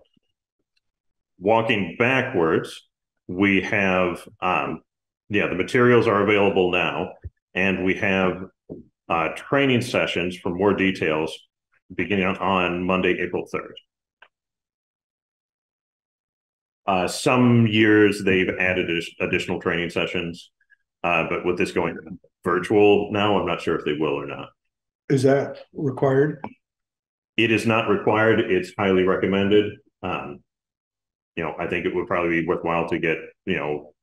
Walking backwards, we have um, yeah, the materials are available now, and we have uh, training sessions for more details beginning on, on Monday, April 3rd. Uh, some years they've added additional training sessions, uh, but with this going virtual now, I'm not sure if they will or not. Is that required? It is not required. It's highly recommended. Um, you know, I think it would probably be worthwhile to get, you know,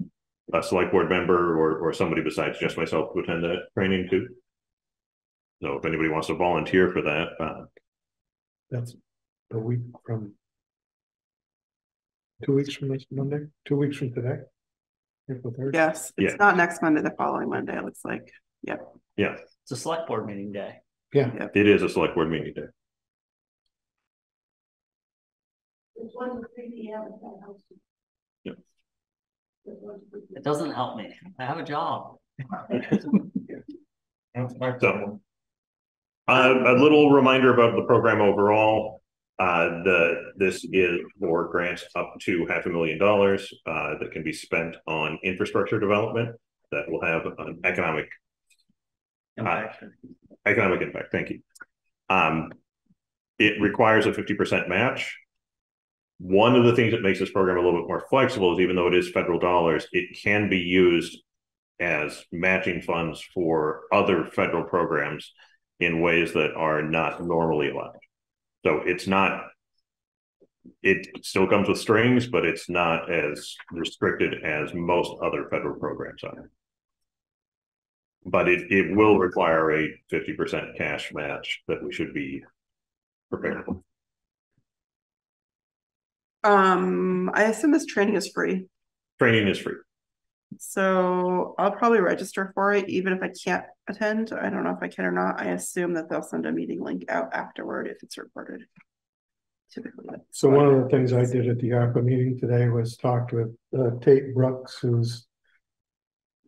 a select board member or, or somebody besides just myself to attend that training too. So if anybody wants to volunteer for that, uh, That's a week from. Two weeks from this Monday, two weeks from today. April third. Yes, Yeah. it's not next Monday, the following Monday, it looks like. Yep. yeah, It's a select board meeting day. Yeah. It is a select board meeting day. It's one to three P M. at that house. Yep. It's one to three p.m. It doesn't help me. I have a job. So. Uh, a little reminder about the program overall. Uh, the, this is for grants up to half a million dollars, uh, that can be spent on infrastructure development. That will have an economic, Impact. economic impact, thank you. Um, it requires a fifty percent match. One of the things that makes this program a little bit more flexible is even though it is federal dollars, it can be used as matching funds for other federal programs in ways that are not normally allowed. So it's not, it still comes with strings, but it's not as restricted as most other federal programs are. But it, it will require a fifty percent cash match that we should be prepared for. Um, I assume this training is free, Training is free. so I'll probably register for it, even if I can't attend. I don't know if I can or not. I assume that they'll send a meeting link out afterward if it's recorded. Typically. So one of the things I did at the ARPA meeting today was talked with uh, Tate Brooks, who's.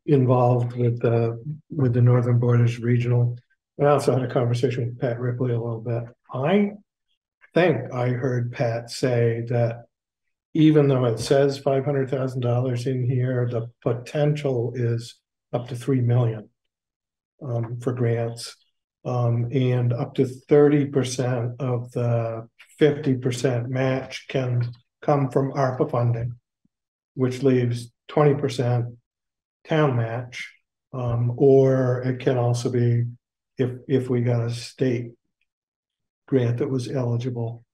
Involved with uh, with the Northern Borders Regional. I also had a conversation with Pat Ripley a little bit. I think I heard Pat say that. Even though it says five hundred thousand dollars in here, the potential is up to three million. Um, for grants. Um, and up to thirty percent of the fifty percent match can come from ARPA funding. Which leaves twenty percent town match. Um, or it can also be if, if we got a state grant that was eligible.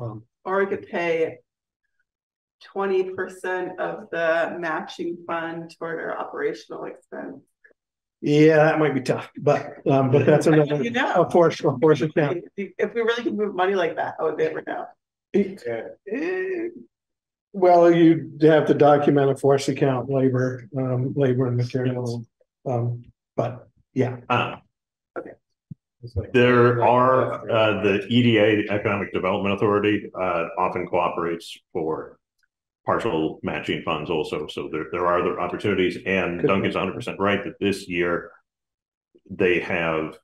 Um, Or we could pay twenty percent of the matching fund toward our operational expense. yeah, that might be tough, but, um, but that's another, You know. of course, of course, it. If if we really could move money like that, I would never know. Eh, Well, you'd have to document a force account, labor, um, labor and materials, um, but yeah. Uh, There are, uh, the EDA, the Economic Development Authority, uh, often cooperates for partial matching funds also, so there, there are other opportunities, and Duncan's hundred percent right that this year they have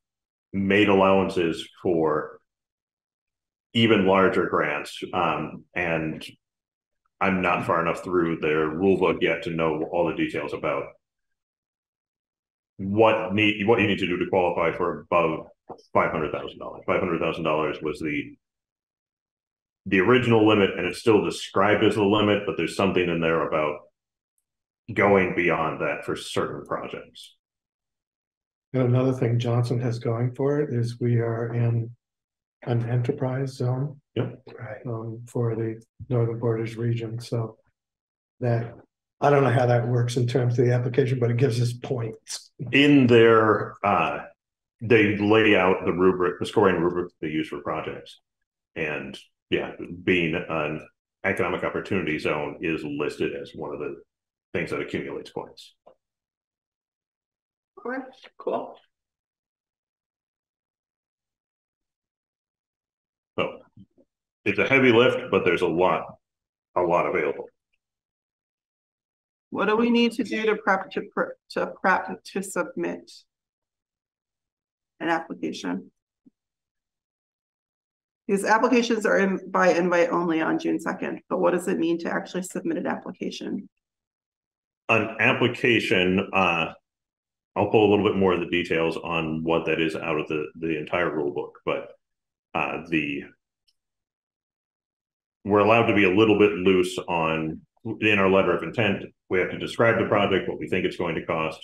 made allowances for even larger grants, um, and I'm not far enough through their rule book yet to know all the details about what need, what you need to do to qualify for above five hundred thousand dollars. Five hundred thousand dollars was the the original limit, and it's still described as the limit, but there's something in there about going beyond that for certain projects. And another thing Johnson has going for it is we are in an enterprise zone. Yep. Right. Um, for the Northern Borders region, so. That, I don't know how that works in terms of the application, but it gives us points. In their, uh, they lay out the rubric, the scoring rubric they use for projects. And yeah, being an economic opportunity zone is listed as one of the things that accumulates points. Okay, cool. So it's a heavy lift, but there's a lot, a lot available. What do we need to do to prep to to prep to submit? An application? These applications are in by invite only on June second, but what does it mean to actually submit an application? An application, uh. I'll pull a little bit more of the details on what that is out of the, the entire rule book, but, uh, the. We're allowed to be a little bit loose on, in our letter of intent, we have to describe the project, what we think it's going to cost.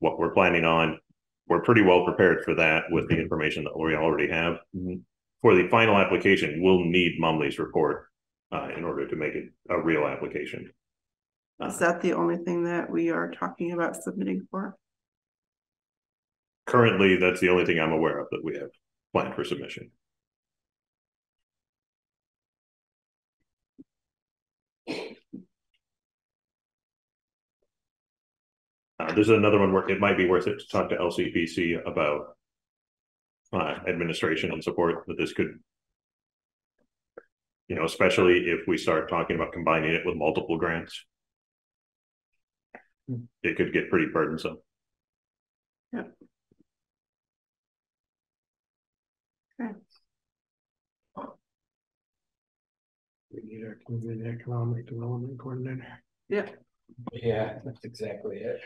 What we're planning on, we're pretty well prepared for that with the mm-hmm. information that we already have. Mm-hmm. For the final application, we'll need Mumley's report uh, in order to make it a real application. Uh, Is that the only thing that we are talking about submitting for? Currently, that's the only thing I'm aware of that we have planned for submission. Uh, there's another one where it might be worth it to talk to LCPC about uh, administration and support that this could you know, especially if we start talking about combining it with multiple grants. It could get pretty burdensome. Yeah. Okay. We need our community economic development coordinator. Yeah. Yeah, that's exactly it.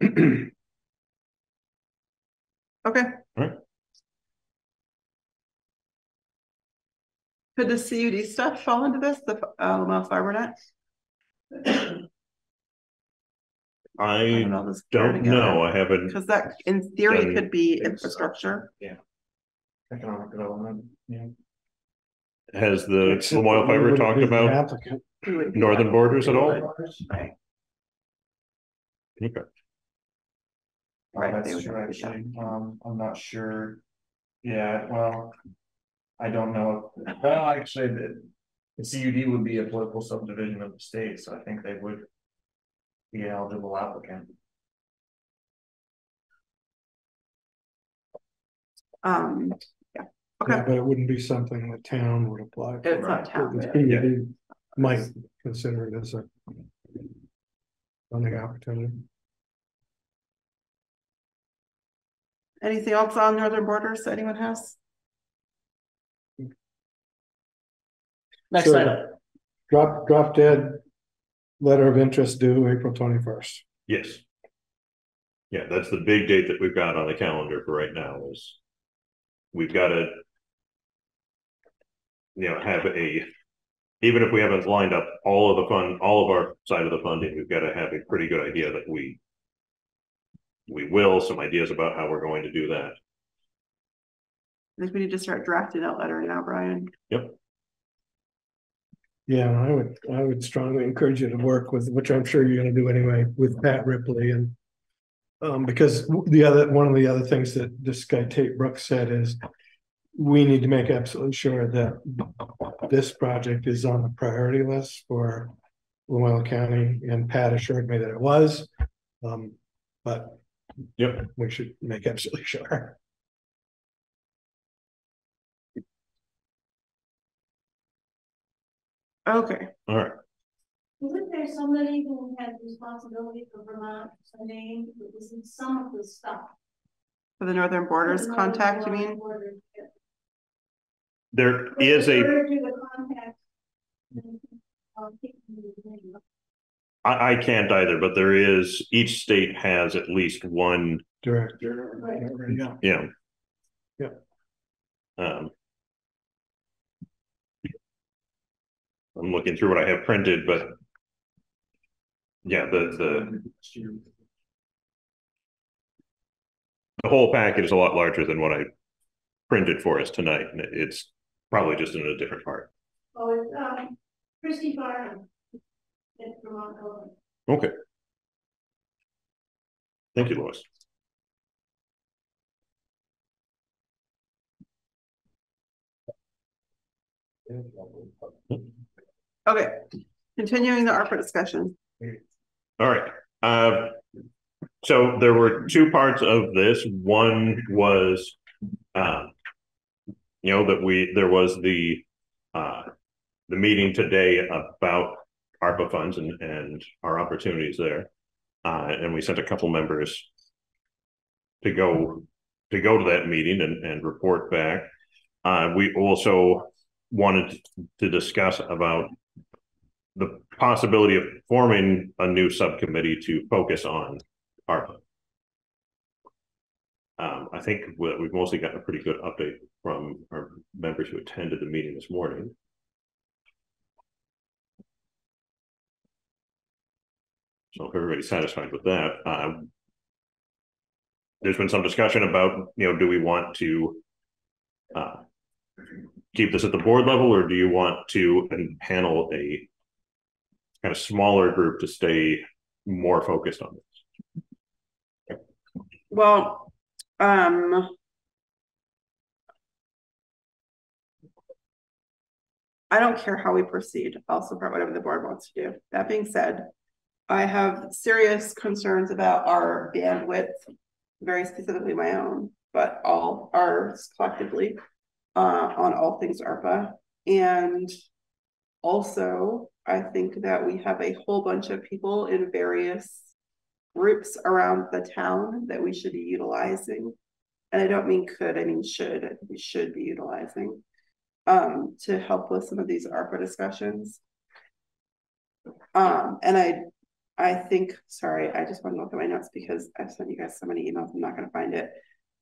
Okay. Alright. Could the CUD stuff fall into this, the Lamoille fiber net? I don't know, I haven't, Cause that in theory could be think so. infrastructure. Economic development, yeah. has the Except Lamoille that Fiber talked about Applicant. We would be northern borders at all? Right. Okay. Right, Uh, they That's would true, have to be actually, um, I'm not sure. Yeah, well. I don't know, well, actually, the, the CUD would be a political subdivision of the state, so I think they would. Be an eligible applicant. Um, yeah, okay, Yeah, but it wouldn't be something the town would apply. for. It's not town, The yeah. PUD Might consider it as a. Funding opportunity. Anything else on northern borders that anyone has? Next So- item, Drop, drop dead. Letter of interest due April twenty first. Yes. Yeah, that's the big date that we've got on the calendar for right now is. We've got to. You know, have a. Even if we haven't lined up all of the fund, all of our side of the funding, we've got to have a pretty good idea that we. We will, some ideas about how we're going to do that. I think we need to start drafting that letter now, Brian. Yep. Yeah, I would, I would strongly encourage you to work with, which I'm sure you're gonna do anyway, with Pat Ripley and. Um, because the other, one of the other things that this guy Tate Brooks said is. We need to make absolutely sure that this project is on the priority list for. Lamoille County and Pat assured me that it was. Um, but. Yep. We should make absolutely sure. Okay, All right, Isn't there somebody who has responsibility for Vermont, some name, this is some of the stuff? for the northern borders The contact, you mean? Borders, yeah. there is a, I, I can't either, but there is, each state has at least one, Director, Right. whatever, yeah. you know. Yeah. Um. I'm looking through what I have printed, but. Yeah, the, the, the whole packet is a lot larger than what I printed for us tonight, and it- it's probably just in a different part. Oh, it's, um, Christie Farnham. It's Vermont Golden. Okay. Thank you, Lois. Okay, continuing the ARPA discussion. All right, uh. So there were two parts of this. One was, uh. You know, that we, there was the, uh, the meeting today about ARPA funds and, and our opportunities there. Uh, and we sent a couple members. To go, to go to that meeting and, and report back. Uh, we also wanted to discuss about the possibility of forming a new subcommittee to focus on ARPA. Um, I think we- we've mostly gotten a pretty good update from our members who attended the meeting this morning. So if everybody's satisfied with that, um. There's been some discussion about, you know, do we want to uh, keep this at the board level, or do you want to panel a kind of smaller group to stay more focused on this? Well, um. I don't care how we proceed. I'll support whatever the board wants to do. That being said, I have serious concerns about our bandwidth, very specifically my own, but all ours collectively, uh, on all things ARPA. And also, I think that we have a whole bunch of people in various groups around the town that we should be utilizing. And I don't mean could, I mean should, we should be utilizing um, to help with some of these ARPA discussions. Um, and I, I think, sorry, I just want to look at my notes because I've sent you guys so many emails, I'm not going to find it.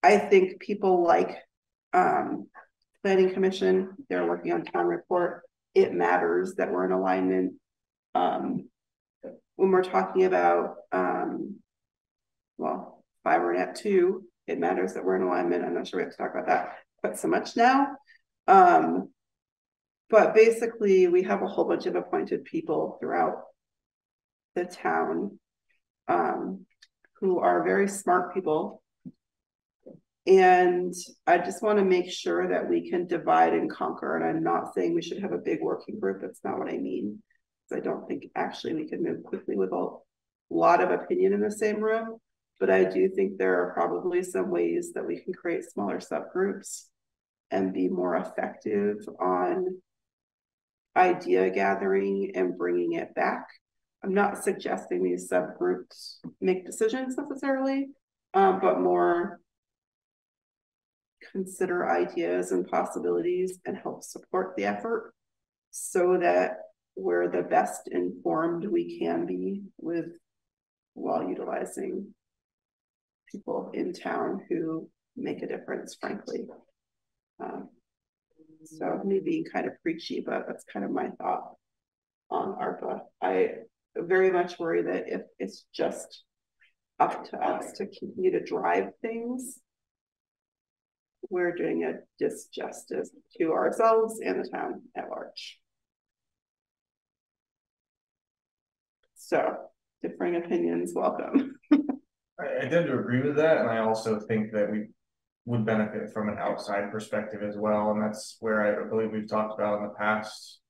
I think people like um, planning commission, they're working on town report. It matters that we're in alignment. Um, when we're talking about, um, well, fiber net two, it matters that we're in alignment. I'm not sure we have to talk about that quite so much now. Um, but basically, we have a whole bunch of appointed people throughout the town um, who are very smart people. And I just want to make sure that we can divide and conquer. And I'm not saying we should have a big working group. That's not what I mean. I don't think actually we can move quickly with a lot of opinion in the same room. But I do think there are probably some ways that we can create smaller subgroups and be more effective on idea gathering and bringing it back. I'm not suggesting these subgroups make decisions necessarily, um, but more consider ideas and possibilities and help support the effort so that we're the best informed we can be with while utilizing people in town who make a difference, frankly. Um, so me being kind of preachy, but that's kind of my thought on ARPA. I very much worry that if it's just up to us to continue to drive things, we're doing a disjustice to ourselves and the town at large. So differing opinions, welcome. I, I tend to agree with that, and I also think that we would benefit from an outside perspective as well, and that's where I believe we've talked about in the past.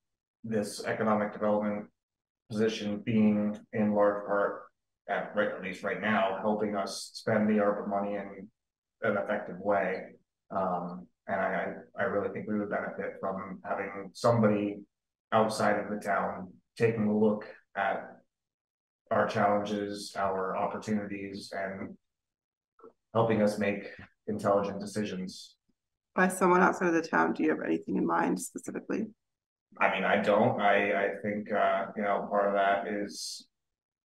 This economic development position being in large part, at, right, at least right now, helping us spend the ARPA money in an effective way. Um, and I, I really think we would benefit from having somebody outside of the town taking a look at our challenges, our opportunities, and helping us make intelligent decisions. By someone outside of the town, do you have anything in mind specifically? I mean, I don't. I I think uh, you know part of that is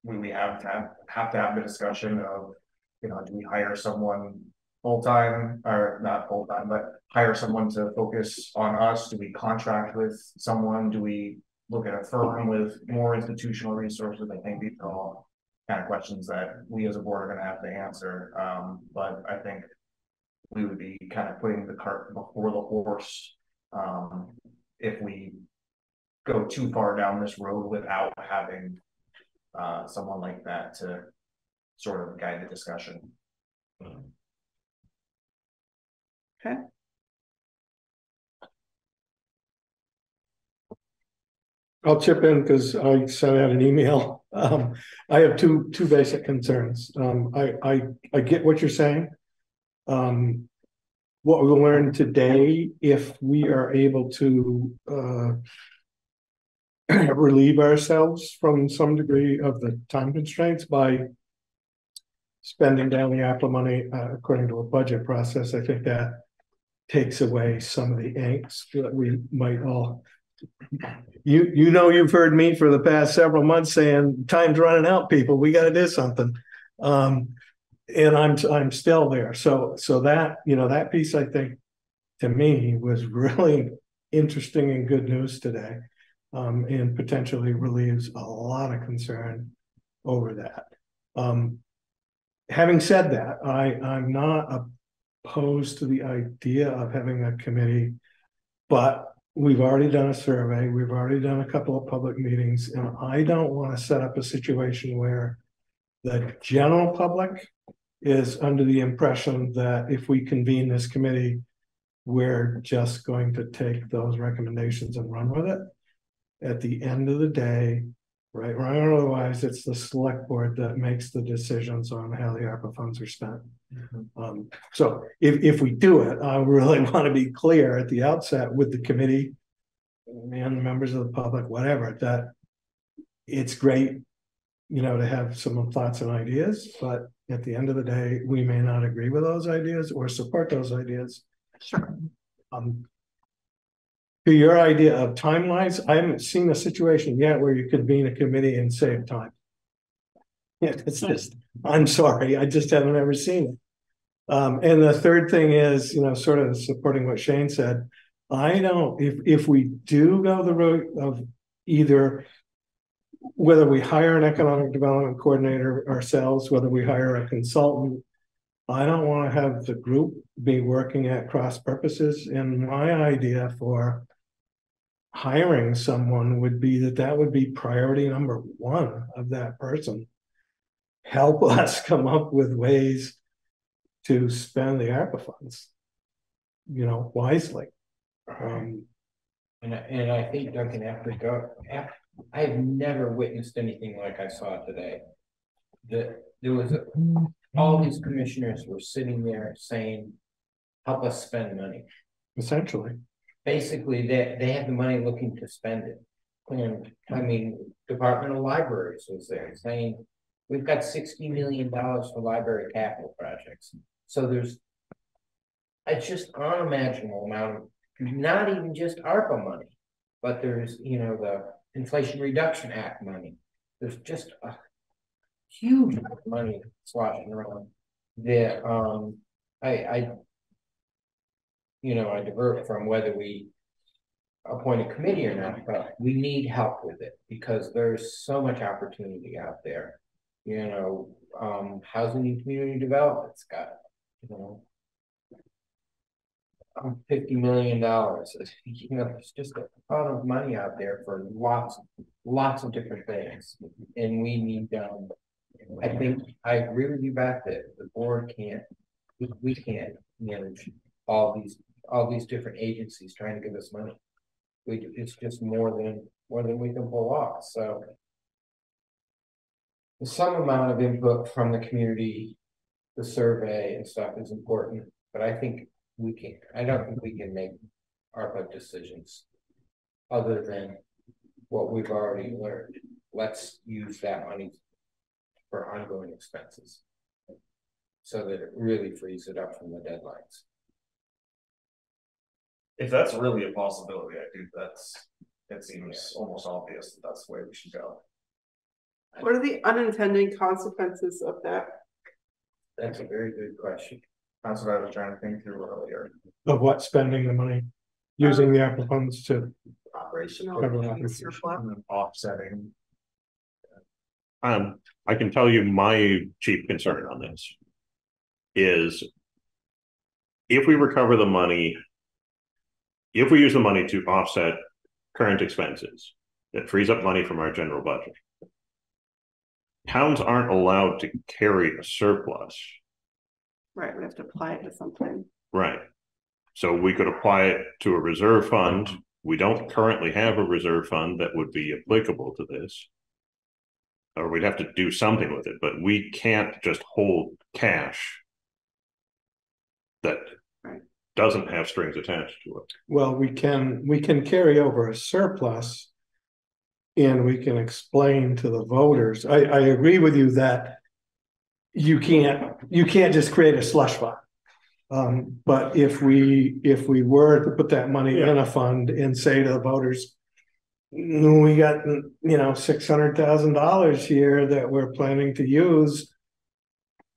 we we have to have, have to have the discussion of you know do we hire someone full time or not full time, but hire someone to focus on us? Do we contract with someone? Do we look at a firm with more institutional resources? I think these are all kind of questions that we as a board are going to have to answer. Um, but I think we would be kind of putting the cart before the horse um, if we go too far down this road without having uh, someone like that to sort of guide the discussion. Okay. I'll chip in because I sent out an email. Um, I have two two basic concerns. Um, I I I get what you're saying. Um, what we learned today, if we are able to uh, relieve ourselves from some degree of the time constraints by spending down the ARPA money uh, according to a budget process, I think that takes away some of the angst that we might all. You you know you've heard me for the past several months saying time's running out, people. We got to do something. Um, and I'm I'm still there. So so that you know that piece I think to me was really interesting and good news today, um, and potentially relieves a lot of concern over that. Um, having said that, I I'm not opposed to the idea of having a committee But we've already done a survey, we've already done a couple of public meetings, and I don't want to set up a situation where the general public is under the impression that if we convene this committee, we're just going to take those recommendations and run with it. At the end of the day, right, wrong or otherwise, it's the select board that makes the decisions on how the ARPA funds are spent. Um, so if, if we do it, I really want to be clear at the outset with the committee and the members of the public, whatever, that it's great, you know, to have some thoughts and ideas, but at the end of the day, we may not agree with those ideas or support those ideas. Sure. Um, to your idea of timelines, I haven't seen a situation yet where you convene a committee and save time. Yeah, it's just, I'm sorry, I just haven't ever seen it. Um, and the third thing is, you know, sort of supporting what Shane said. I don't, if, if we do go the route of either whether we hire an economic development coordinator ourselves, whether we hire a consultant, I don't want to have the group be working at cross purposes. And my idea for hiring someone would be that that would be priority number one of that person. Help us come up with ways to spend the ARPA funds, you know, wisely. Um, And, I- and I think Duncan, after go, af- I've never witnessed anything like I saw today. That there was, a- all these commissioners were sitting there saying, help us spend money. essentially, Basically, they, they have the money looking to spend it. And, I mean, Department of Libraries was there saying, we've got sixty million dollars for library capital projects. So there's it's just unimaginable amount of, not even just ARPA money, but there's, you know, the Inflation Reduction Act money. There's just a huge amount of money sloshing around that, um, I, I, you know, I divert from whether we appoint a committee or not, but we need help with it because there's so much opportunity out there. You know, um, housing and community development's got, you know, um, fifty million dollars, you know, it's just a ton of money out there for lots, lots of different things. And we need, um, I think, I agree with you back that the board can't, we, we can't manage all these, all these different agencies trying to give us money. We, it's just more than, more than we can pull off, so. Some amount of input from the community, the survey and stuff is important, but I think we can, I don't think we can make ARPA decisions. Other than what we've already learned, let's use that money for ongoing expenses. So that it really frees it up from the deadlines. If that's really a possibility, I think that's, it seems almost obvious that that's the way we should go. What are the unintended consequences of that? That's a very good question. That's what I was trying to think through earlier. of what spending the money, using the ARPA funds to Operational Cover and operations. surplus? And then Offsetting. Um, I can tell you my chief concern on this is if we recover the money, if we use the money to offset current expenses, it frees up money from our general budget. Towns aren't allowed to carry a surplus, Right, we have to apply it to something. right? So we could apply it to a reserve fund. We don't currently have a reserve fund that would be applicable to this. Or we'd have to do something with it, but we can't just hold cash. That. Doesn't have strings attached to it. Well, we can, we can carry over a surplus. And we can explain to the voters, I, I agree with you that. You can't, you can't just create a slush fund. Um, but if we, if we were to put that money in a fund and say to the voters. "Mm, We got, you know, six hundred thousand dollars here that we're planning to use.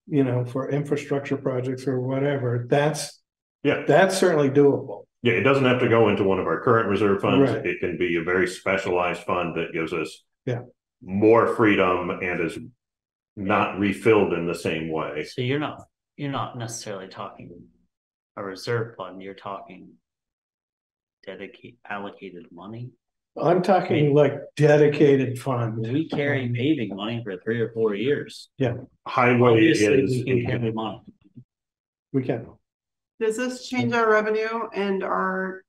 You know, for infrastructure projects or whatever, that's, Yeah, that's certainly doable. yeah, it doesn't have to go into one of our current reserve funds. Right. It can be a very specialized fund that gives us. Yeah. More freedom and is not refilled in the same way. So you're not, you're not necessarily talking a reserve fund, you're talking dedicated allocated money? I'm talking like dedicated funds. We carry paving money for three or four years. Yeah, highway Obviously, is, we can carry money. We can. Does this change our revenue and our,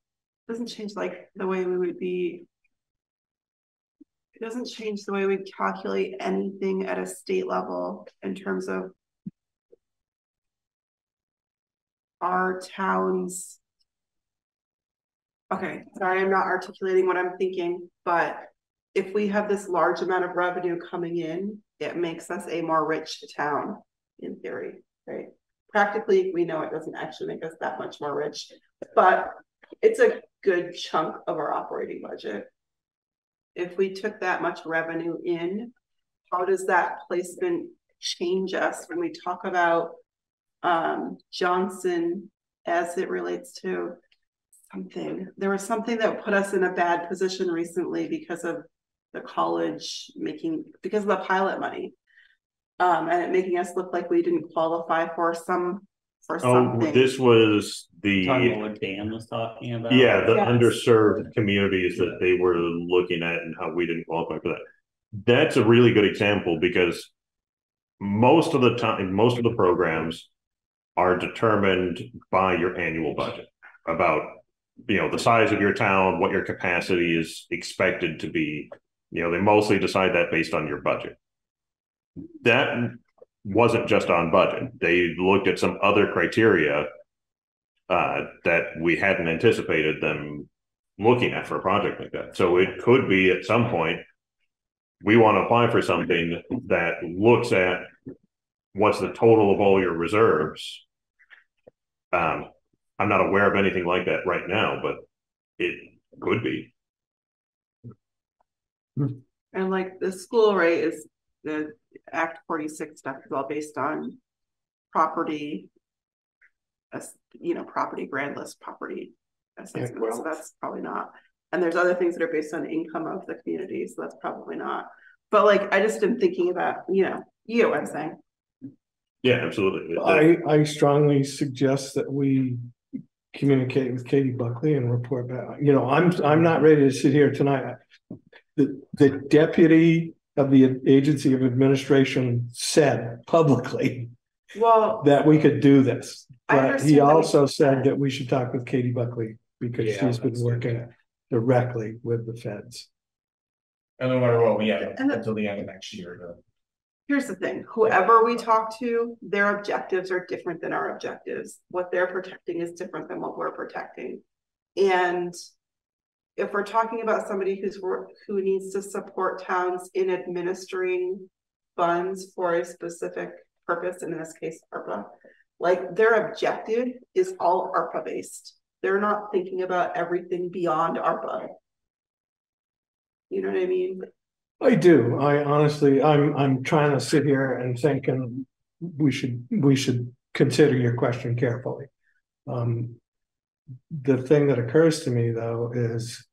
doesn't change like the way we would be. It doesn't change the way we calculate anything at a state level in terms of. Our towns. Okay, sorry, I'm not articulating what I'm thinking, but if we have this large amount of revenue coming in, it makes us a more rich town in theory, right? Practically, we know it doesn't actually make us that much more rich, but it's a good chunk of our operating budget. If we took that much revenue in, how does that placement change us when we talk about um, Johnson as it relates to something? There was something that put us in a bad position recently because of the college making, because of the pilot money um, and it making us look like we didn't qualify for some, for oh, something. this was the. Talking about what Dan was talking about. Yeah, the Yes. underserved communities that they were looking at and how we didn't qualify for that. That's a really good example because most of the time, most of the programs are determined by your annual budget about, you know, the size of your town, what your capacity is expected to be. You know, they mostly decide that based on your budget. That wasn't just on budget. They looked at some other criteria uh, that we hadn't anticipated them looking at for a project like that. So it could be at some point, we want to apply for something that looks at what's the total of all your reserves. Um, I'm not aware of anything like that right now, but it could be. And like the school rate is the Act forty-six stuff is all based on property. You know, property, grand list property assessment, so well. that's probably not. And there's other things that are based on income of the community, so that's probably not. But like, I just am thinking about, you know, you know what I'm saying? Yeah, absolutely. I, I strongly suggest that we communicate with Katie Buckley and report back. You know, I'm, I'm not ready to sit here tonight. The, the deputy of the Agency of Administration said publicly Well, that we could do this. I But understand he that we- also said that we should talk with Katie Buckley because Yeah, she's been let's working that. directly with the feds. And no matter what, we have And the- until the end of next year to. here's the thing, whoever we talk to, their objectives are different than our objectives. What they're protecting is different than what we're protecting. And if we're talking about somebody who's who needs to support towns in administering funds for a specific purpose, and in this case, ARPA, like their objective is all ARPA based. They're not thinking about everything beyond ARPA. You know what I mean? I do. I honestly, I'm, I'm trying to sit here and think, and we should, we should consider your question carefully. Um, the thing that occurs to me though is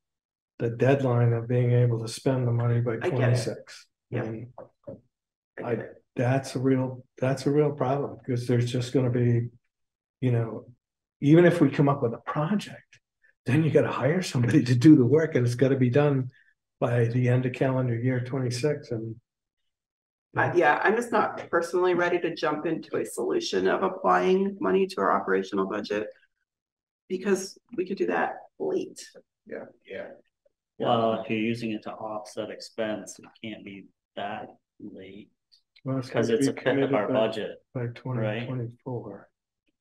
the deadline of being able to spend the money by I get it. twenty-six. Yeah. And I, that's a real, that's a real problem because there's just gonna be, you know, even if we come up with a project, then you gotta hire somebody to do the work and it's gotta be done by the end of calendar year twenty-six and yeah, I'm just not personally ready to jump into a solution of applying money to our operational budget because we could do that late. Yeah, yeah. Well, if you're using it to offset expense, it can't be that late. Because well, it's, it's a fifth of our by, budget. By 2024.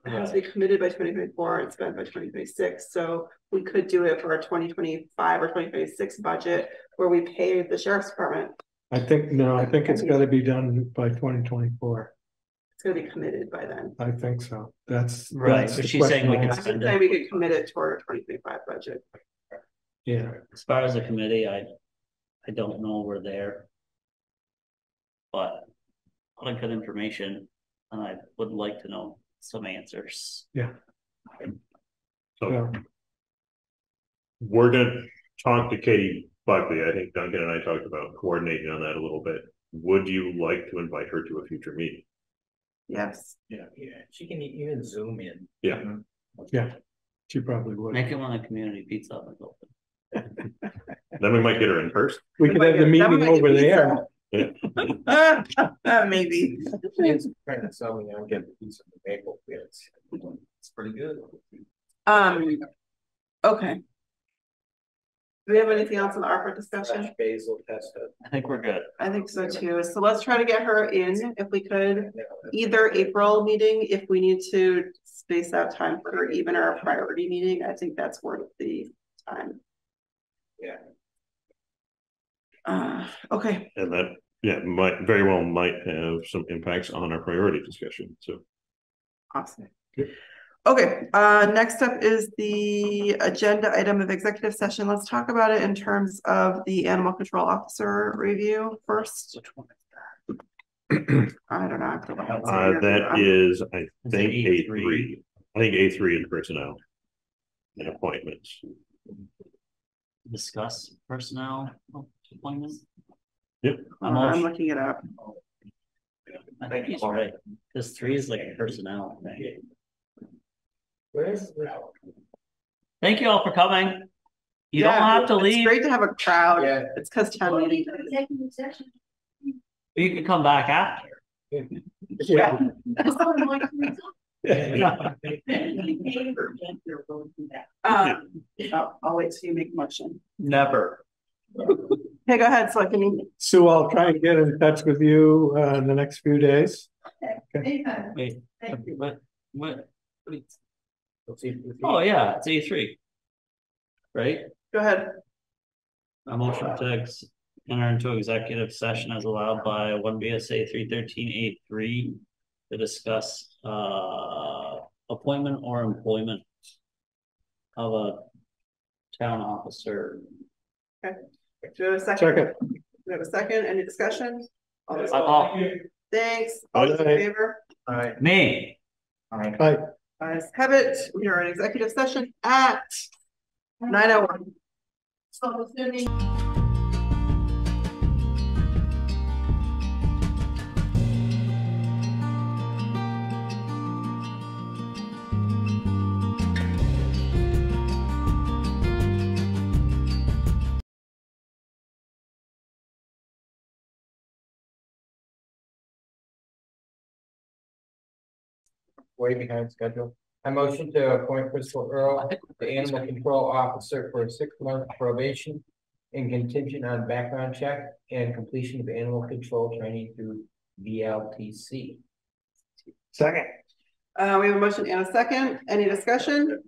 Right? It has to be committed by 2024 and spent by 2026. So we could do it for our 2025 or 2026 budget where we pay the sheriff's department. I think, no, I think it's got to be done by 2024 it's going to be committed by then. I think so. That's right. That's so she's saying we can spend it. we could commit it to our 2025 budget. Yeah. As far as the committee, I I don't know we're there, but a lot of good information, and I would like to know some answers. Yeah. So yeah. we're gonna talk to Katie Buckley. I think Duncan and I talked about coordinating on that a little bit. Would you like to invite her to a future meeting? Yes, Yeah, yeah, she can even zoom in. Yeah. yeah, She probably would. Make it when the community pizza oven's open. Then we might get her in person. We could have the meeting over there. Yeah. Maybe. It's trying to sell me, I'm getting a piece of the maple, it's, it's pretty good. Um, okay. Do we have anything else on the ARPA discussion? Fresh Basil pesto. I think we're good. I think so too. So let's try to get her in if we could, either April meeting, if we need to space out time for her, even our priority meeting, I think that's worth the time. Yeah. Uh, okay, And that, yeah, might, very well might have some impacts on our priority discussion, so. awesome. Okay, uh, next up is the agenda item of executive session. Let's talk about it in terms of the animal control officer review first. I don't know. I have to look at the Uh, that interview. is, I think, A A3? three. I think A three is personnel. And appointments. Discuss personnel appointments. Yep. I'm Uh, I'm looking it up. I think he's right. This three is like a personnel thing. Where's? Thank you all for coming. You don't have to leave. It's great to have a crowd. Yeah. It's because town meeting. Executive. You can come back after. Yeah. Um, I'll, I'll wait till you make motion. Never. Hey, go ahead, so I can, Sue, I'll try and get in touch with you uh in the next few days. Anytime. Wait, Thank you. what, what? what do you- Let's see Oh, yeah, it's A three. Right? go ahead. A motion to ex- enter into executive session as allowed by one VSA three thirteen eight three. To discuss uh appointment or employment. Of a town officer. Okay. Do we have a second? Second, Do we have a second? Any discussion? All those- Thanks. All those in favor? Alright, me, alright. I, Ayes have it. We are in executive session at nine oh one. So way behind schedule. I motion to appoint Crystal Earl, the animal control officer for a six-month probation. And contingent on background check and completion of animal control training through VLTC. second. Uh, we have a motion and a second. Any discussion?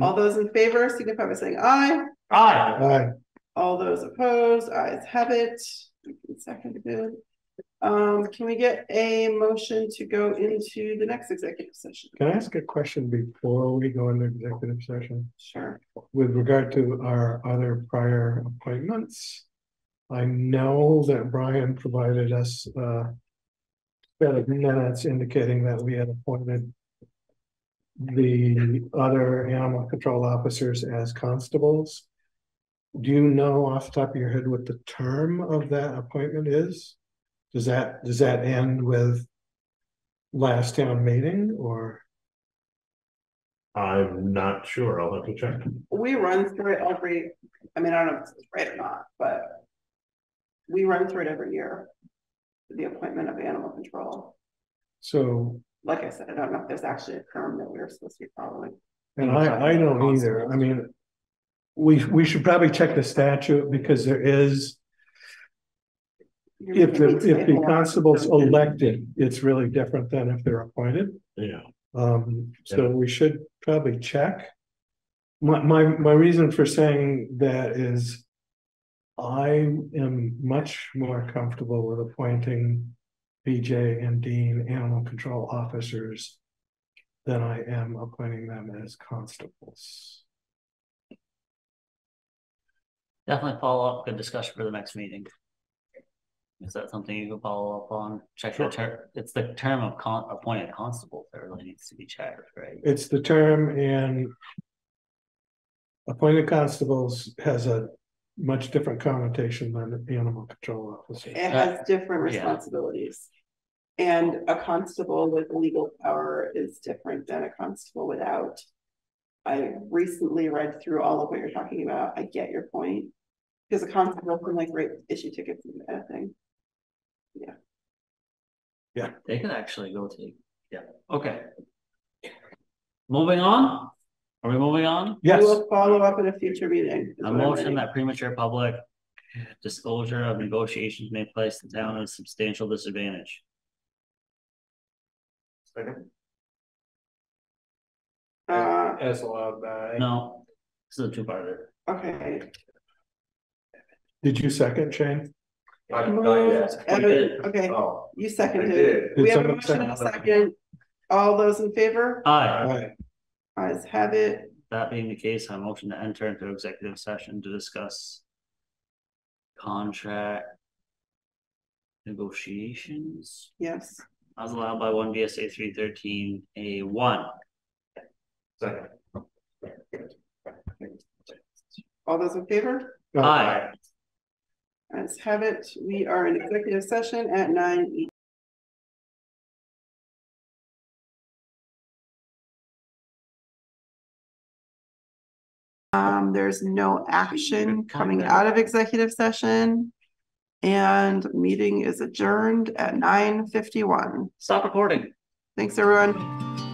All those in favor signify by saying aye. aye, Aye. All those opposed, ayes have it. Seconded. Um, can we get a motion to go into the next executive session? Can I ask a question before we go into executive session? Sure. With regard to our other prior appointments. I know that Brian provided us uh. Set of minutes indicating that we had appointed. The other animal control officers as constables. Do you know off the top of your head what the term of that appointment is? Does that, does that end with? Last town meeting or? I'm not sure. I'll have to check. We run through it every, I mean, I don't know if it's right or not, but. We run through it every year. The appointment of animal control. So, Like I said, I don't know if there's actually a term that we're supposed to be following. and I, I don't either, I mean. We, we should probably check the statute because there is, if the, if the constable's elected, it's really different than if they're appointed. Yeah. Um, so we should probably check. My, my, my reason for saying that is. I am much more comfortable with appointing BJ and Dean animal control officers. Than I am appointing them as constables. definitely follow up, good discussion for the next meeting. Is that something you can follow up on? Check the term, it's the term of con, appointed constable that really needs to be checked, right? It's the term and. Appointed constables has a much different connotation than the animal control officer. It has uh, different yeah. responsibilities. And a constable with legal power is different than a constable without. I recently read through all of what you're talking about. I get your point. Because a constable can like write issue tickets and that Yeah. They could actually go take, yeah, okay. Moving on? Are we moving on? Yes, We will follow up in a future meeting. is A what I'm motion writing. that premature public disclosure of negotiations may place the town at a substantial disadvantage. Second. Uh, As allowed by. No, this is a two-parter. okay. did you second, Shane? Not- not yet. Evan, okay, Oh, you I seconded. did. We Did have a motion and a second? second. All those in favor? Aye, Right. Ayes have it. that being the case, I motion to enter into executive session to discuss contract negotiations Yes. as allowed by one VSA three thirteen A one. Second. All those in favor? Aye. Ayes have it. We are in executive session at nine. Um, there's no action coming out of executive session. And meeting is adjourned at nine fifty-one. Stop recording. Thanks, everyone.